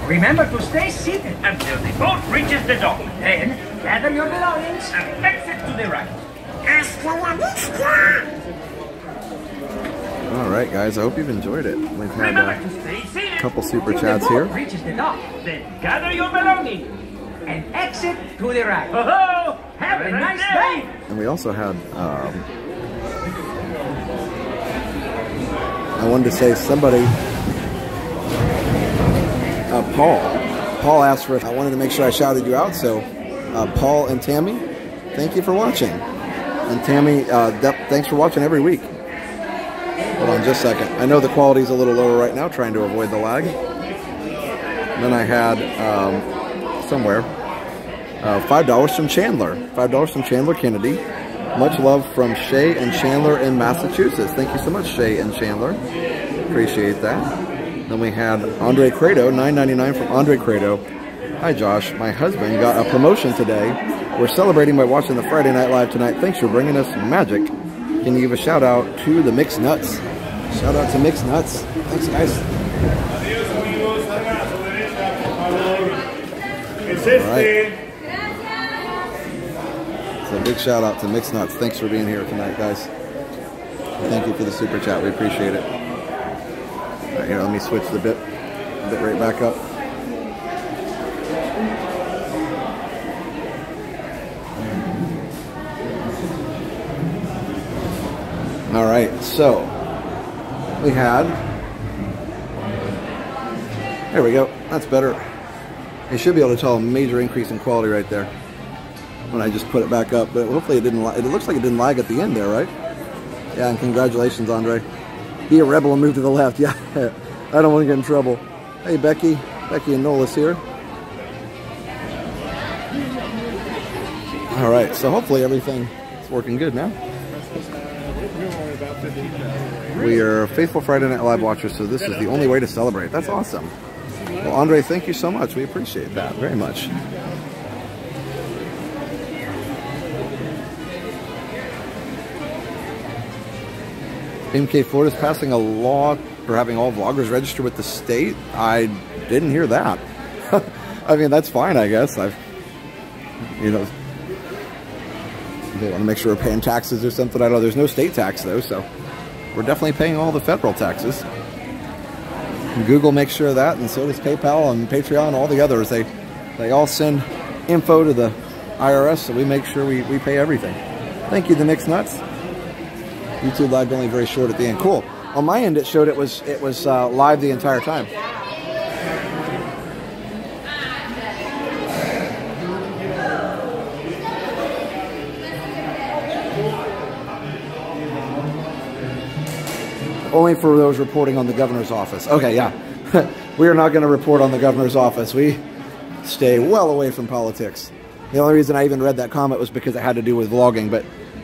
Remember to stay seated until the boat reaches the dock. Then gather your belongings and exit to the right. Hasta la vista! All right, guys. I hope you've enjoyed it. We've had Remember uh, to stay seated a couple super chats here. reaches the dock. Then gather your belongings and exit to the right. Oh, have a nice day! And we also had, um, I wanted to say somebody, uh, Paul. Paul asked for, I wanted to make sure I shouted you out. So, uh, Paul and Tammy, thank you for watching. And Tammy, uh, thanks for watching every week. Hold on just a second. I know the quality's a little lower right now, trying to avoid the lag. And then I had, um, somewhere, uh, $5 from Chandler. $5 from Chandler Kennedy. Much love from Shay and Chandler in Massachusetts. Thank you so much, Shay and Chandler. Appreciate that. Then we had Andre Credo, $9.99 from Andre Credo. Hi, Josh. My husband got a promotion today. We're celebrating by watching the Friday Night Live tonight. Thanks for bringing us magic. Can you give a shout out to the Mixed Nuts? Shout out to Mixed Nuts. Thanks, guys. All right. Big shout out to Mixed Nuts. Thanks for being here tonight, guys. Thank you for the super chat. We appreciate it. All right, here, let me switch the bit, bit right back up. All right, so we had. There we go. That's better. You should be able to tell a major increase in quality right there when I just put it back up. But hopefully it didn't. It looks like it didn't lag at the end there, right? Yeah, and congratulations, Andre. Be a rebel and move to the left. [LAUGHS] Yeah, I don't want to get in trouble. Hey, Becky, Becky and Nolas here. All right, so hopefully everything is working good now. We are faithful Friday Night Live watchers, so this is the only way to celebrate. That's awesome. Well, Andre, thank you so much. We appreciate that very much. MK Florida is passing a law for having all vloggers register with the state. I didn't hear that. [LAUGHS] I mean, that's fine, I guess. I've, you know, they want to make sure we're paying taxes or something. I don't know. There's no state tax though, so we're definitely paying all the federal taxes. Google makes sure of that, and so does PayPal and Patreon and all the others. They they all send info to the IRS, so we make sure we, we pay everything. Thank you, the Mixed Nuts. YouTube live only very short at the end. Cool. On my end, it showed it was it was uh, live the entire time. Only for those reporting on the governor's office. Okay, yeah. [LAUGHS] we are not going to report on the governor's office. We stay well away from politics. The only reason I even read that comment was because it had to do with vlogging. But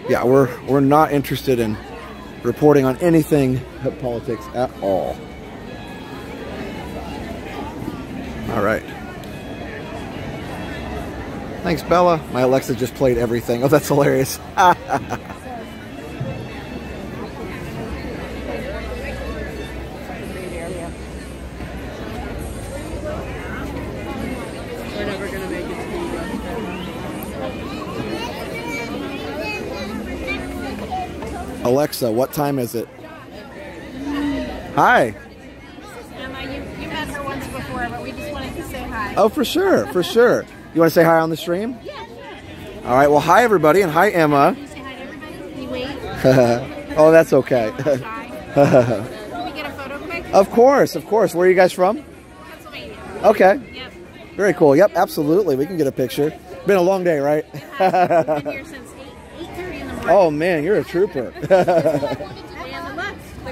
yeah, we're we're not interested in reporting on anything politics at all. All right. Thanks, Bella. My Alexa just played everything. Oh, that's hilarious. [LAUGHS] We're never gonna make it to Alexa, what time is it? Hi. Emma, you, you met her once before, but we just wanted to say hi. Oh, for sure, for sure. You want to say hi on the stream? Yeah, All right. Well, hi everybody, and hi Emma. Can you wait? [LAUGHS] oh, that's okay. [LAUGHS] Can we get a photo quick? of course, of course. Where are you guys from? Pennsylvania. Okay. Yep. Very cool. Yep, absolutely. We can get a picture. Been a long day, right? [LAUGHS] Been here since 8, Oh man, you're a trooper. Look, look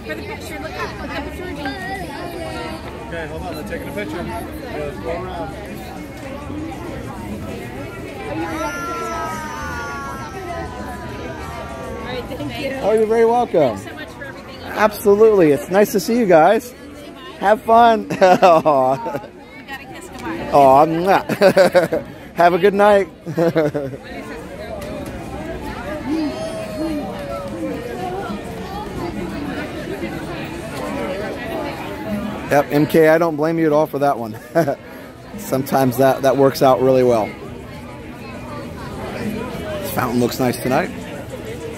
for the picture. Look up, look up Georgie. Okay, hold on. They're taking a picture. Let's go around. Thank you. oh, you're very welcome. so much for everything. Absolutely. It's nice to see you guys. Have fun. [LAUGHS] Aw. Aw, mwah. [LAUGHS] Have a good night. [LAUGHS] Yep, MK, I don't blame you at all for that one. [LAUGHS] Sometimes that, that works out really well. This fountain looks nice tonight.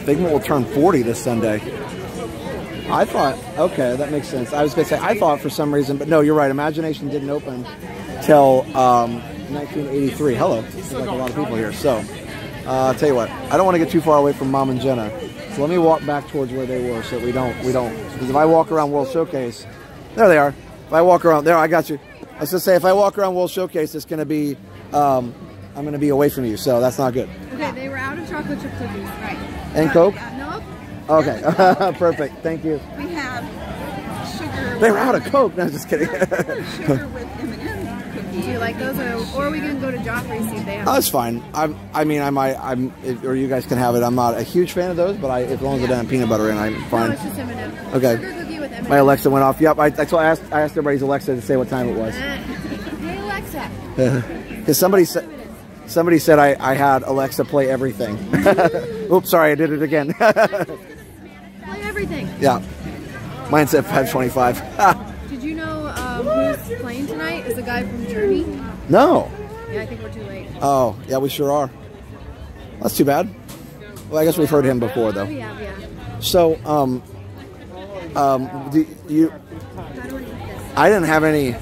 Figment will turn 40 this Sunday. I thought, okay, that makes sense. I was going to say, I thought for some reason, but no, you're right. Imagination didn't open till um, 1983. Hello. There's like a lot of people here. So, uh, I'll tell you what, I don't want to get too far away from Mom and Jenna. So let me walk back towards where they were so we don't, we don't, because if I walk around World Showcase, there they are. If I walk around, there, I got you. I was going to say, if I walk around World Showcase, it's going to be, um, I'm going to be away from you, so that's not good. Okay, they were out of chocolate chip cookies. Right. And Coke? No. Okay, [LAUGHS] [LAUGHS] perfect. Thank you. We have sugar. They were out of Coke. No, just kidding. sugar [LAUGHS] with M&M cookies. Do you like those, or, or we can go to Joffrey see if they have? Oh, that's fine. I'm, I mean, I might, I'm, if, or you guys can have it. I'm not a huge fan of those, but I, as long as it doesn't have peanut butter in, I'm fine. No, it's just M&M. Okay. Sugar cookie with. My Alexa went off. Yep, I, that's why I asked, I asked everybody's Alexa to say what time it was. Hey Alexa. [LAUGHS] Because somebody said, somebody said I, I had Alexa play everything. [LAUGHS] Oops, sorry, I did it again. [LAUGHS] Play everything. yeah, mine said 525. Did you know um, who's playing tonight? Is the guy from Journey? no. Yeah, I think we're too late. Oh, yeah, we sure are. That's too bad. Well, I guess we've heard him before, though. We have, yeah. So, um, um, do you, I didn't have any.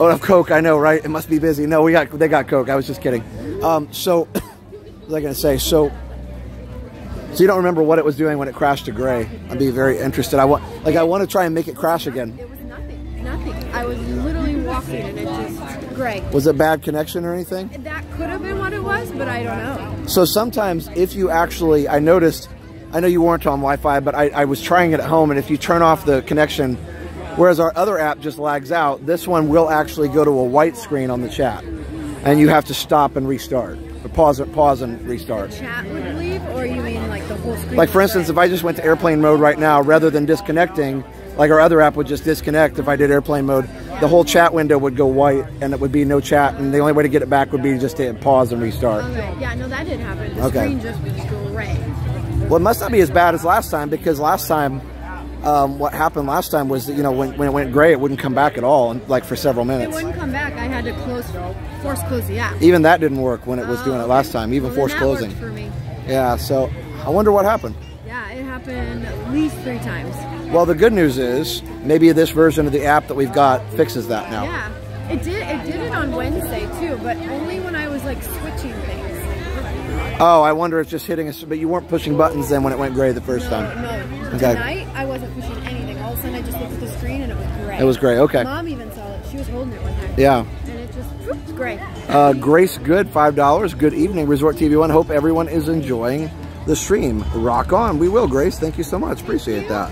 Oh, of Coke. I know, right? It must be busy. No, we got they got Coke. I was just kidding. Um, so, [COUGHS] what was I gonna say? So, so you don't remember what it was doing when it crashed to gray? I'd be very interested. I want, like, I want to try and make it crash again. It was nothing. Nothing. I was literally walking and it just gray. Was it bad connection or anything? That could have been what it was, but I don't know. So sometimes if you actually, I noticed, I know you weren't on Wi-Fi, but I, I was trying it at home, and if you turn off the connection, whereas our other app just lags out, this one will actually go to a white screen on the chat, and you have to stop and restart, or pause it, pause and restart. Chat would leave, or you mean like the whole screen? Like for instance, if I just went to airplane mode right now, rather than disconnecting, like our other app would just disconnect if I did airplane mode, the whole chat window would go white, and it would be no chat, and the only way to get it back would be just to pause and restart. Oh, okay. Yeah, no, that did happen. The Okay. screen just was gray. Well, it must not be as bad as last time because last time, um, what happened last time was that you know when, when it went gray, it wouldn't come back at all, and like for several minutes. It wouldn't come back. I had to close, force close the app. Even that didn't work when it was doing it last time, even Well, that closing. for me. Yeah, so I wonder what happened. Yeah, it happened at least three times. Well, the good news is maybe this version of the app that we've got fixes that now. Yeah, it did. It did it on Wednesday too, but only when I was like. Oh, I wonder if just hitting us, but you weren't pushing buttons then when it went gray the first time. No, Okay. tonight I wasn't pushing anything. All of a sudden, I just looked at the screen and it was gray. It was gray, okay. Mom even saw it. She was holding it one time. Yeah. And it just whoop, gray. Uh, Grace Good, $5. Good evening, Resort TV One. Hope everyone is enjoying the stream. Rock on. We will, Grace. Thank you so much. Appreciate that.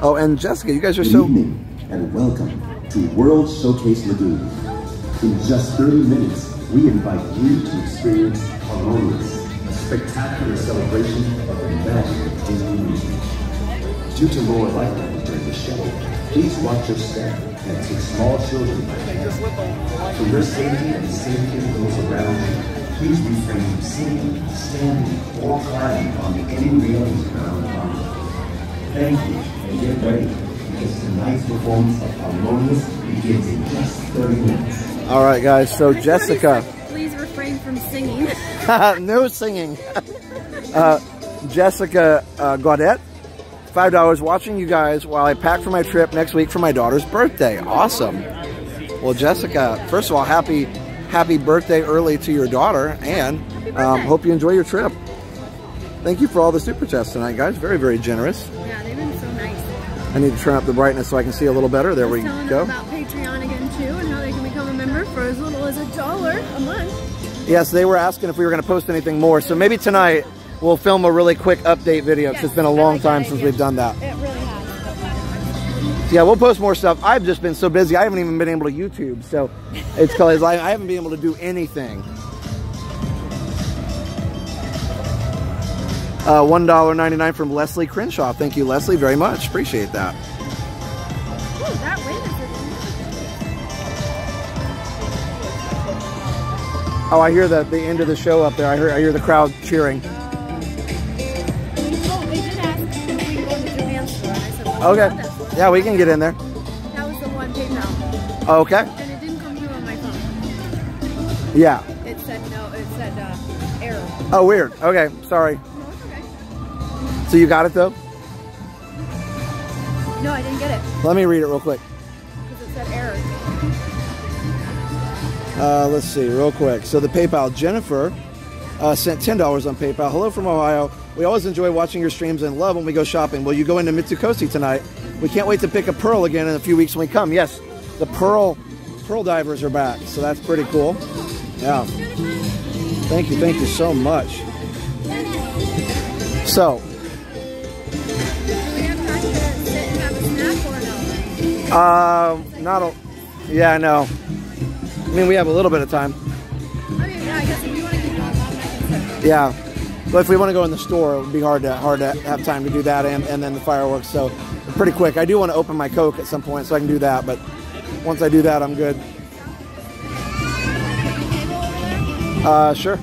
Oh, and Jessica, you guys are Good so. evening and welcome to World Showcase Lagoon. In just 30 minutes, we invite you to experience Harmonious, a spectacular celebration of the magic of Disney music. Due to lower light levels during the show, please watch your step and take small children by hand. For your safety and the safety of those around you, please refrain from sitting, standing, or climbing on any railings around the park. Thank you, and get ready, because tonight's performance of Harmonious begins in just 30 minutes. All right, guys. So, Jessica. From singing. [LAUGHS] no singing. [LAUGHS] uh, Jessica uh, Gaudet, five dollars. Watching you guys while I pack for my trip next week for my daughter's birthday. Awesome. Well, Jessica, first of all, happy happy birthday early to your daughter, and um, hope you enjoy your trip. Thank you for all the super chats tonight, guys. Very very generous. yeah, they've been so nice. I need to turn up the brightness so I can see a little better. There we go. about Patreon again too, and how they can become a member for as little as a dollar a month. Yes, they were asking if we were going to post anything more. So maybe tonight we'll film a really quick update video because it's been a long time since we've done that. It really has. Yeah, we'll post more stuff. I've just been so busy. I haven't even been able to YouTube, so it's because I, I haven't been able to do anything. Uh, $1.99 from Leslie Crenshaw. Thank you, Leslie, very much. Appreciate that. Oh, I hear the, the end of the show up there. I hear I hear the crowd cheering. They did ask if we could go to the Japan store. And I said, well, Okay. Yeah, we can get in there. That was the one PayPal. Okay. And it didn't come through on my phone. Yeah. It said no, it said uh, error. Oh, weird. Okay, sorry. No, it's okay. So you got it though? No, I didn't get it Let me read it real quick. Uh, let's see, real quick. So the PayPal, Jennifer uh, sent ten dollars on PayPal. Hello from Ohio. We always enjoy watching your streams and love when we go shopping. Will you go into Mitsukoshi tonight? We can't wait to pick a pearl again in a few weeks when we come. Yes, the pearl pearl divers are back, so that's pretty cool. Yeah. Thank you, thank you so much. So, Do we have time to sit and have a snack or no? um, not a, yeah, I know. I mean, we have a little bit of time. I mean, yeah, I guess if you want to keep going I can. Yeah, but if we want to go in the store, it would be hard to hard to have time to do that, and, and then the fireworks. So pretty quick. I do want to open my Coke at some point, so I can do that. But once I do that, I'm good. Uh, sure.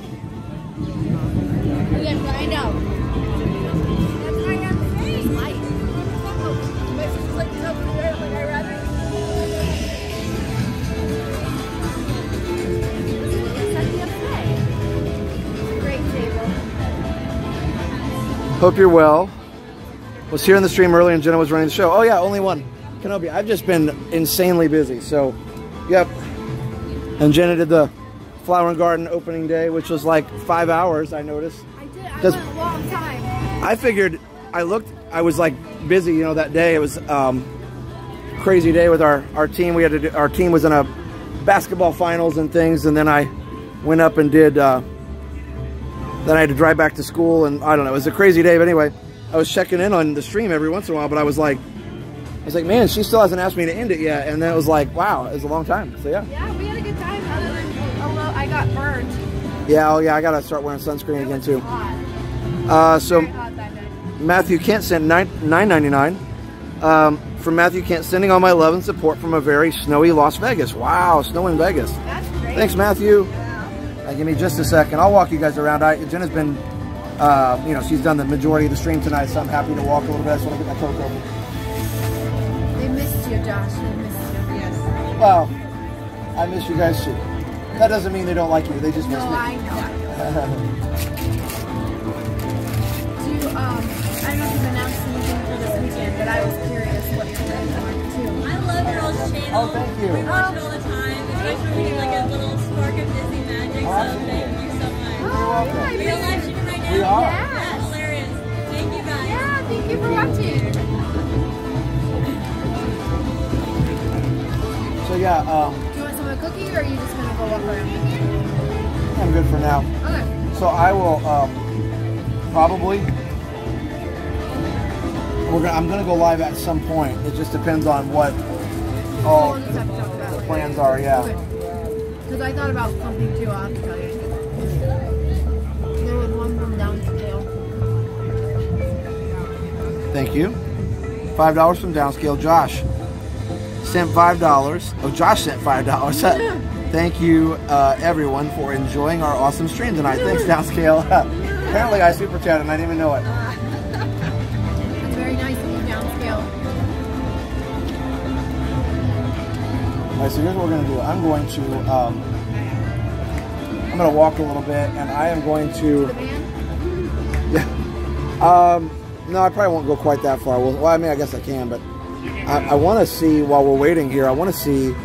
Hope you're well. Was here in the stream earlier, and Jenna was running the show. Oh yeah, only one. Kenobi. I've just been insanely busy. So, yep. And Jenna did the flower and garden opening day, which was like five hours. I noticed. I did. I went a long time. I figured I looked I was like busy, you know, that day. It was um crazy day with our our team. We had to do, our team was in a basketball finals and things and then I went up and did uh then I had to drive back to school and I don't know, it was a crazy day, but anyway, I was checking in on the stream every once in a while, but I was like I was like, man, she still hasn't asked me to end it yet. And then it was like, wow, it was a long time. So yeah. Yeah, we had a good time. Other than, although I got burned. Yeah, oh yeah, I gotta start wearing sunscreen again too. Uh, so Very hot that. Matthew Kent sent nine nine ninety nine. Um, from Matthew Kent, sending all my love and support from a very snowy Las Vegas. Wow, snow in Vegas. That's great. Thanks, Matthew. Uh, give me just a second. I'll walk you guys around. I, Jenna's been, uh, you know, she's done the majority of the stream tonight, so I'm happy to walk a little bit. I just want to get my coat open. They missed you, Josh. They missed you. Yes. Well, I miss you guys too. That doesn't mean they don't like you. They just miss No, me. I know. [LAUGHS] Do you, um, I don't know if you've announced anything for this weekend, but I was curious what you're doing too. I love your old channel. Oh, thank you. We watch it all the time. You guys are getting like a little spark of Disney magic, so thank you so much. You're welcome. Are you live streaming right now? We are. That's hilarious. Thank you guys. Yeah, thank you for watching. So yeah, um, Do you want some of a cookie, or are you just gonna go walk around? I'm good for now. Okay. So I will um, probably. We're gonna, I'm gonna go live at some point. It just depends on what all We'll just have to talk about the it. plans are. Yeah. Because I thought about something too. I'll to tell you. There was one from downscale. Thank you. Five dollars from Downscale. Josh sent five dollars. Oh, Josh sent five dollars. [LAUGHS] Thank you, uh, everyone, for enjoying our awesome stream tonight. Thanks, Downscale. [LAUGHS] Apparently, I super chatted and I didn't even know it. All right, so here's what we're gonna do. I'm going to, um, I'm gonna walk a little bit, and I am going to. Yeah. Um, no, I probably won't go quite that far. Well, well I mean, I guess I can, but I, I want to see while we're waiting here. I want to see.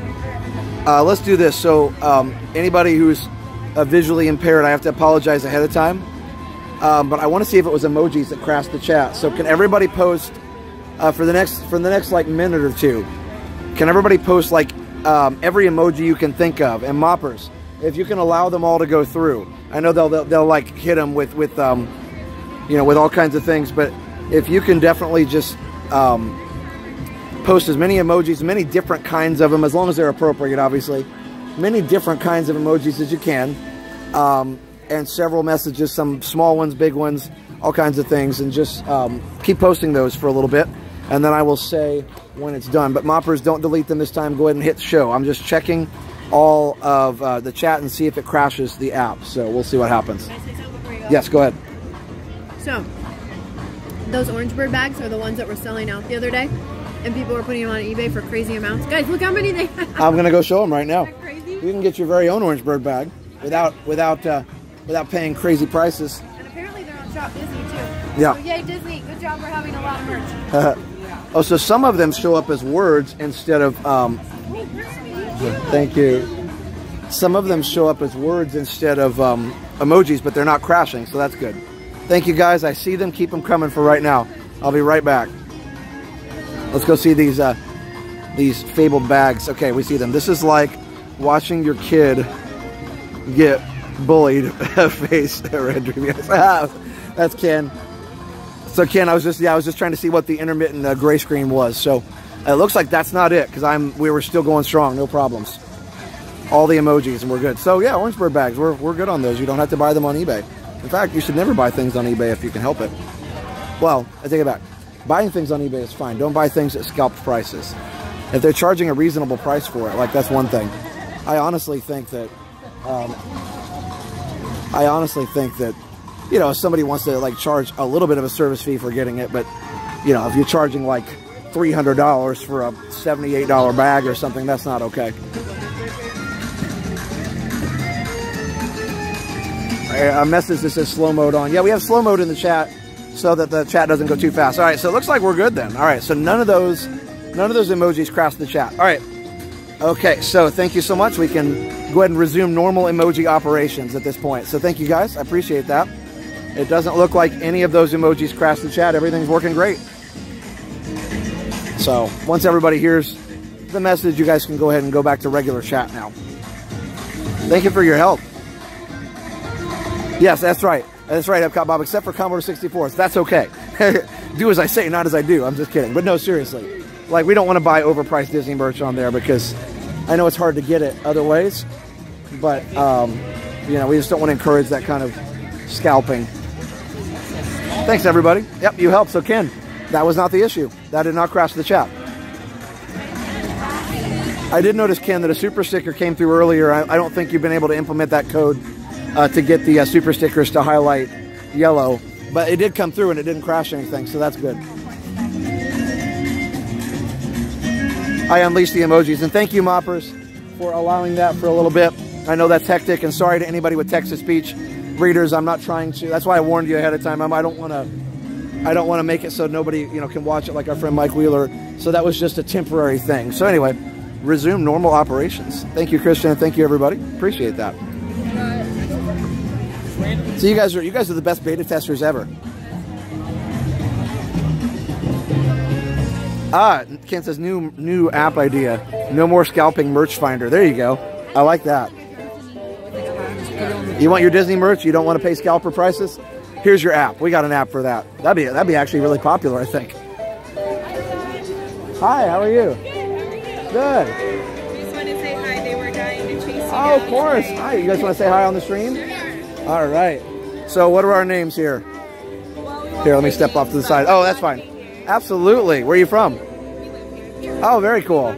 Uh, let's do this. So, um, anybody who's uh, visually impaired, I have to apologize ahead of time. Um, but I want to see if it was emojis that crashed the chat. So, can everybody post uh, for the next for the next like minute or two? Can everybody post like um, every emoji you can think of and moppers? If you can allow them all to go through, I know they'll they'll, they'll like hit them with with um, you know, with all kinds of things. But if you can definitely just um, post as many emojis, many different kinds of them, as long as they're appropriate, obviously, many different kinds of emojis as you can, um, and several messages, some small ones, big ones, all kinds of things, and just um, keep posting those for a little bit, and then I will say when it's done. But moppers, don't delete them this time. Go ahead and hit show. I'm just checking all of uh, the chat and see if it crashes the app. So we'll see what happens. Yes, go ahead. So, those orange bird bags are the ones that were selling out the other day, and people were putting them on eBay for crazy amounts. Guys, look how many they have. I'm gonna go show them right now. You can get your very own orange bird bag without without uh, without paying crazy prices. And apparently they're on Shop Disney too. Yeah. So yay Disney, good job for having a lot of merch. [LAUGHS] oh, so some of them show up as words instead of. Um, thank you. Some of them show up as words instead of um, emojis, but they're not crashing, so that's good. Thank you guys. I see them. Keep them coming for right now. I'll be right back. Let's go see these uh, these fabled bags. Okay, we see them. This is like watching your kid get bullied [LAUGHS] face red dream. Yes, [LAUGHS] that's Ken. So Ken, I was just yeah, I was just trying to see what the intermittent uh, gray screen was. So it looks like that's not it because I'm we were still going strong, no problems. All the emojis and we're good. So yeah, orange bird bags, we're we're good on those. You don't have to buy them on eBay. In fact, you should never buy things on eBay if you can help it. Well, I take it back. Buying things on eBay is fine. Don't buy things at scalped prices. If they're charging a reasonable price for it, like that's one thing. I honestly think that um, I honestly think that you know if somebody wants to like charge a little bit of a service fee for getting it, but you know if you're charging like three hundred dollars for a seventy-eight dollar bag or something, that's not okay. A message that says slow mode on. Yeah, we have slow mode in the chat so that the chat doesn't go too fast. All right, so it looks like we're good then. All right, so none of those, none of those emojis crashed the chat. All right. Okay, so thank you so much. We can go ahead and resume normal emoji operations at this point. So thank you guys. I appreciate that. It doesn't look like any of those emojis crashed the chat. Everything's working great. So once everybody hears the message, you guys can go ahead and go back to regular chat now. Thank you for your help. Yes, that's right. That's right, Epcot Bob, except for Commodore 64s. That's okay. [LAUGHS] do as I say, not as I do. I'm just kidding. But no, seriously. Like, we don't want to buy overpriced Disney merch on there because I know it's hard to get it other ways. But, um, you know, we just don't want to encourage that kind of scalping. Thanks, everybody. Yep, you helped. So, Ken, that was not the issue. That did not crash the chat. I did notice, Ken, that a super sticker came through earlier. I, I don't think you've been able to implement that code uh, to get the uh, super stickers to highlight yellow. But it did come through and it didn't crash anything, so that's good. I unleashed the emojis. And thank you, Moppers, for allowing that for a little bit. I know that's hectic, and sorry to anybody with text-to-speech readers. I'm not trying to. That's why I warned you ahead of time. I'm, I don't want to. I don't want to make it so nobody, you know, can watch it like our friend Mike Wheeler. So that was just a temporary thing. So anyway, resume normal operations. Thank you, Christian, thank you, everybody. Appreciate that. So you guys are you guys are the best beta testers ever. Ah, Ken says new new app idea. No more scalping merch finder. There you go. I like that. You want your Disney merch? You don't want to pay scalper prices? Here's your app. We got an app for that. That'd be that'd be actually really popular, I think. Hi, how are you? Good. Just want to say hi. They were dying to chase you Oh, of course. Hi. You guys want to say hi on the stream? All right. So what are our names here? Here, let me step off to the side. Oh, that's fine. Absolutely. Where are you from? Oh, very cool.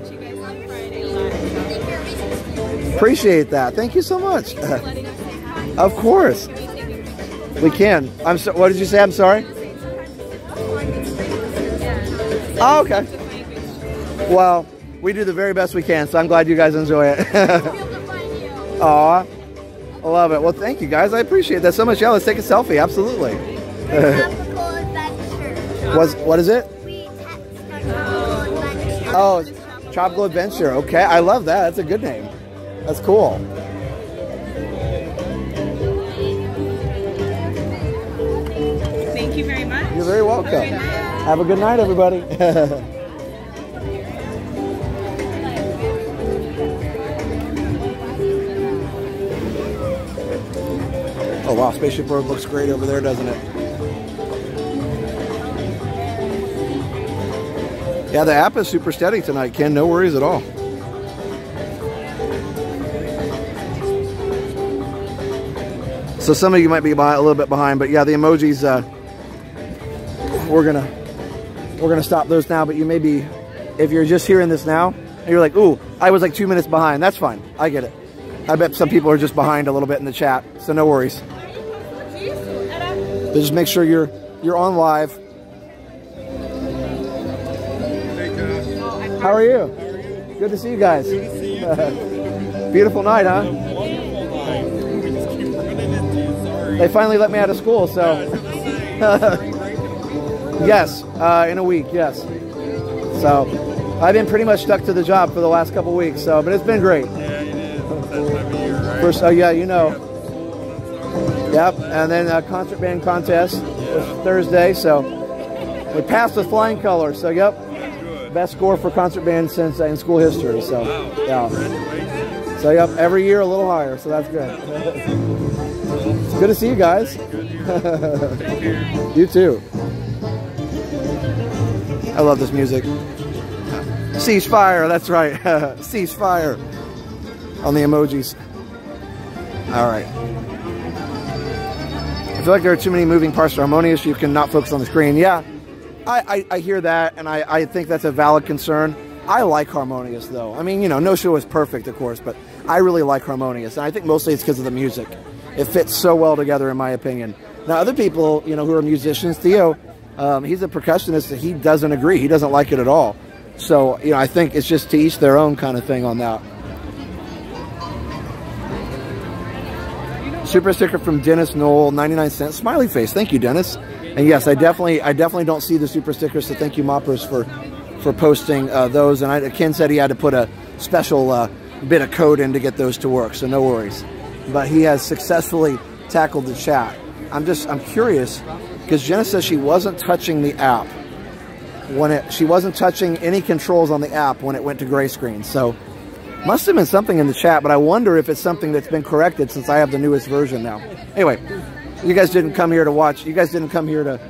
Appreciate that. Thank you so much. [LAUGHS] of course. We can. I'm so, what did you say? I'm sorry? Oh, okay. Well, we do the very best we can, so I'm glad you guys enjoy it. [LAUGHS] Aw. I love it. Well, thank you guys. I appreciate that so much. Yeah, let's take a selfie. Absolutely. [LAUGHS] Was what is it? Oh, Tropical Adventure. Okay, I love that. That's a good name. That's cool. You're very welcome. Have a good night, everybody. [LAUGHS] oh wow, Spaceship Earth looks great over there, doesn't it? Yeah, the app is super steady tonight, Ken. No worries at all. So some of you might be a little bit behind, but yeah, the emojis uh, we're gonna we're gonna stop those now. But you may be, if you're just hearing this now, and you're like, "Ooh, I was like two minutes behind." That's fine. I get it. I bet some people are just behind a little bit in the chat, so no worries. But just make sure you're you're on live. How are you? Good to see you guys. [LAUGHS] Beautiful night, huh? They finally let me out of school, so. [LAUGHS] yes, uh, in a week, yes. So, I've been pretty much stuck to the job for the last couple weeks, so, but it's been great. First, oh yeah, you know. Yep, and then a concert band contest Thursday, so we passed with flying colors. So, yep, best score for concert band since uh, in school history. So, yeah. So, yep, every year a little higher, so that's good. [LAUGHS] it's good to see you guys. [LAUGHS] you too. I love this music. Ceasefire, that's right. [LAUGHS] Ceasefire on the emojis. All right. I feel like there are too many moving parts to Harmonious. You cannot focus on the screen. Yeah, I, I, I hear that, and I, I think that's a valid concern. I like Harmonious, though. I mean, you know, no show is perfect, of course, but I really like Harmonious. And I think mostly it's because of the music. It fits so well together, in my opinion. Now, other people, you know, who are musicians, Theo, um, he's a percussionist, he doesn't agree. He doesn't like it at all. So, you know, I think it's just to each their own kind of thing on that. Super sticker from Dennis Knoll, 99 cents. Smiley face. Thank you, Dennis. And yes, I definitely I definitely don't see the super stickers, so thank you, Moppers, for, for posting uh, those. And I, Ken said he had to put a special uh, bit of code in to get those to work, so no worries. But he has successfully tackled the chat. I'm just, I'm curious, because Jenna says she wasn't touching the app when it, she wasn't touching any controls on the app when it went to gray screen. So must have been something in the chat, but I wonder if it's something that's been corrected since I have the newest version now. Anyway, you guys didn't come here to watch. You guys didn't come here to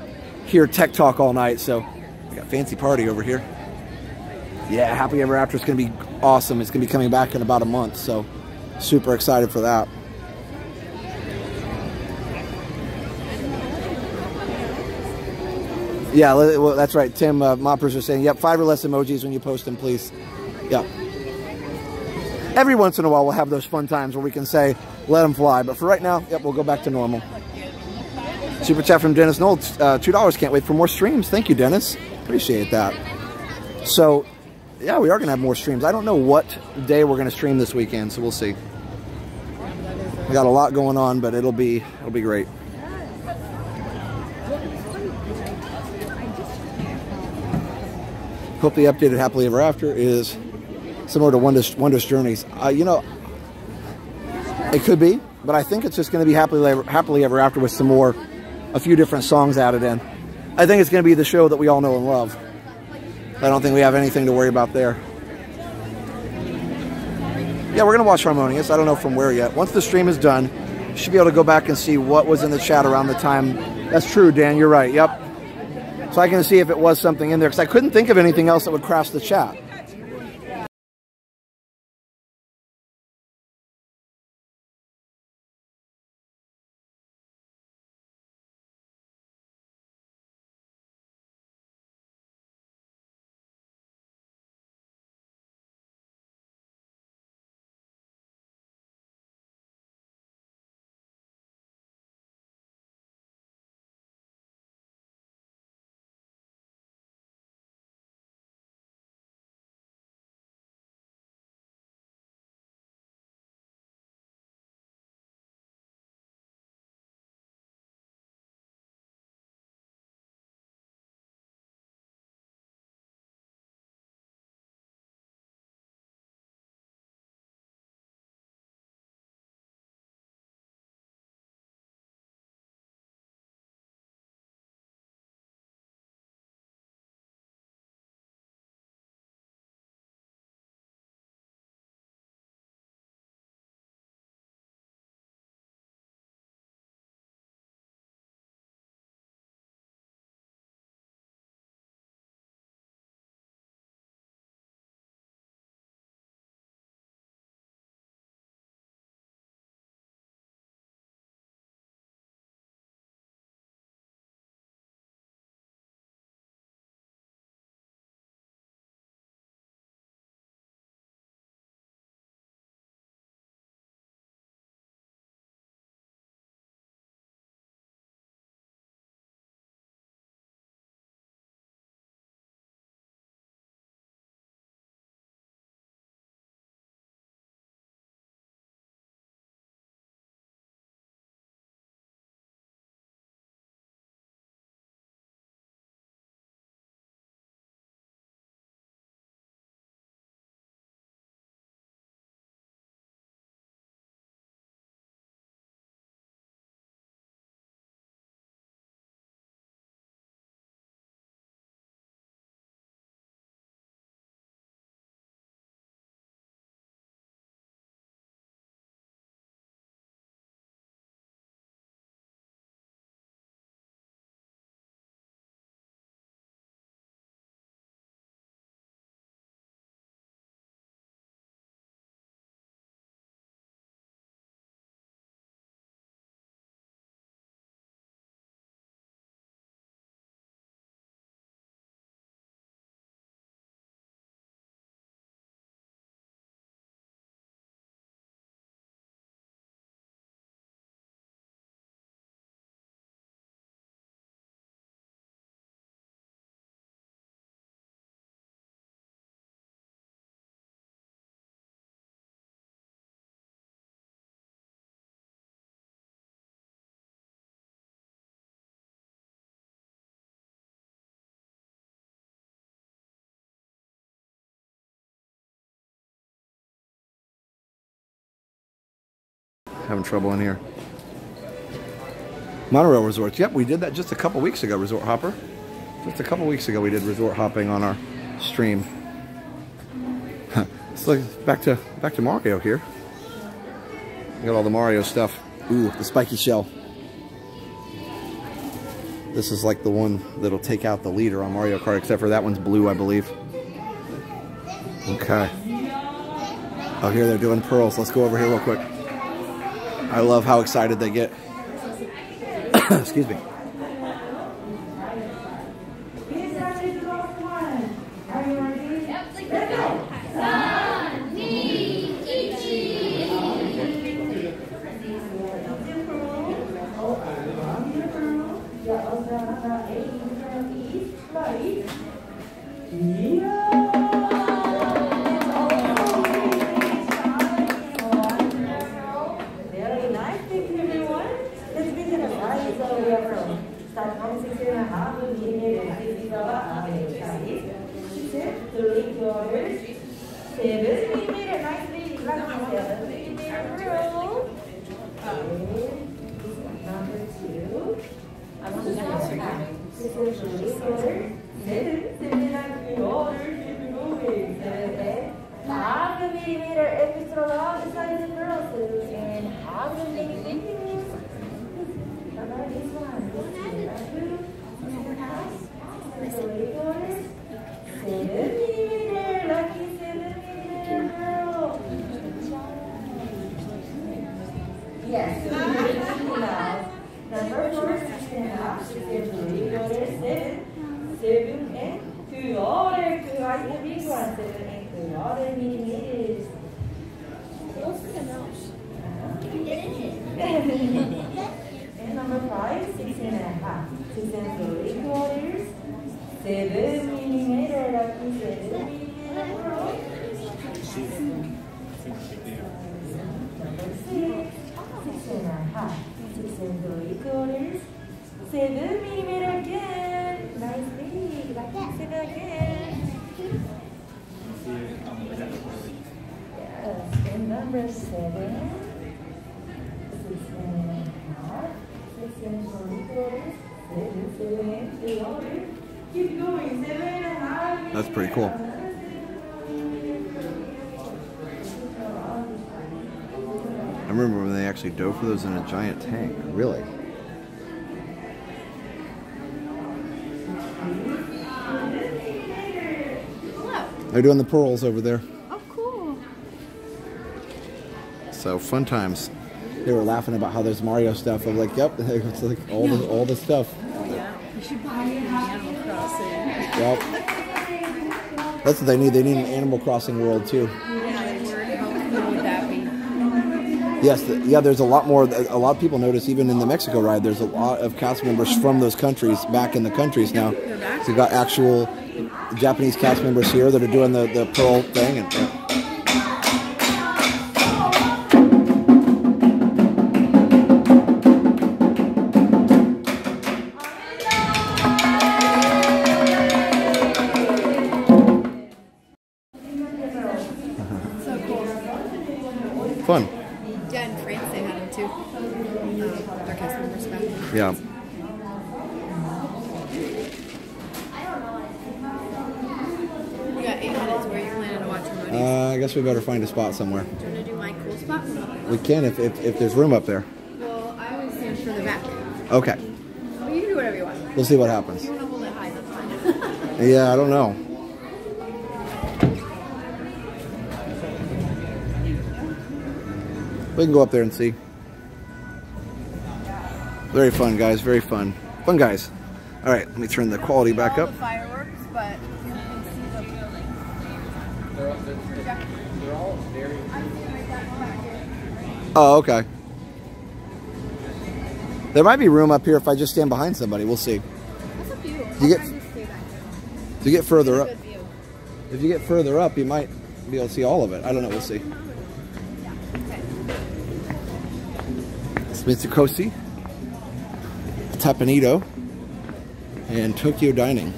hear tech talk all night, so we got fancy party over here. Yeah, Happy Ever After is going to be awesome. It's going to be coming back in about a month, so super excited for that. Yeah, well, that's right. Tim uh, Moppers are saying, yep, five or less emojis when you post them, please. Yeah. Every once in a while, we'll have those fun times where we can say, let them fly. But for right now, yep, we'll go back to normal. Super chat from Dennis Knoll, uh, $2. Can't wait for more streams. Thank you, Dennis. Appreciate that. So, yeah, we are going to have more streams. I don't know what day we're going to stream this weekend, so we'll see. We got a lot going on, but it'll be it'll be great. Hope the updated Happily Ever After is similar to Wondrous, Wondrous Journeys. Uh, you know, it could be, but I think it's just going to be Happily Happily Ever After with some more, a few different songs added in. I think it's going to be the show that we all know and love. I don't think we have anything to worry about there. Yeah, we're going to watch Harmonious. I don't know from where yet. Once the stream is done, you should be able to go back and see what was in the chat around the time. That's true, Dan. You're right. Yep. So I can see if it was something in there because I couldn't think of anything else that would crash the chat. Having trouble in here. Monorail resorts. Yep, we did that just a couple weeks ago, Resort Hopper. Just a couple weeks ago, we did resort hopping on our stream. [LAUGHS] Look back to back to Mario here. Got all the Mario stuff. Ooh, the spiky shell. This is like the one that'll take out the leader on Mario Kart, except for that one's blue, I believe. Okay. Oh, here they're doing pearls. Let's go over here real quick. I love how excited they get. [COUGHS] Excuse me. Doing the pearls over there. Oh, cool. So fun times. They were laughing about how there's Mario stuff. I'm like, yep, [LAUGHS] it's like all the all the stuff. We should buy an Animal Crossing. Yep. That's what they need. They need an Animal Crossing world too. Yeah, they were. How cool would that be? Yes, the, yeah. There's a lot more. A lot of people notice even in the Mexico ride. There's a lot of cast members from those countries back in the countries now. So you got actual Japanese cast members here that are doing the the pearl thing and. So cool. Fun. Yeah, in France they had them too. Um, their cast members back. Yeah. You got eight minutes where you're planning to watch Ramona. Uh, I guess we better find a spot somewhere. Do you want to do my cool spot? We can if, if, if there's room up there. Well, I always stand for the back. Okay. Well, you can do whatever you want. We'll see what If happens. you want to hold it high, that's fine. [LAUGHS] [LAUGHS] Yeah, I don't know. We can go up there and see. Very fun, guys. Very fun. Fun guys. All right, let me turn the quality back up. Oh, okay. There might be room up here if I just stand behind somebody. We'll see. That's up to you. You get- you stay back there. If you get further up, if you get further up, you might be able to see all of it. I don't know. We'll see. It's Mitsukoshi, Teppan Edo, and Tokyo Dining.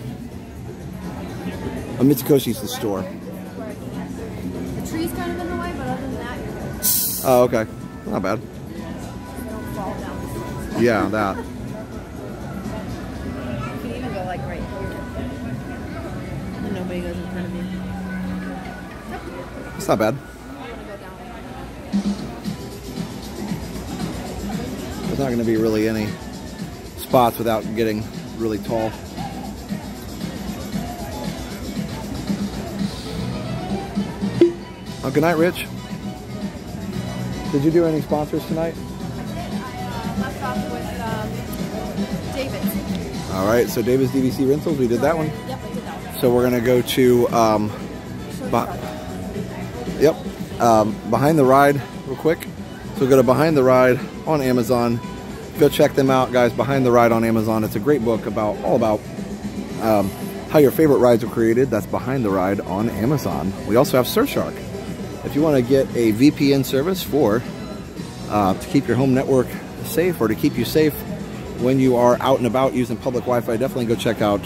Oh, Mitsukoshi's the store. The tree's kind of in the way, but other than that, you're good. Oh, okay. Not bad. Yeah, that. It's not bad. There's not going to be really any spots without getting really tall. Good night, Rich. Did you do any sponsors tonight? left off with um, David. All right, so David's DVC Rentals, we did that one. Yep, I did that one. So we're gonna go to, um, yep, um, Behind the Ride real quick. So go to Behind the Ride on Amazon. Go check them out, guys. Behind the Ride on Amazon. It's a great book about all about um, how your favorite rides were created. That's Behind the Ride on Amazon. We also have Surfshark if you want to get a VPN service for uh, to keep your home network safe or to keep you safe when you are out and about using public Wi-Fi, definitely go check out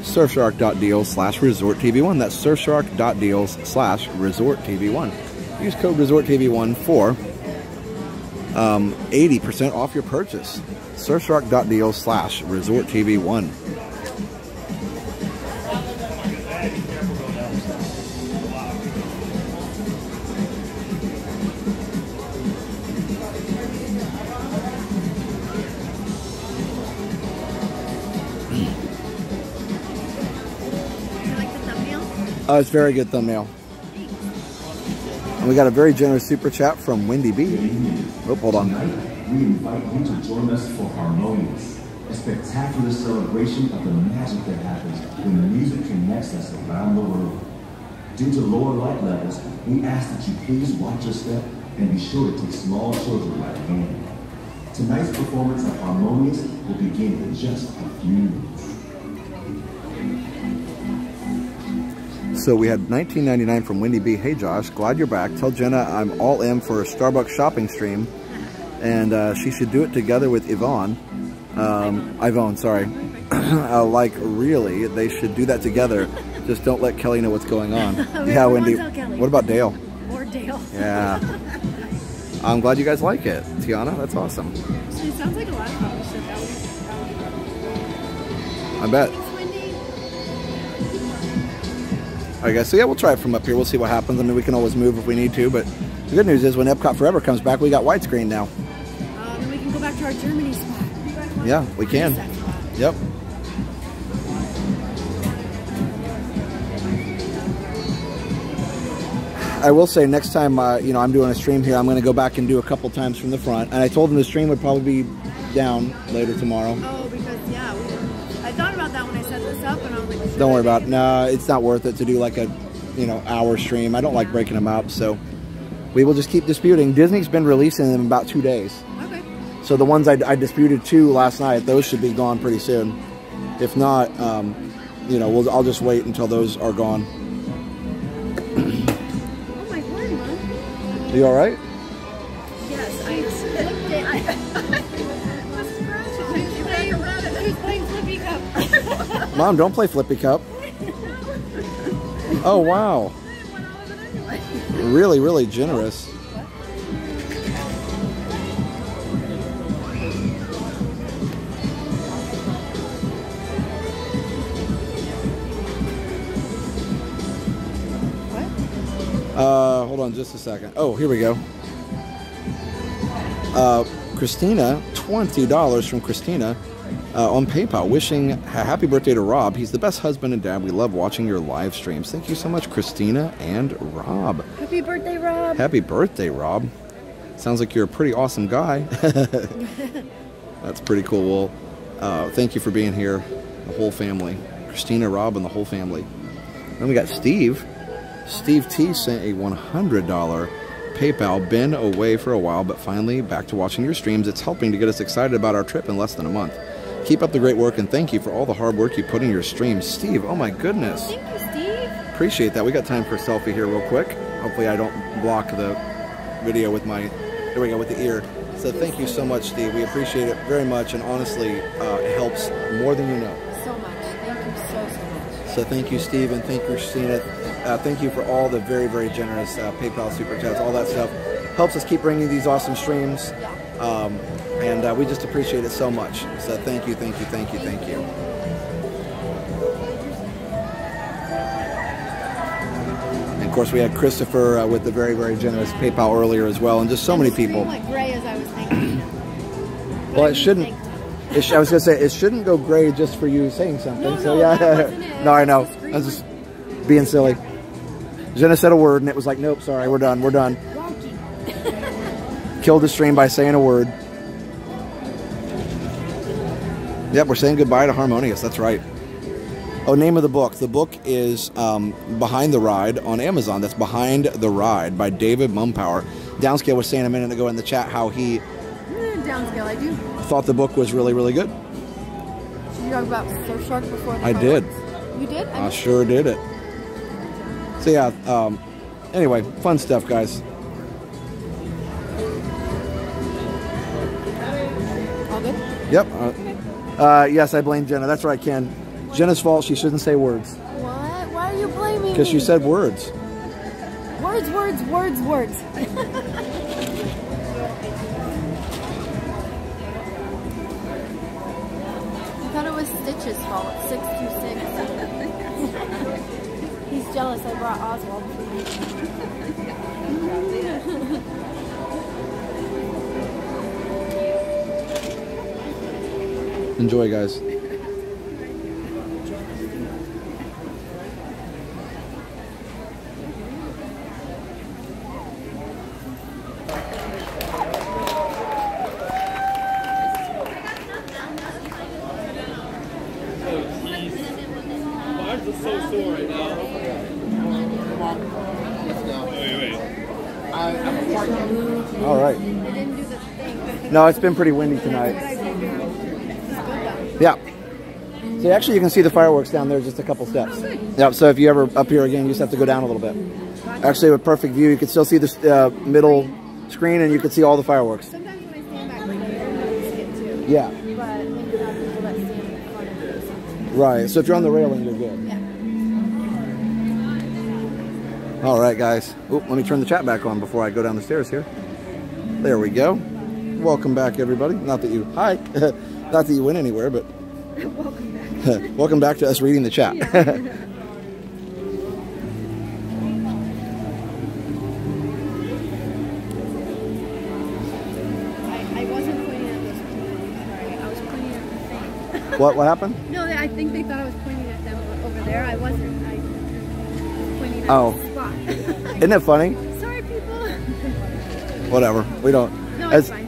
surfshark.deals slash resorttv1. That's surfshark.deals slash resorttv1. Use code resorttv1 for 80% um, off your purchase. surfshark.deals slash resorttv1. Oh, it's very good thumbnail. And we got a very generous super chat from Wendy B. Oh, hold on. Tonight, we invite you to join us for Harmonious, a spectacular celebration of the magic that happens when the music connects us around the world. Due to lower light levels, we ask that you please watch your step and be sure to take small children by the hand. Tonight's performance of Harmonious will begin in just a few minutes. So we had 19.99 from Wendy B. Hey Josh, glad you're back. Tell Jenna I'm all in for a Starbucks shopping stream, and uh, she should do it together with Yvonne. Um, Yvonne, sorry. [CLEARS THROAT] uh, like really, they should do that together. Just don't let Kelly know what's going on. [LAUGHS] Yeah, Wendy. What about Dale? Or Dale. Yeah. [LAUGHS] I'm glad you guys like it, Tiana. That's awesome. She sounds like a lot of fun. We should that would- I bet. All right, guys. So yeah, we'll try it from up here. We'll see what happens. I mean, we can always move if we need to. But the good news is when Epcot Forever comes back, we got widescreen now. Uh, then we can go back to our Germany spot. Yeah, we can. Yep. I will say next time, uh, you know, I'm doing a stream here, I'm going to go back and do a couple times from the front. And I told them the stream would probably be down later tomorrow. Oh, because yeah, we, I thought about that when I set this up, and I was like, should Don't worry about it. No, it's not worth it to do like a, you know, hour stream. I don't like breaking them up. So we will just keep disputing. Disney's been releasing them in about two days. Okay. So the ones I, I disputed two last night, those should be gone pretty soon. If not, um, you know, we'll, I'll just wait until those are gone. Oh my word, Mom. Are you all right? Yes, I [LAUGHS] flipped it. Mom, don't play Flippy Cup. Oh, wow. Really, really generous. Uh, hold on just a second. Oh, here we go. Uh, Christina, $20 from Christina uh, on PayPal, wishing a happy birthday to Rob. He's the best husband and dad. We love watching your live streams. Thank you so much, Christina and Rob. Happy birthday, Rob. Happy birthday, Rob. Sounds like you're a pretty awesome guy. [LAUGHS] That's pretty cool. Well, uh, thank you for being here, the whole family. Christina, Rob, and the whole family. Then we got Steve. Steve T sent a $100 PayPal. Been away for a while, but finally back to watching your streams. It's helping to get us excited about our trip in less than a month. Keep up the great work, and thank you for all the hard work you put in your streams. Steve, oh my goodness. Thank you, Steve. Appreciate that. We got time for a selfie here real quick. Hopefully I don't block the video with my, there we go, with the ear. So thank you so much, Steve. We appreciate it very much, and honestly, uh, it helps more than you know. So much. Thank you so, so much. So thank you, Steve, and thank you, Christina. Uh, thank you for all the very, very generous uh, PayPal super chats, all that stuff. Helps us keep bringing these awesome streams. Um, and uh, we just appreciate it so much. So thank you, thank you, thank you, thank you. And of course, we had Christopher uh, with the very, very generous PayPal earlier as well, and just so many people. Like gray as I was thinking. [CLEARS THROAT] Well, it shouldn't. It sh- I was gonna say it shouldn't go gray just for you saying something. No, so no, yeah, that wasn't it. [LAUGHS] no, I know. I was just being silly. Jenna said a word, and it was like, nope, sorry, we're done, we're done. Killed the stream by saying a word. Yep, we're saying goodbye to Harmonious. That's right. Oh, name of the book. The book is um, Behind the Ride on Amazon. That's Behind the Ride by David Mumpower. Downscale was saying a minute ago in the chat how he Eh, Downscale, I do. thought the book was really, really good. Did you talk about Surfshark before? the I did. You did? I sure did it. So yeah. Um, anyway, fun stuff, guys. Yep. Uh, uh, yes, I blame Jenna. That's right, Ken. Jenna's fault. She shouldn't say words What? Why are you blaming because she said words. Words, words, words, words. [LAUGHS] I thought it was Stitch's fault. 626. [LAUGHS] He's jealous I brought Oswald Wait, guys. All right. No, it's been pretty windy tonight. Yeah. So actually, you can see the fireworks down there just a couple steps. Yeah. So if you ever up here again, you just have to go down a little bit. Actually, with perfect view, you can still see the uh, middle screen, and you can see all the fireworks. Yeah. Right. So if you're on the railing, you're good. Yeah. All right, guys. Oop, let me turn the chat back on before I go down the stairs here. There we go. Welcome back, everybody. Not that you hi, [LAUGHS] not that you went anywhere, but Welcome [LAUGHS] back. welcome back to us reading the chat. [LAUGHS] I, I wasn't pointing at those people. Sorry, I was pointing at the thing. [LAUGHS] what what happened? No, I think they thought I was pointing at them over there. I wasn't. I was pointing at Oh. the spot. Isn't it funny? Sorry, people. Whatever. We don't. No, as- fine.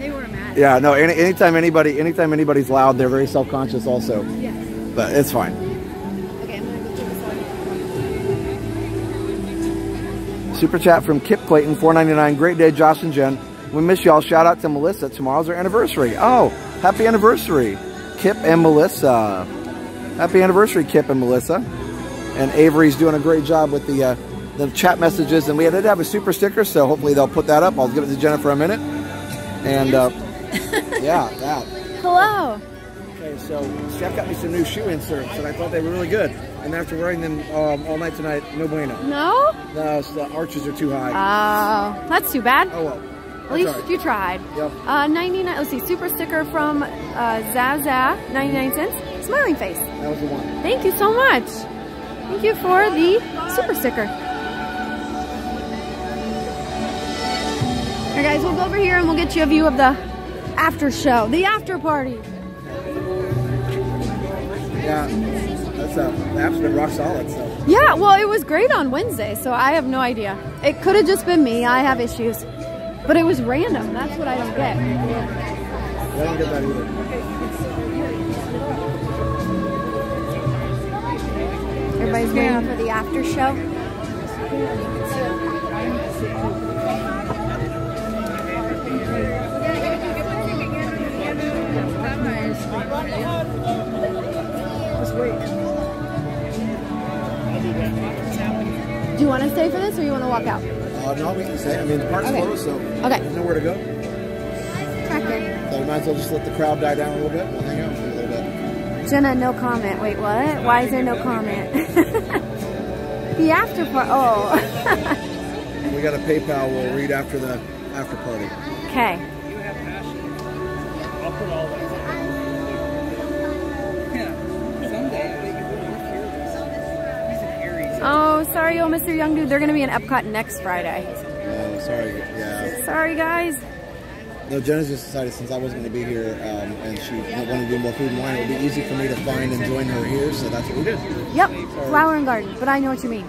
They were mad. Yeah, no. Any, anytime anybody, anytime anybody's loud, they're very self-conscious also. Yes. But it's fine. Okay, I'm gonna go through this. Super chat from Kip Clayton, four ninety nine. Great day, Josh and Jen. We miss y'all. Shout out to Melissa. Tomorrow's our anniversary. Oh, happy anniversary, Kip and Melissa. Happy anniversary, Kip and Melissa. And Avery's doing a great job with the uh, the chat messages. And we did have a super sticker, so hopefully they'll put that up. I'll give it to Jennifer a minute. And uh, [LAUGHS] yeah, that. Hello. Okay, so Steph got me some new shoe inserts, and I thought they were really good. And after wearing them um, all night tonight, no bueno. No? No, it's the arches are too high. Oh, that's too bad. Oh well. At least right. you tried. Yep. Uh, 99, let's see, super sticker from uh, Zaza, 99 cents. Smiling face. That was the one. Thank you so much. Thank you for the super sticker. All right, guys, we'll go over here and we'll get you a view of the after show, the after party. Yeah, that's uh, the app's been rock solid. So Yeah, well, it was great on Wednesday, so I have no idea. It could have just been me. I have issues. But it was random. That's what I don't get. I don't get that either. Everybody's waiting for the after show. Do you want to stay for this or you want to walk out? Uh, no, we can say. I mean, the park's Okay. closed, so Okay. there's nowhere to go. Tractor. So we might as well just let the crowd die down a little bit. We'll hang out for a little bit. Jenna, no comment. Wait, what? Why is there no comment? [LAUGHS] the after party. Oh. [LAUGHS] We got a PayPal. We'll read after the after party. okay. You have passion. I'll put all that. Oh, sorry, oh, Mr. Young Dude. They're going to be in Epcot next Friday. Oh, sorry. Yeah. Sorry, guys. No, Jenna just decided since I wasn't going to be here um, and she wanted to do more food and wine, it would be easy for me to find and join her here, so that's what we did. Yep, flower and garden, but I know what you mean.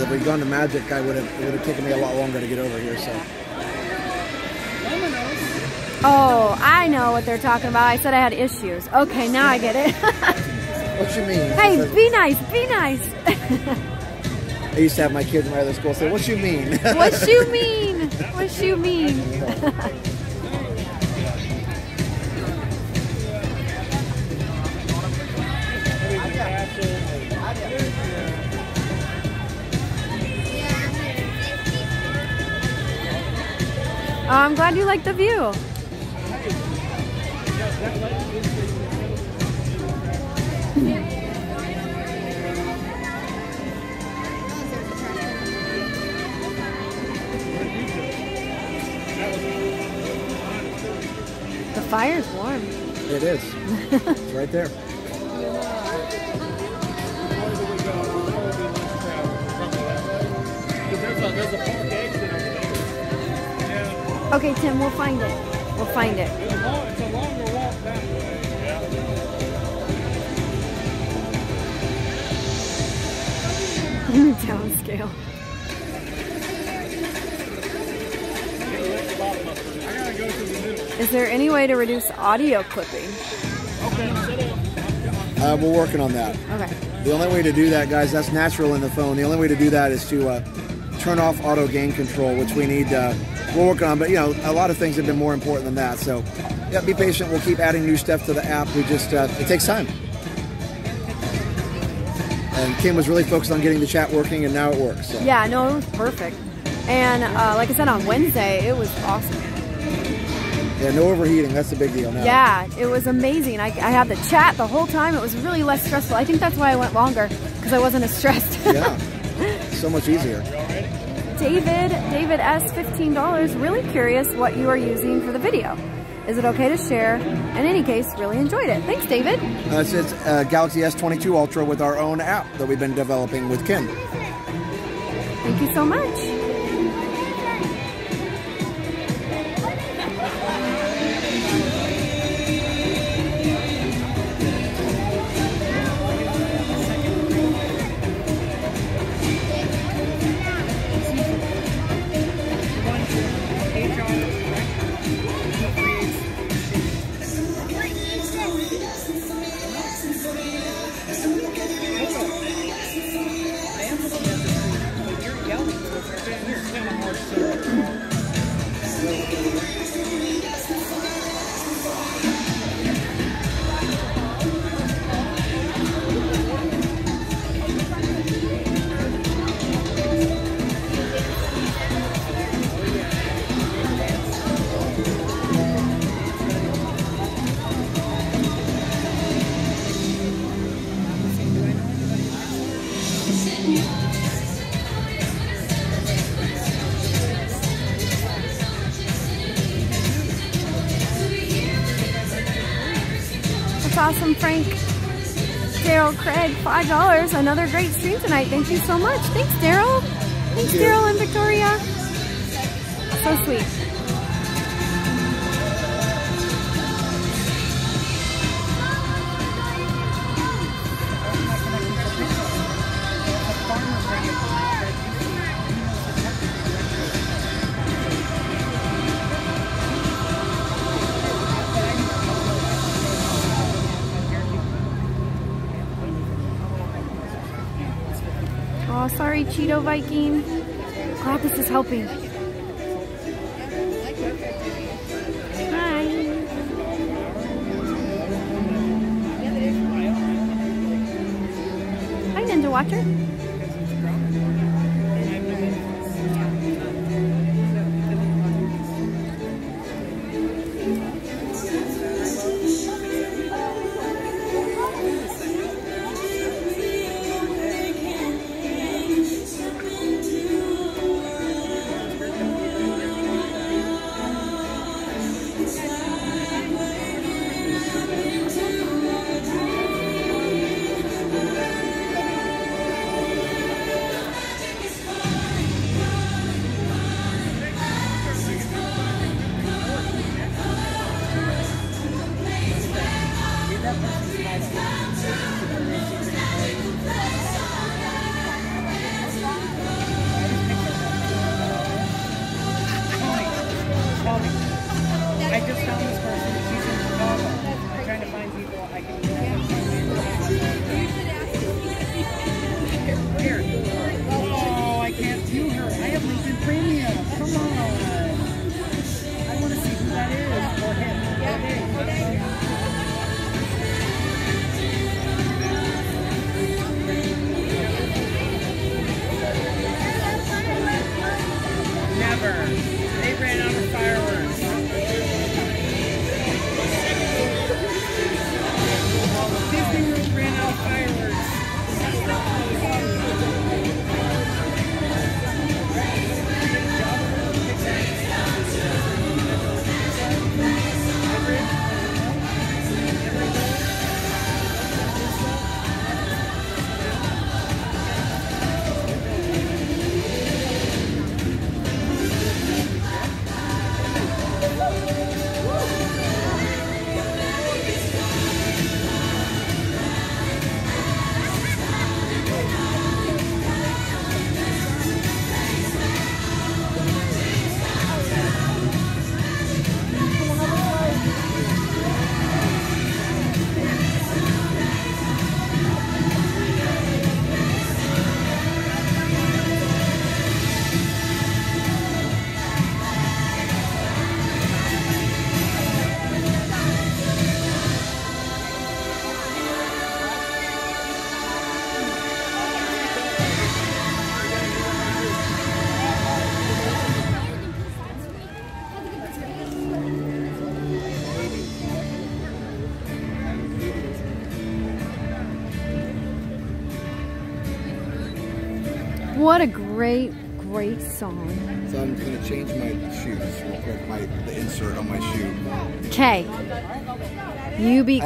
If we'd gone to Magic, I would have it would have taken me a lot longer to get over here. So Oh, I know what they're talking about. I said I had issues. Okay, now I get it. [LAUGHS] what you mean? hey, be nice, be nice. [LAUGHS] I used to have my kids in my other school say, [LAUGHS] "What you mean?" what you mean? What you mean? Oh, I'm glad you like the view. The fire's warm. it is. it's right there. Okay, Tim, we'll find it. We'll find it. [LAUGHS] It's a longer walk that way. Downscale. Is there any way to reduce audio clipping? Uh, we're working on that. Okay. The only way to do that, guys, that's natural in the phone. The only way to do that is to uh, turn off auto gain control, which we need. Uh, we're working on, but you know, a lot of things have been more important than that. So, yeah, be patient. We'll keep adding new stuff to the app. We just uh, it takes time. And Kim was really focused on getting the chat working, and now it works. So. Yeah, no, it was perfect. And uh, like I said on Wednesday, it was awesome. Yeah, no overheating. That's the big deal now. Yeah, it was amazing. I, I had the chat the whole time. It was really less stressful. I think that's why I went longer because I wasn't as stressed. [LAUGHS] yeah, so much easier. David, David S, $15. Really curious what you are using for the video. Is it okay to share? In any case, really enjoyed it. Thanks, David. Uh, it's it's uh, Galaxy S22 Ultra with our own app that we've been developing with Ken. Thank you so much. $5. Another great stream tonight. Thank you so much. Thanks, Daryl. Thanks. Daryl and Victoria. So sweet. Helping.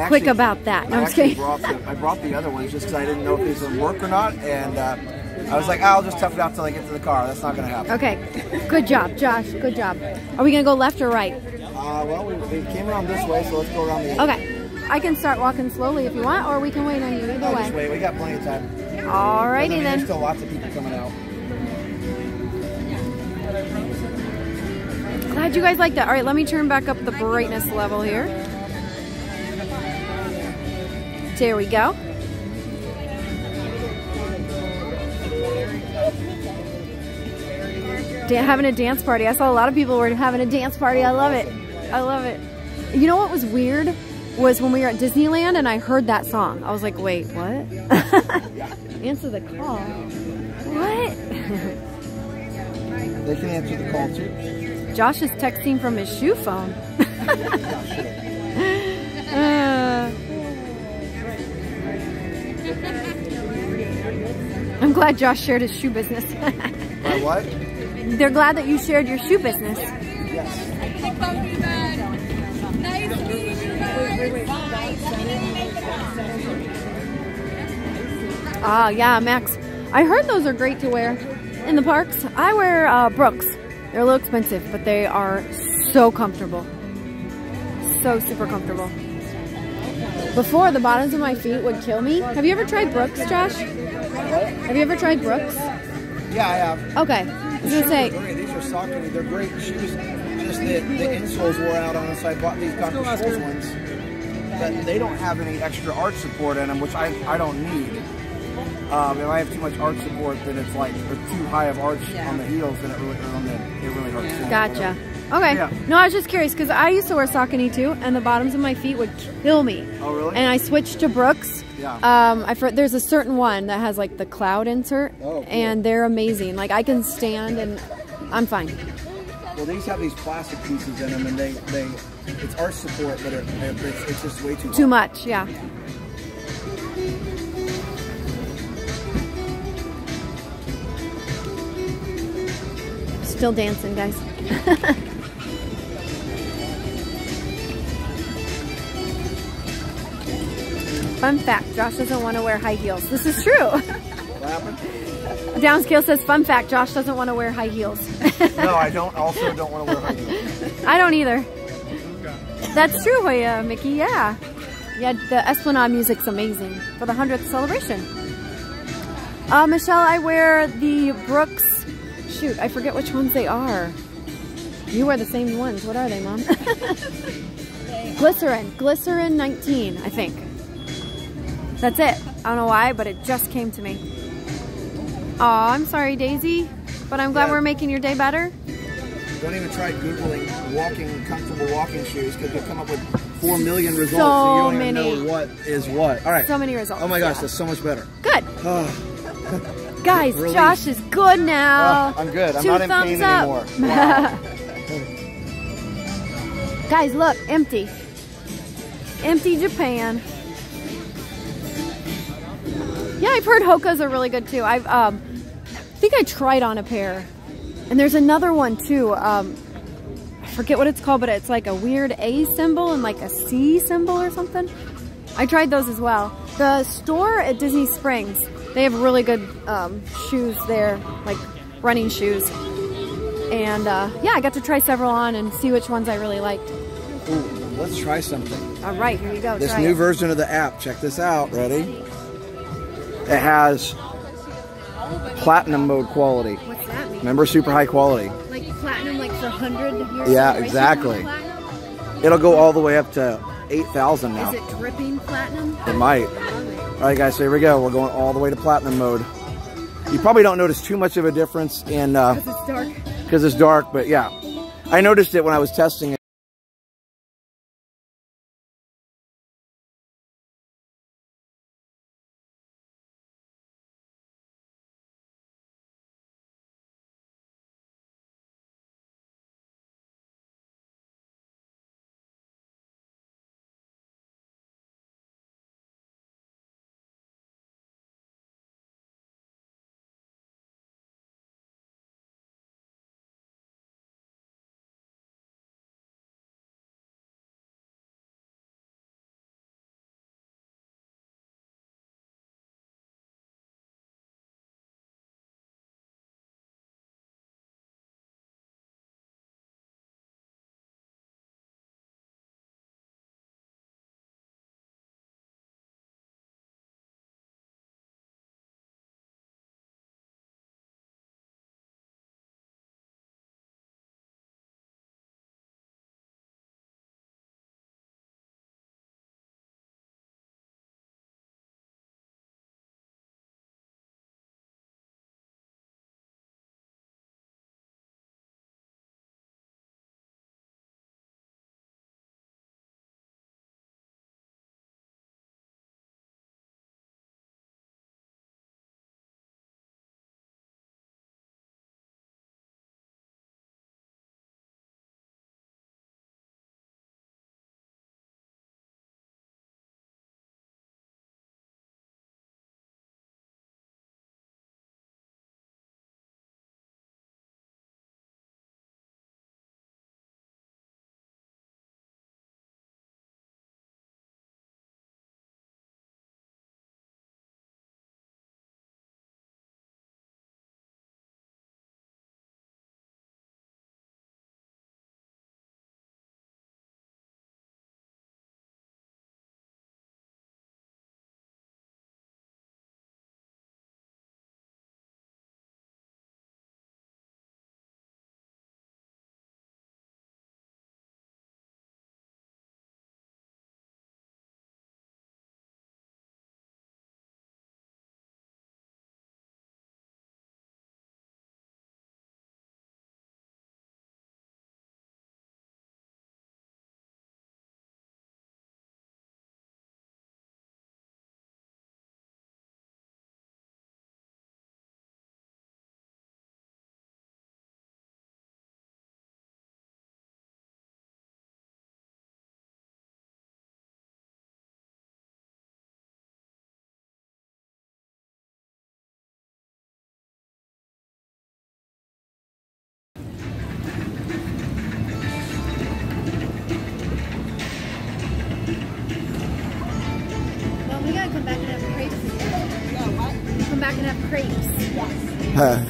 I quick about that. No, I I'm actually. Brought the, I brought the other ones just because I didn't know if these would work or not, and uh, I was like, I'll just tough it out till I get to the car. That's not gonna happen. Okay. Good job, Josh. Good job. Are we going to go left or right? Uh, well, we, we came around this way, so let's go around the other. Okay. I can start walking slowly if you want, or we can wait on you. Either No, just way. wait. We got plenty of time. Alrighty I mean, then. There's still lots of people coming out. Glad you guys liked that. All right, let me turn back up the brightness level here. There we go. Da- having a dance party. I saw a lot of people were having a dance party. I love it. I love it. You know what was weird was when we were at Disneyland and I heard that song. I was like, wait, what? [LAUGHS] Answer the call. What? They can answer the call too. Josh is texting from his shoe phone. [LAUGHS] glad Josh shared his shoe business. [LAUGHS] My what? They're glad that you shared your shoe business. Ah, yeah, Max. I heard those are great to wear in the parks. I wear uh, Brooks. They're a little expensive, but they are so comfortable. So super comfortable. Before, the bottoms of my feet would kill me. Have you ever tried Brooks, Josh? Have you ever tried Brooks? Yeah, I have. Okay. I was gonna say, They're great. These are Saucony. They're great shoes. Just the, the insoles wore out on us. So I bought these Dr. Scholl's ones. But they don't have any extra arch support in them, which I, I don't need. Um, if I have too much arch support, then it's like or too high of arch on the heels, then it really, or on the, it really hurts. gotcha. Okay. Yeah. No, I was just curious because I used to wear Saucony too, and the bottoms of my feet would kill me. Oh, really? And I switched to Brooks. Yeah. Um, I there's a certain one that has like the cloud insert, Oh, cool. and they're amazing. Like I can stand and I'm fine. Well, these have these plastic pieces in them, and they, they it's arch support, but it, it's, it's just way too Too hard. much, yeah. Still dancing, guys. [LAUGHS] Fun fact, Josh doesn't want to wear high heels. This is true. [LAUGHS] Downscale says, fun fact, Josh doesn't want to wear high heels. no, I [LAUGHS] don't. Also, don't want to wear high heels. I don't either. That's true, Hoya, Mickey, yeah. Yeah, the Esplanade music's amazing for the 100th celebration. Uh, Michelle, I wear the Brooks, shoot, I forget which ones they are. You wear the same ones. What are they, Mom? [LAUGHS] Glycerin. Glycerin 19, I think. That's it. I don't know why, but it just came to me. Aw, I'm sorry, Daisy. But I'm glad Yeah. we're making your day better. Don't even try Googling walking, comfortable walking shoes because you'll come up with four million results So and you don't even know what is what. All right. So many results. Oh my gosh, yeah. that's so much better. Good. [SIGHS] Oh, [LAUGHS] Guys, Relief. Josh is good now. Oh, I'm good. I'm Two not in pain up. anymore. [LAUGHS] Guys, look, empty. Empty Japan. Yeah, I've heard Hoka's are really good too. I've um, I think I tried on a pair, and there's another one too. Um, I forget what it's called, but it's like a weird A symbol and like a C symbol or something. I tried those as well. The store at Disney Springs, they have really good um, shoes there, like running shoes. And uh, yeah, I got to try several on and see which ones I really liked. Ooh, let's try something. All right, here you go. This new it. version of the app. Check this out. Ready? It has platinum mode quality. What's that mean? Remember super high quality. Like platinum, like for hundred years. Yeah, exactly. It'll go all the way up to 8,000 now. Is it dripping platinum? It might. All right, guys, so here we go. We're going all the way to platinum mode. You probably don't notice too much of a difference in uh, Because it's dark. because it's dark, but yeah, I noticed it when I was testing it.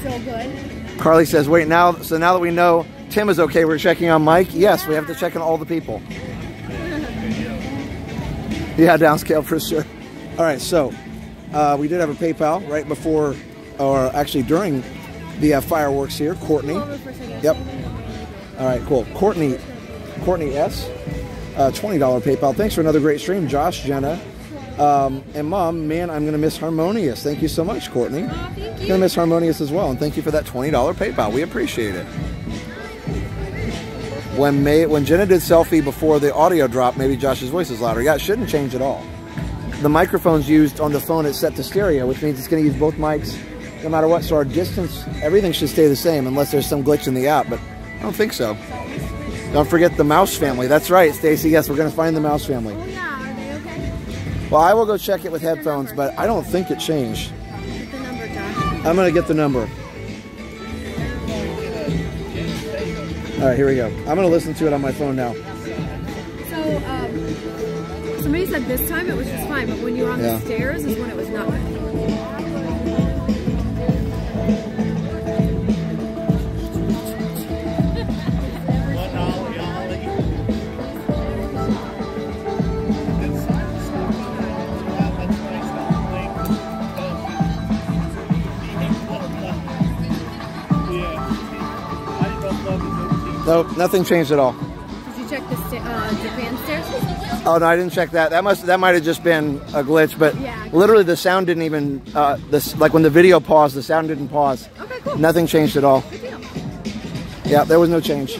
So good. Carly says, "Wait now." So now that we know Tim is okay, we're checking on Mike. Yes, we have to check on all the people. [LAUGHS] Yeah, downscale for sure. All right, so uh, we did have a PayPal right before, or actually during the uh, fireworks here. Courtney. Yep. All right, cool. Courtney, Courtney S. Uh, $20 PayPal. Thanks for another great stream, Josh, Jenna. Um, and mom, man, I'm going to miss Harmonious. Thank you so much, Courtney. Going to miss Harmonious as well. And thank you for that $20 PayPal. We appreciate it. When May, when Jenna did selfie before the audio dropped, maybe Josh's voice is louder. Yeah, it shouldn't change at all. The microphone's used on the phone is set to stereo, which means it's going to use both mics no matter what. So our distance, everything should stay the same unless there's some glitch in the app, but I don't think so. Don't forget the mouse family. That's right, Stacy. Yes, we're going to find the mouse family. Well, I will go check it with headphones, but I don't think it changed. I'm going to get the number. All right, here we go. I'm going to listen to it on my phone now. So, um, somebody said this time it was just fine, but when you were on Yeah. the stairs is when it was not good. Nope, nothing changed at all. Did you check the uh, Japan stairs? Oh no, I didn't check that. That must that might have just been a glitch, but Yeah. literally the sound didn't even uh, this like when the video paused, the sound didn't pause. Okay, cool. Nothing changed at all. Yeah, there was no change.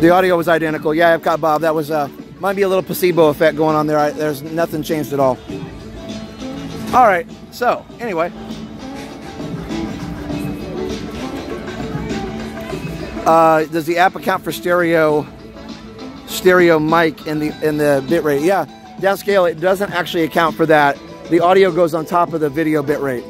The audio was identical. Yeah, I've got Bob. That was uh, might be a little placebo effect going on there. I, there's nothing changed at all. All right. So anyway, uh, does the app account for stereo stereo mic in the in the bitrate? Yeah, downscale. It doesn't actually account for that. The audio goes on top of the video bitrate.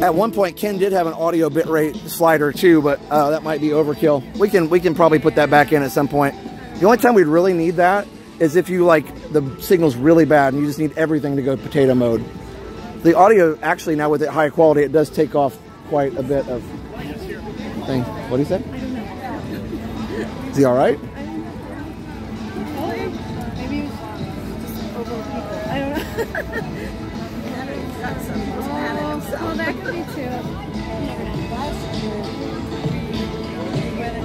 At one point, Ken did have an audio bitrate slider too, but uh, that might be overkill. We can we can probably put that back in at some point. The only time we'd really need that is if you like the signal's really bad and you just need everything to go potato mode. The audio actually now with it high quality, it does take off quite a bit of thing. What do you say? Is he all right?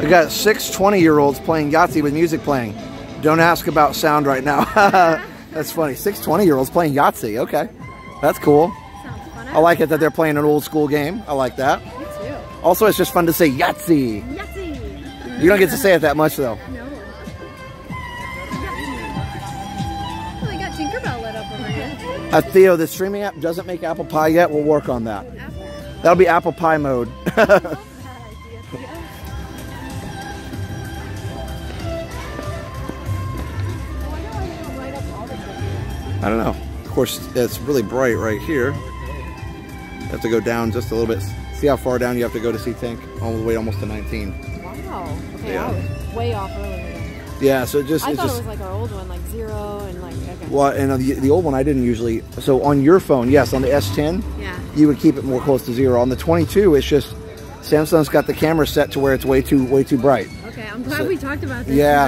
We got six 20 year olds playing Yahtzee with music playing. Don't ask about sound right now. [LAUGHS] That's funny. Six 20 year olds playing Yahtzee. Okay. That's cool. I like it that they're playing an old school game. I like that. Also, it's just fun to say Yahtzee. Yahtzee. You don't get to say it that much though. No. We got Tinkerbell lit up over here. Uh, Theo, the streaming app doesn't make apple pie yet. We'll work on that. That'll be apple pie mode. [LAUGHS] I don't know. Of course, it's really bright right here. You have to go down just a little bit. See how far down you have to go to see tank? All the way almost to 19. Wow. Okay, Yeah. I was way off earlier. Yeah, so it just I thought just it was like our old one, like zero and like. Okay. well, and uh, the, the old one I didn't usually. So on your phone, yes, on the S10, Yeah. you would keep it more close to zero. On the 22, it's just Samsung's got the camera set to where it's way too way too bright. Okay, I'm glad So- we talked about this. Yeah.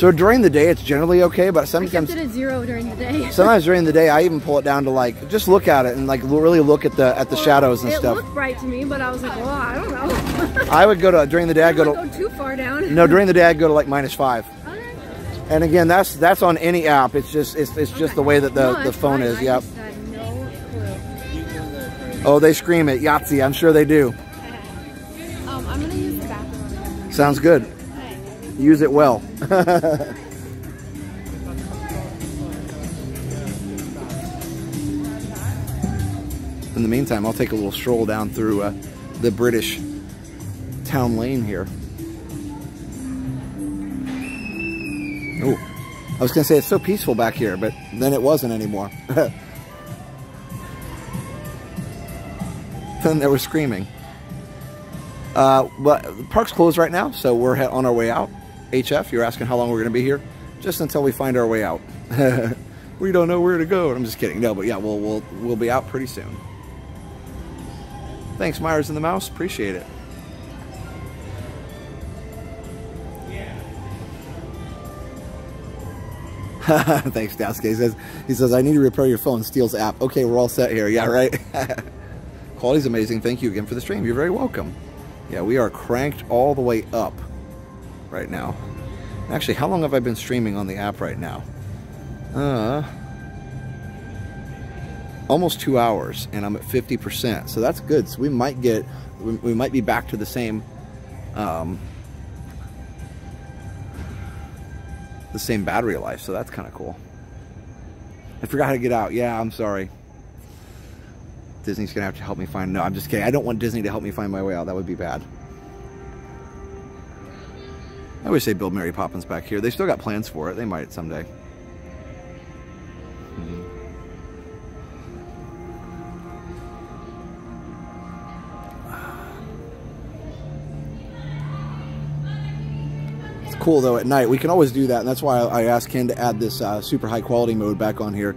'Cause I had no clue. So during the day, it's generally okay, but I sometimes kept it at zero during the day. [LAUGHS] sometimes during the day, I even pull it down to like just look at it and like really look at the at the shadows and it stuff. looked bright to me, but I was like, well, I don't know. [LAUGHS] I would go to during the day. I go to go too far down. no during the day. I'd go to like minus five. And again, that's that's on any app. It's just it's, it's just the way that the, No, the phone fine. is. I Yep. no. Oh, they scream it Yahtzee. I'm sure they do. [LAUGHS] Um, I'm gonna use the bathroom. Sounds good. Use it well. [LAUGHS] In the meantime, I'll take a little stroll down through uh, the British town lane here. Oh, I was going to say it's so peaceful back here, but then it wasn't anymore. [LAUGHS] then they were screaming. Uh, but the park's closed right now, so we're on our way out. HF, you're asking how long we're going to be here? Just until we find our way out. [LAUGHS] we don't know where to go. I'm just kidding. No, but yeah, we'll we'll we'll be out pretty soon. Thanks, Myers and the Mouse. Appreciate it. Yeah. [LAUGHS] Thanks, Daske. He says, he says, I need to repair your phone. Steals app. Okay, we're all set here. Yeah, right? [LAUGHS] Quality's amazing. Thank you again for the stream. You're very welcome. Yeah, we are cranked all the way up right now. Actually, how long have I been streaming on the app right now? Uh, almost two hours, and I'm at 50%. So that's good. So we might get, we, we might be back to the same, um, the same battery life. So that's kind of cool. I forgot how to get out. Yeah, I'm sorry. Disney's gonna have to help me find. No, I'm just kidding. I don't want Disney to help me find my way out. That would be bad. I wish they build Mary Poppins back here. They still got plans for it. They might someday. It's cool though at night. We can always do that, and that's why I asked Ken to add this uh, super high quality mode back on here.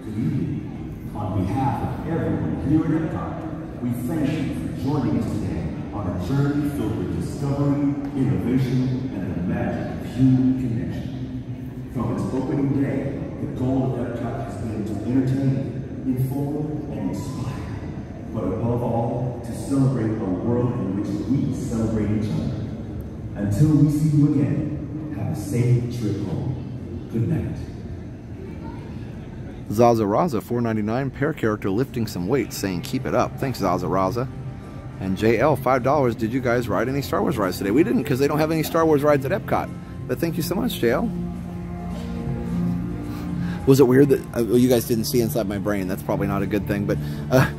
On behalf of everyone here at Epcot, we thank you for joining us today on a journey filled with discovery, innovation, and the magic of human connection. From its opening day, the goal of Epcot has been to entertain, inform, and inspire. But above all, to celebrate a world in which we celebrate each other. Until we see you again, have a safe trip home. Good night. Zaza Raza, 4.99 pair character lifting some weights, saying keep it up. Thanks, Zaza Raza. And JL, $5. Did you guys ride any Star Wars rides today? We didn't because they don't have any Star Wars rides at Epcot. But thank you so much, JL. Was it weird that uh, you guys didn't see inside my brain? That's probably not a good thing. But uh,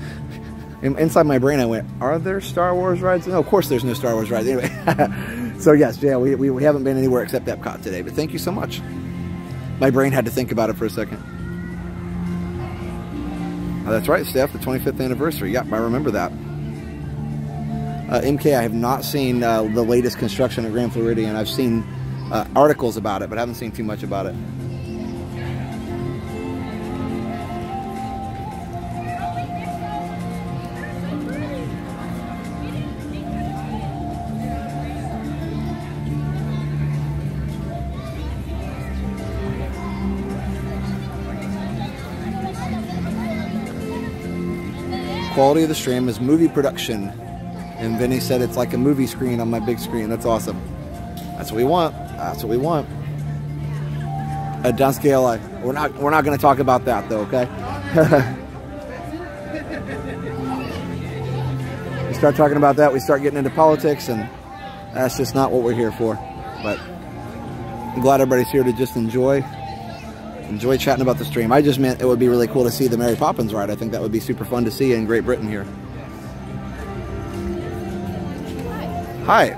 [LAUGHS] inside my brain, I went, are there Star Wars rides? No, of course there's no Star Wars rides. Anyway, [LAUGHS] so yes, JL, we, we, we haven't been anywhere except Epcot today. But thank you so much. My brain had to think about it for a second. Oh, that's right, Steph, the 25th anniversary. Yep, I remember that. Uh, MK, I have not seen uh, the latest construction at Grand Floridian. I've seen uh, articles about it, but I haven't seen too much about it. Quality of the stream is movie production. And Vinny said it's like a movie screen on my big screen. That's awesome. That's what we want. That's what we want. A down scale, I, we're not we're not going to talk about that though, okay? [LAUGHS] we start talking about that, we start getting into politics, and that's just not what we're here for. But I'm glad everybody's here to just enjoy enjoy chatting about the stream. I just meant it would be really cool to see the Mary Poppins ride. I think that would be super fun to see in Great Britain here. Hi.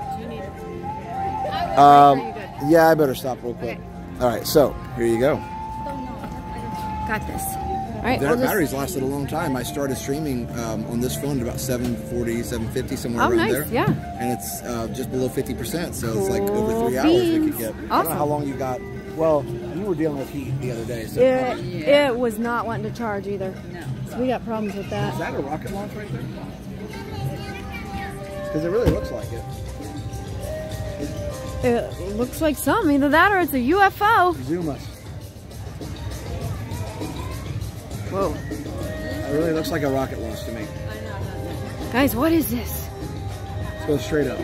Um, yeah, I better stop real quick. All right, so here you go. Got this. All right, That we'll just- lasted a long time. I started streaming um, on this phone at about 740, 750, somewhere Oh, around nice, there. yeah. And it's uh, just below 50%, so it's like over Cool three hours we could get. I don't know how long you got. Well, you were dealing with heat the other day, so. It, it was not wanting to charge either. No. So we got problems with that. Is that. that a rocket launch right there? Because it really looks like it. It looks like something. Either that or it's a UFO. Zoom us. Whoa. It really looks like a rocket launch to me. Guys, what is this? Let's go straight up.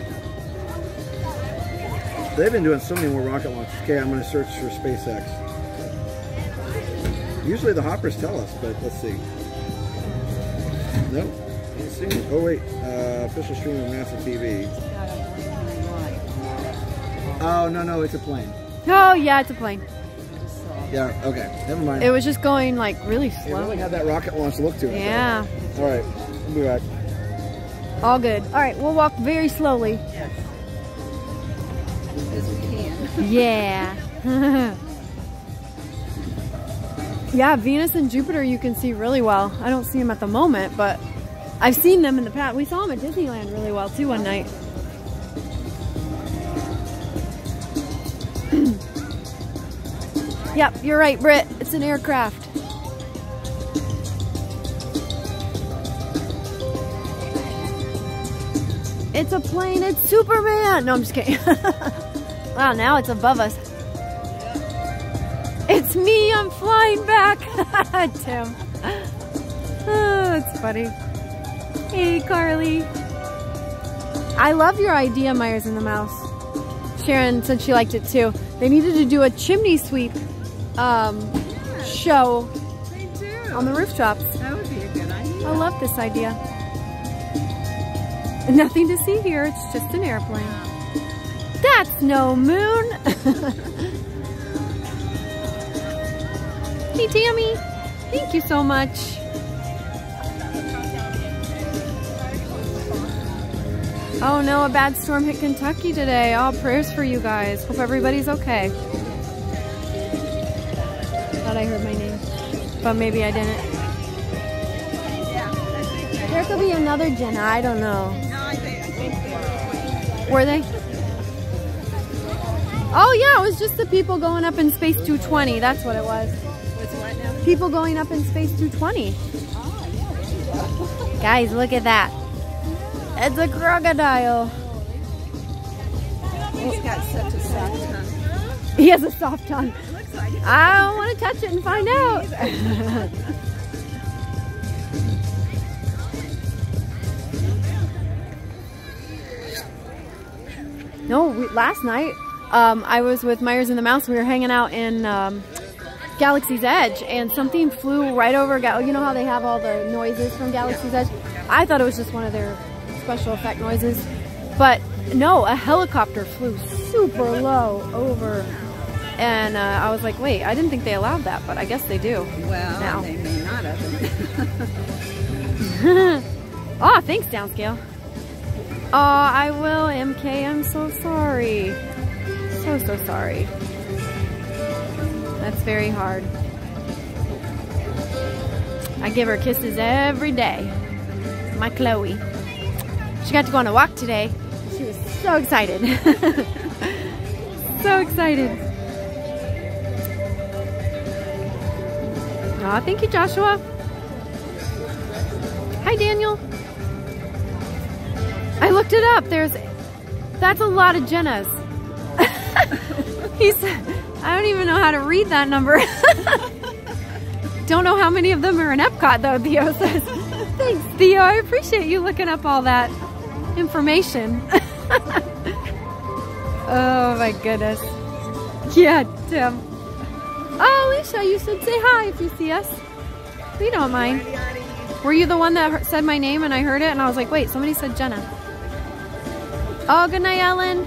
They've been doing so many more rocket launches. Okay, I'm going to search for SpaceX. Usually the hoppers tell us, but let's see. Nope. Oh wait, uh, official stream of NASA TV. Oh no no, it's a plane. Oh, yeah, it's a plane. Yeah. Okay. Never mind. It was just going like really slow. It slow. really had that rocket launch look to it. Yeah. All right. We'll be back. All good. All right, we'll walk very slowly. As we can. Yeah. [LAUGHS] yeah, Venus and Jupiter you can see really well. I don't see them at the moment, but I've seen them in the past. We saw them at Disneyland really well too one night. [CLEARS THROAT] yep, you're right, Britt. It's an aircraft. It's a plane. It's Superman. No, I'm just kidding. [LAUGHS] wow, now it's above us. It's me. I'm flying back. [LAUGHS] Tim. [SIGHS] Oh, it's funny. Hey, Carly. I love your idea, Myers and the Mouse. Sharon said she liked it too. They needed to do a chimney sweep um, show on the rooftops. That would be a good idea. I love this idea. Nothing to see here, it's just an airplane. That's no moon! [LAUGHS] hey Tammy, thank you so much. Oh no, a bad storm hit Kentucky today. All prayers for you guys. Hope everybody's okay. Thought I heard my name, but maybe I didn't. There could be another Jenna, I don't know. Were they? Oh yeah, it was just the people going up in space 220. That's what it was. People going up in space 220. Guys, look at that. It's a crocodile. He's got such a soft tongue. He has a soft tongue. Like. I don't want to touch it and find out. [LAUGHS] no, we, last night um, I was with Myers and the Mouse. We were hanging out in um, Galaxy's Edge, and something flew right over. Gal you know how they have all the noises from Galaxy's Edge? I thought it was just one of their special effect noises, but no, a helicopter flew super low over. And uh, I was like, wait, I didn't think they allowed that, but I guess they do. Well, now. they may not have. [LAUGHS] oh, thanks, Downscale. Oh, I will, MK. I'm so sorry. So, so sorry. That's very hard. I give her kisses every day. My Chloe. She got to go on a walk today. She was so excited. [LAUGHS] so excited. Aw, thank you, Joshua. Hi, Daniel. I looked it up. There's, that's a lot of Jennas. [LAUGHS] He's, I don't even know how to read that number. [LAUGHS] don't know how many of them are in Epcot though, Theo says. Thanks, Theo. I appreciate you looking up all that information. [LAUGHS] oh my goodness. Yeah, Tim. Oh, Alicia, you should say hi if you see us. We don't mind. Were you the one that said my name and I heard it and I was like, wait, somebody said Jenna. Oh, good night, Ellen.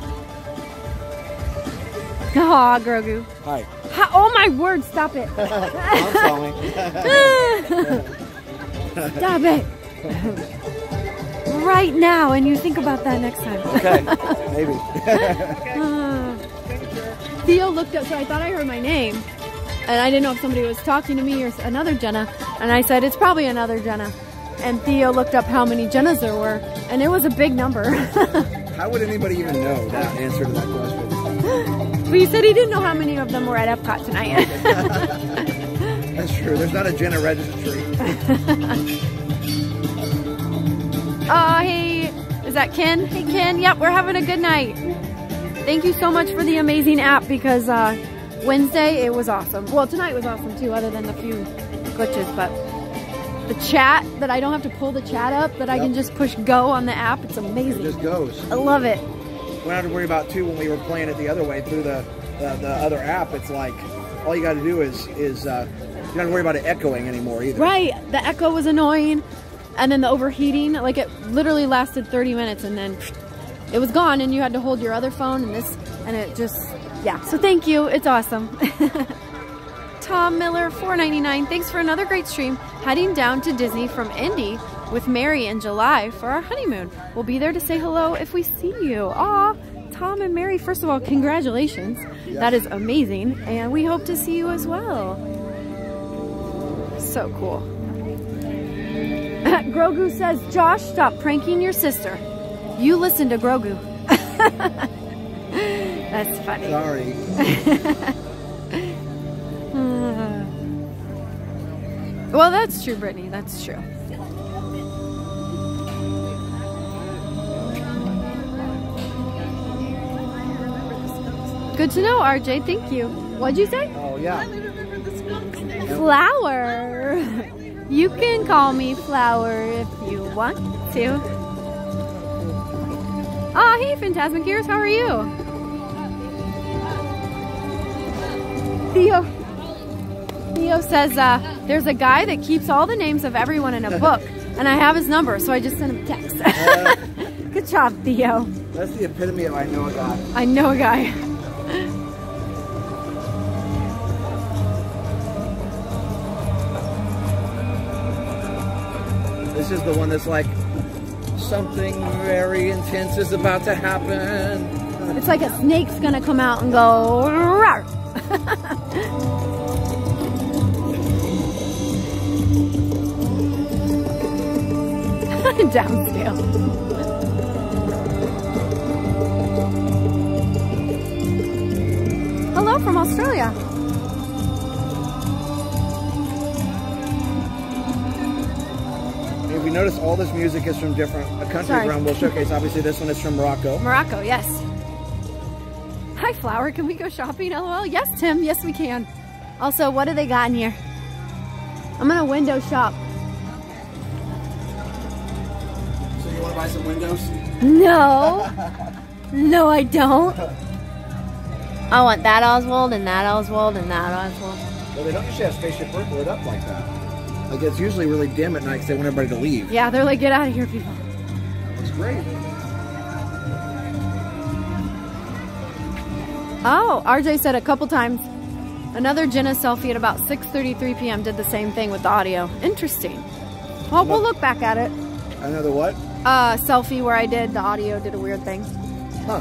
Oh, Grogu. Hi. Hi. Oh my word, stop it. [LAUGHS] I'm [LAUGHS] stop it. Right now, and you think about that next time. Okay, [LAUGHS] maybe. [LAUGHS] Uh, Theo looked up, so I thought I heard my name. And I didn't know if somebody was talking to me or another Jenna. And I said, it's probably another Jenna. And Theo looked up how many Jennas there were. And it was a big number. [LAUGHS] How would anybody even know that answer to that question? but he said he didn't know how many of them were at Epcot tonight. That's true. There's not a Jenna registry. Oh, hey. Is that Ken? Hey, Ken. Yep, we're having a good night. Thank you so much for the amazing app because uh, Wednesday it was awesome. Well, tonight was awesome too, other than the few glitches, but the chat that I don't have to pull the chat up, that I can just push go on the app. It's amazing. It just goes. I love it. We don't have to worry about too when we were playing it the other way through the the, the other app. It's like all you got to do is is uh, you don't have to worry about it echoing anymore either. Right. The echo was annoying, and then the overheating. Like it literally lasted 30 minutes, and then it was gone, and you had to hold your other phone and this, and it just yeah. So thank you. It's awesome. [LAUGHS] Tom Miller, $4.99. Thanks for another great stream. Heading down to Disney from Indy with Mary in July for our honeymoon. We'll be there to say hello if we see you. Aw, Tom and Mary, first of all, congratulations. Yes. That is amazing. And we hope to see you as well. So cool. [LAUGHS] Grogu says, Josh, stop pranking your sister. You listen to Grogu. [LAUGHS] That's funny. Sorry. [LAUGHS] Well, that's true, Brittany. That's true. Good to know, RJ. Thank you. What'd you say? Oh, yeah. Flower. You can call me Flower if you want to. Oh, hey, Phantasmakeers, how are you? Theo. Theo says uh, there's a guy that keeps all the names of everyone in a [LAUGHS] book, and I have his number, so I just sent him a text. [LAUGHS] Good job, Theo. That's the epitome of I know a guy. I know a guy. This is the one that's like something very intense is about to happen. It's like a snake's gonna come out and go. "Rawr." [LAUGHS] Downscale. Hello from Australia. If you notice, all this music is from different countries Sorry. around World Showcase. Obviously, this one is from Morocco. Morocco, yes. Hi, Flower. Can we go shopping? LOL. Yes, Tim. Yes, we can. Also, what do they got in here? I'm gonna window shop. So you want to buy some windows? No. no, I don't. I want that Oswald and that Oswald and that Oswald. Well, they don't usually have Spaceship Earth lit up like that. Like it's usually really dim at night because they want everybody to leave. Yeah, they're like, get out of here, people. It's great. Oh, RJ said a couple times. Another Jenna selfie at about 6.33 p.m. did the same thing with the audio. Interesting. Well, we'll look back at it. Another what? Uh, selfie where I did the audio did a weird thing. Huh.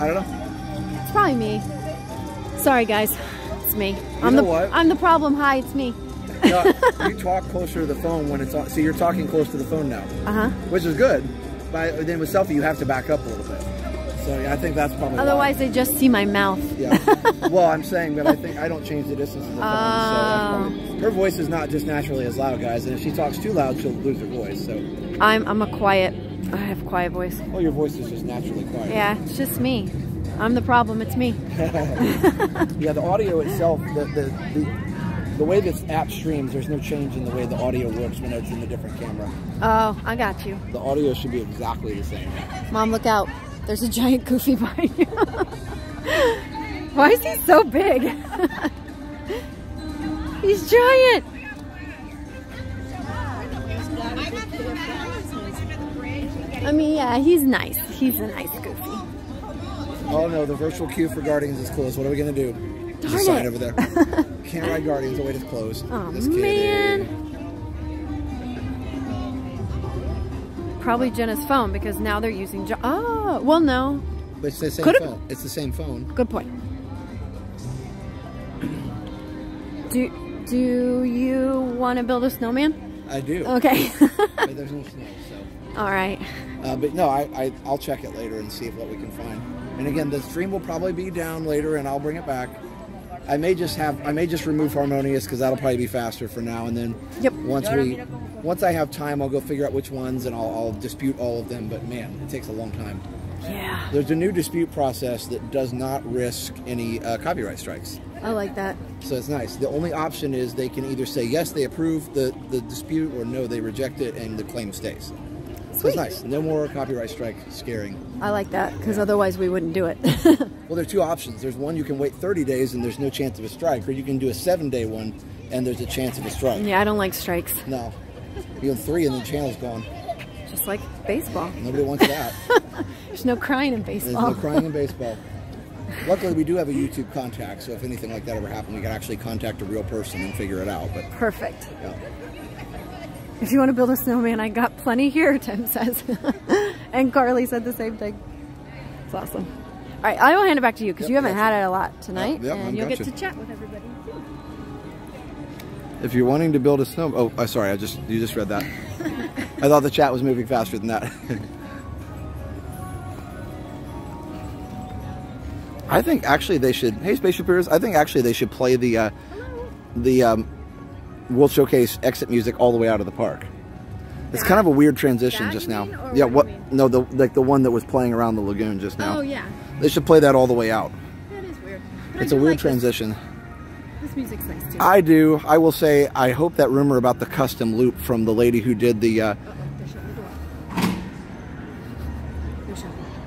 I don't know. It's probably me. Sorry, guys. It's me. I'm know the what? I'm the problem. Hi, it's me. No, you talk closer to the phone when it's on. See, you're talking close to the phone now, Uh huh. which is good. But then with selfie, you have to back up a little bit. So yeah, I think that's probably. why. Otherwise, they just see my mouth. Yeah. well, I'm saying, but I think I don't change the distance of the phone. so Oh. probably- her voice is not just naturally as loud, guys. And if she talks too loud, she'll lose her voice. So, I'm I'm a quiet. I have a quiet voice. well, your voice is just naturally quiet. Yeah, it's just me. I'm the problem. It's me. [LAUGHS] yeah, the audio itself, the, the the the way this app streams, there's no change in the way the audio works when it's in the different camera. Oh, I got you. The audio should be exactly the same. Mom, look out. There's a giant goofy behind you. [LAUGHS] Why is he so big? [LAUGHS] He's giant. I mean, yeah, he's nice. He's a nice goofy. Oh no, the virtual queue for Guardians is closed. What are we gonna do? There's a Darn sign it. over there. [LAUGHS] Can't ride Guardians. The wait is closed. Oh, kidding. man. Probably Jenna's phone because now they're using. Jo- oh, well, no. But it's the same Could've- phone. It's the same phone. Good point. Do Do you want to build a snowman? I do. Okay. but [LAUGHS] there's no snow, so. All right. Uh, but no, I, I I'll check it later and see what we can find. And again, the stream will probably be down later, and I'll bring it back. I may just have I may just remove Harmonious because that'll probably be faster for now. And then yep. once we once I have time, I'll go figure out which ones, and I'll, I'll dispute all of them. But man, it takes a long time. Yeah. There's a new dispute process that does not risk any uh, copyright strikes. I like that. So it's nice. The only option is they can either say yes, they approve the, the dispute, or no, they reject it, and the claim stays. So it's nice. No more copyright strike scaring. I like that because otherwise we wouldn't do it. [LAUGHS] Well, there are two options. There's one you can wait 30 days and there's no chance of a strike, or you can do a seven day one and there's a chance of a strike. yeah, I don't like strikes. No. You have three and the channel's gone. Just like baseball. Nobody wants that. [LAUGHS] There's no crying in There's baseball. no crying in [LAUGHS] baseball. Luckily, we do have a YouTube contact, so if anything like that ever happened, we can actually contact a real person and figure it out. But Perfect. yeah. If you want to build a snowman, I got plenty here, Tim says. And Carly said the same thing. It's awesome. All right, I will hand it back to you because Yep, you haven't gotcha. had it a lot tonight. yep, and you'll get to chat with everybody. if you're wanting to build a snow, oh, uh, sorry, I just you just read that. I thought the chat was moving faster than that. [LAUGHS] I think actually they should. Hey, Spaceship Heroes. I think actually they should play the uh, the um, World Showcase exit music all the way out of the park. It's kind of a weird transition just now. yeah, what? No, the like the one that was playing around the lagoon just now. Oh, yeah. They should play that all the way out. That is weird. But It's a weird like transition. This music's nice too. I do. I will say, I hope that rumor about the custom loop from the lady who did the, uh, They're shutting the door.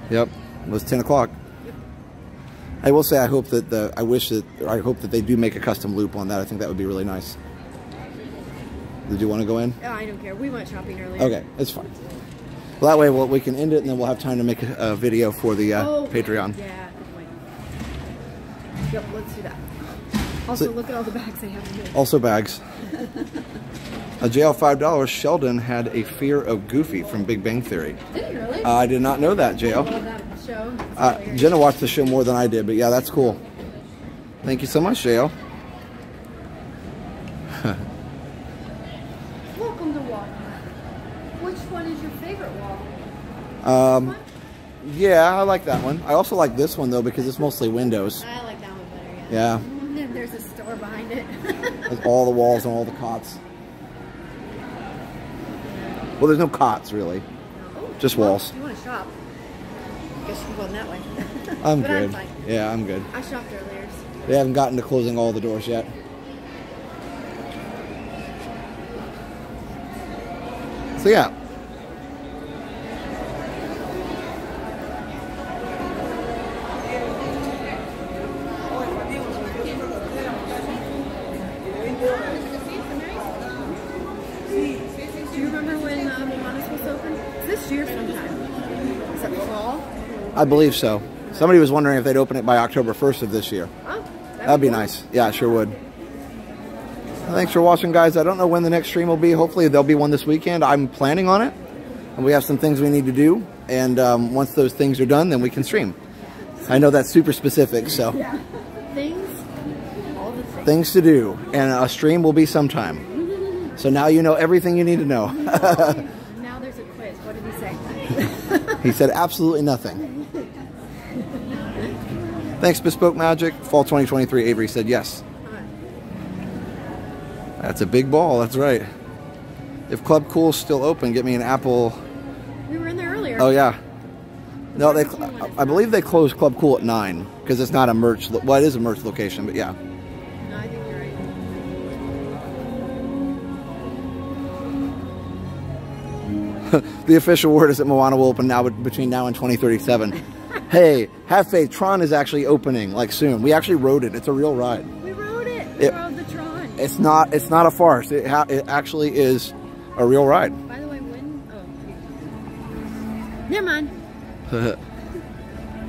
Yep, it was 10 o'clock. I will say, I hope that the, I wish that, I hope that they do make a custom loop on that. I think that would be really nice. Did you want to go in? Oh, I don't care. We went shopping earlier. Okay, it's fine. Well, that way we'll, we can end it and then we'll have time to make a, a video for the uh, Oh, Patreon. Yeah. Yep, let's do that. Also, So- look at all the bags they have in here. Also bags. A jail $5, Sheldon had a fear of Goofy from Big Bang Theory. Did you really? I did not know that, I Jail. love that show. Uh. Jenna watched the show more than I did, but yeah, that's cool. Thank you so much, Jail. Welcome to Walmart. Which one is your favorite Walmart? Um, yeah, I like that one. I also like this one though because it's mostly windows. I like that one better, Yeah, yeah. [LAUGHS] There's a store behind it. [LAUGHS] with all the walls and all the cots. Well, there's no cots really, just walls. If you want to shop, I guess you can go in that way. [LAUGHS] I'm good. I'm. Yeah, I'm good. I shopped earlier. so- They haven't gotten to closing all the doors yet. So yeah. Do you remember when uh, Moana's was this year sometime. Is it fall? I believe so. Somebody was wondering if they'd open it by October 1st of this year. Oh, That'd be nice. Yeah, sure would. Well, Thanks for watching, guys. I don't know when the next stream will be. Hopefully, there'll be one this weekend. I'm planning on it. And we have some things we need to do. And um, once those things are done, then we can stream. I know that's super specific, so Yeah. Things, all the things. things to do. And a stream will be sometime. So now you know everything you need to know. [LAUGHS] now there's a quiz. What did he say? He said absolutely nothing. Thanks, Bespoke Magic. Fall 2023, Avery said yes. That's a big ball, that's right. If Club Cool's still open, get me an Apple. we were in there earlier. Oh, yeah. No, they. I believe they closed Club Cool at 9 because it's not a merch. Well, it is a merch location, but yeah. The official word is that Moana will open now bet- between now and 2037. [LAUGHS] hey, have faith. Tron is actually opening like soon. We actually rode it. It's a real ride. We rode it. We It- rode the Tron. It's not. It's not a farce. It, ha- it actually is a real ride. By the way, when? Oh. Never mind. [LAUGHS]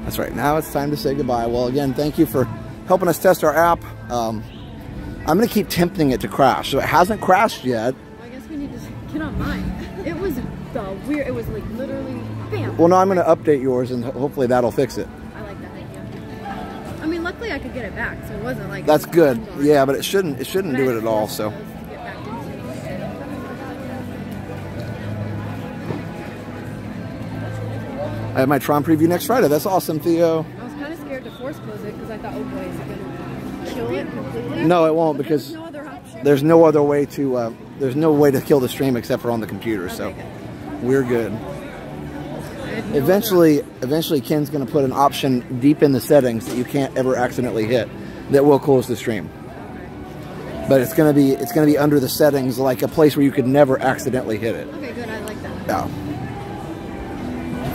That's right. Now it's time to say goodbye. Well, again, thank you for helping us test our app. Um, I'm going to keep tempting it to crash. So it hasn't crashed yet. I guess we need to get on mine. It weird. It was like literally bam. Well, no, I'm going to update yours, and hopefully that'll fix it. I like that idea. I mean, luckily I could get it back, so it wasn't like. That's good. Yeah, but it shouldn't. It shouldn't do it at all. So. I have my Tron preview next Friday. That's awesome, Theo. I was kind of scared to force close it because I thought, oh boy, is it gonna kill it completely? No, it won't because no other there's no other way to uh, there's no way to kill the stream except for on the computer. So we're good. Eventually, eventually, Ken's going to put an option deep in the settings that you can't ever accidentally hit that will close the stream. But it's going to be it's going to be under the settings, like a place where you could never accidentally hit it. Okay, good. I like that. Yeah.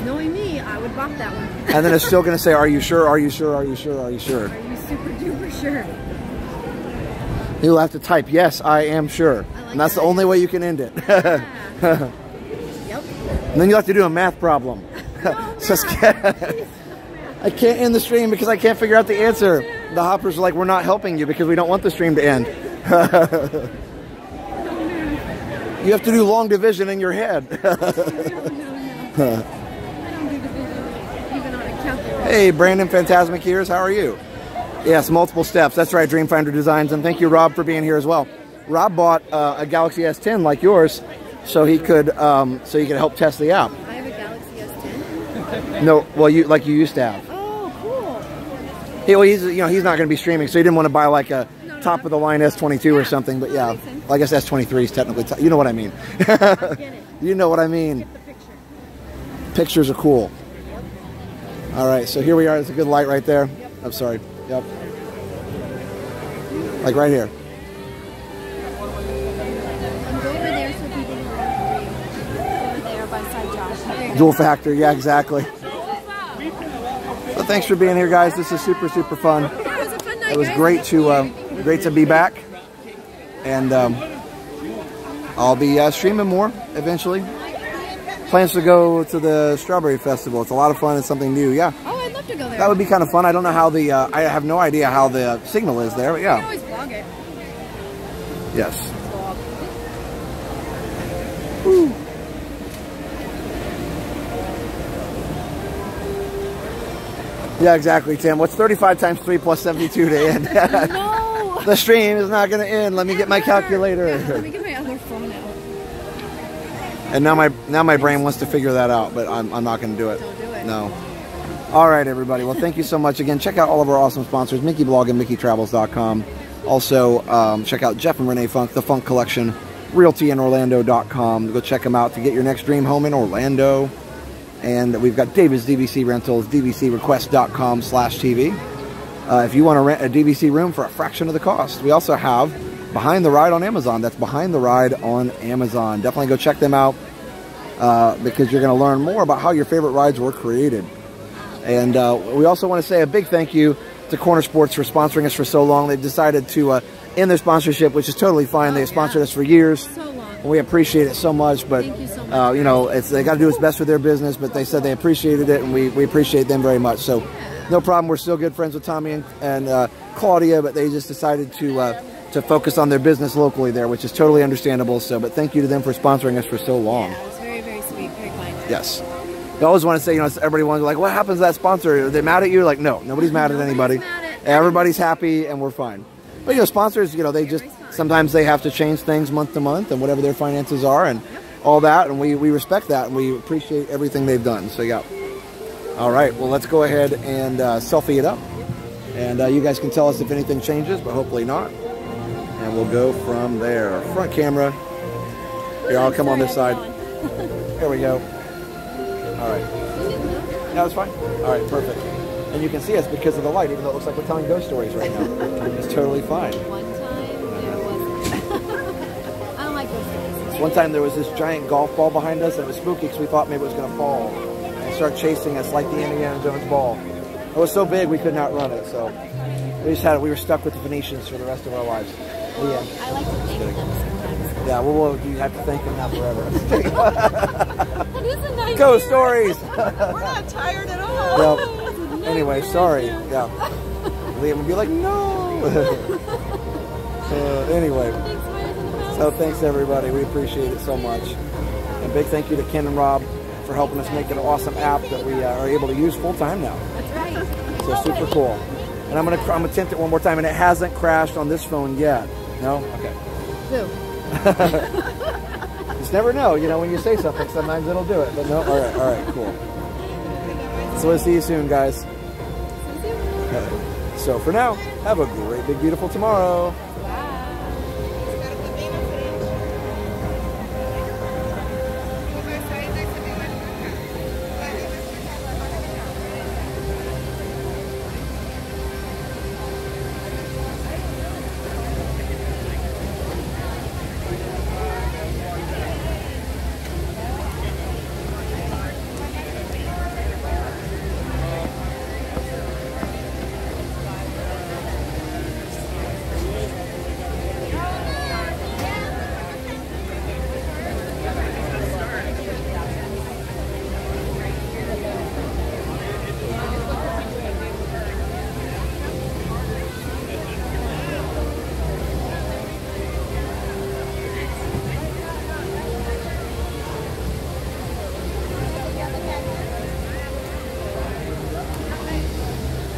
Knowing me, I would bop that one. [LAUGHS] And then it's still going to say, "Are you sure? Are you sure? Are you sure? Are you sure?" Are you super duper sure? You'll have to type, "Yes, I am sure," and that's the only way you can end it. [LAUGHS] Yep. [LAUGHS] And then you'll have to do a math problem. [LAUGHS] [LAUGHS] Can't- [LAUGHS] I can't end the stream because I can't figure out the answer. The hoppers are like, we're not helping you because we don't want the stream to end. you have to do long division in your head. Even on a calculator. hey, Brandon Phantasmic Ears, how are you? Yes, multiple steps. That's right, Dreamfinder Designs. And thank you, Rob, for being here as well. Rob bought uh, a Galaxy S10 like yours so he could um, so he could help test the app. I have a Galaxy S10. No, well, you like you used to have. Oh, cool. He, well, he's you know he's not going to be streaming, so he didn't want to buy like a top of the line S22 or something. But yeah, well, I guess S23 is technically. You know what I mean? [LAUGHS] you know what I mean. Pictures are cool. All right, so here we are. It's a good light right there. I'm sorry. Yep. Like right here. And go over there so people know where you're Over there by side Josh. There you go. Dual factor, yeah, exactly. So thanks for being here, guys. This is super, super fun. It was great to uh, great to be back, and um, I'll be uh, streaming more eventually. Plans to go to the Strawberry Festival. It's a lot of fun and something new. Yeah, Oh, I'd love to go there. that would be kind of fun. I don't know how the uh, I have no idea how the signal is there, but yeah, always vlog it. yes. Yeah, exactly, Tim. What's 35 times 3 plus 72 to end? [LAUGHS] No. the stream is not going to end. Let me get my calculator. Let me get my other phone out. And now my now my brain wants to figure that out, but I'm, I'm not going to do it. Don't do it. No. All right, everybody. Well, thank you so much again. Check out all of our awesome sponsors, Mickey Blog and MickeyTravels.com. Also, um, check out Jeff and Renee Funk, The Funk Collection, RealtyInOrlando.com. Go check them out to get your next dream home in Orlando. And we've got David's DVC Rentals, DVCRequest.com slash TV. Uh, if you want to rent a DVC room for a fraction of the cost. We also have Behind the Ride on Amazon. That's Behind the Ride on Amazon. Definitely go check them out uh, because you're going to learn more about how your favorite rides were created. And uh, we also want to say a big thank you to Corner Sports for sponsoring us for so long. They've decided to uh, end their sponsorship, which is totally fine. They've sponsored us for years. And we appreciate it so much. But, Uh, you know, it's, they got to do what's best for their business. But they said they appreciated it, and we, we appreciate them very much. So, no problem. We're still good friends with Tommy and, and uh, Claudia, but they just decided to. Uh, to focus on their business locally there, which is totally understandable. So, but thank you to them for sponsoring us for so long. It was very, very sweet, very kind. Yes. I always want to say, you know, everybody wants like, what happens to that sponsor? Are they mad at you? Like, no, nobody's mad at anybody. Everybody's happy and we're fine. But you know, sponsors, you know, they just sometimes they have to change things month to month and whatever their finances are and all that, and we we respect that and we appreciate everything they've done. So yeah. All right, well, let's go ahead and uh, selfie it up, and uh, you guys can tell us if anything changes, but hopefully not. And we'll go from there. Front camera. Here, I'll come on this side. [LAUGHS] Here we go. All right. No, it's fine. All right, perfect. And you can see us because of the light, even though it looks like we're telling ghost stories right now. [LAUGHS] it's totally fine. One time there was this giant golf ball behind us, and it was spooky because we thought maybe it was going to fall and start chasing us like the Indiana Jones ball. It was so big we could not run it, so we just had it. We were stuck with the Phoenicians for the rest of our lives. Yeah. I like to thank them sometimes. Yeah, well, well, you have to thank them now forever. [LAUGHS] [LAUGHS] That is a nice Ghost stories. [LAUGHS] We're not tired at all. Well, anyway, sorry. Yeah. Liam would be like, no. uh, anyway. So thanks everybody. We appreciate it so much. And big thank you to Ken and Rob for helping us make an awesome app that we uh, are able to use full time now. That's right. So super cool. And I'm gonna I'm gonna attempt it one more time, and it hasn't crashed on this phone yet. No? Okay. Who? [LAUGHS] Just never know. You know when you say something, sometimes it'll do it. But no. All right. All right. Cool. So we'll see you soon, guys. Okay. So for now, have a great, big, beautiful tomorrow.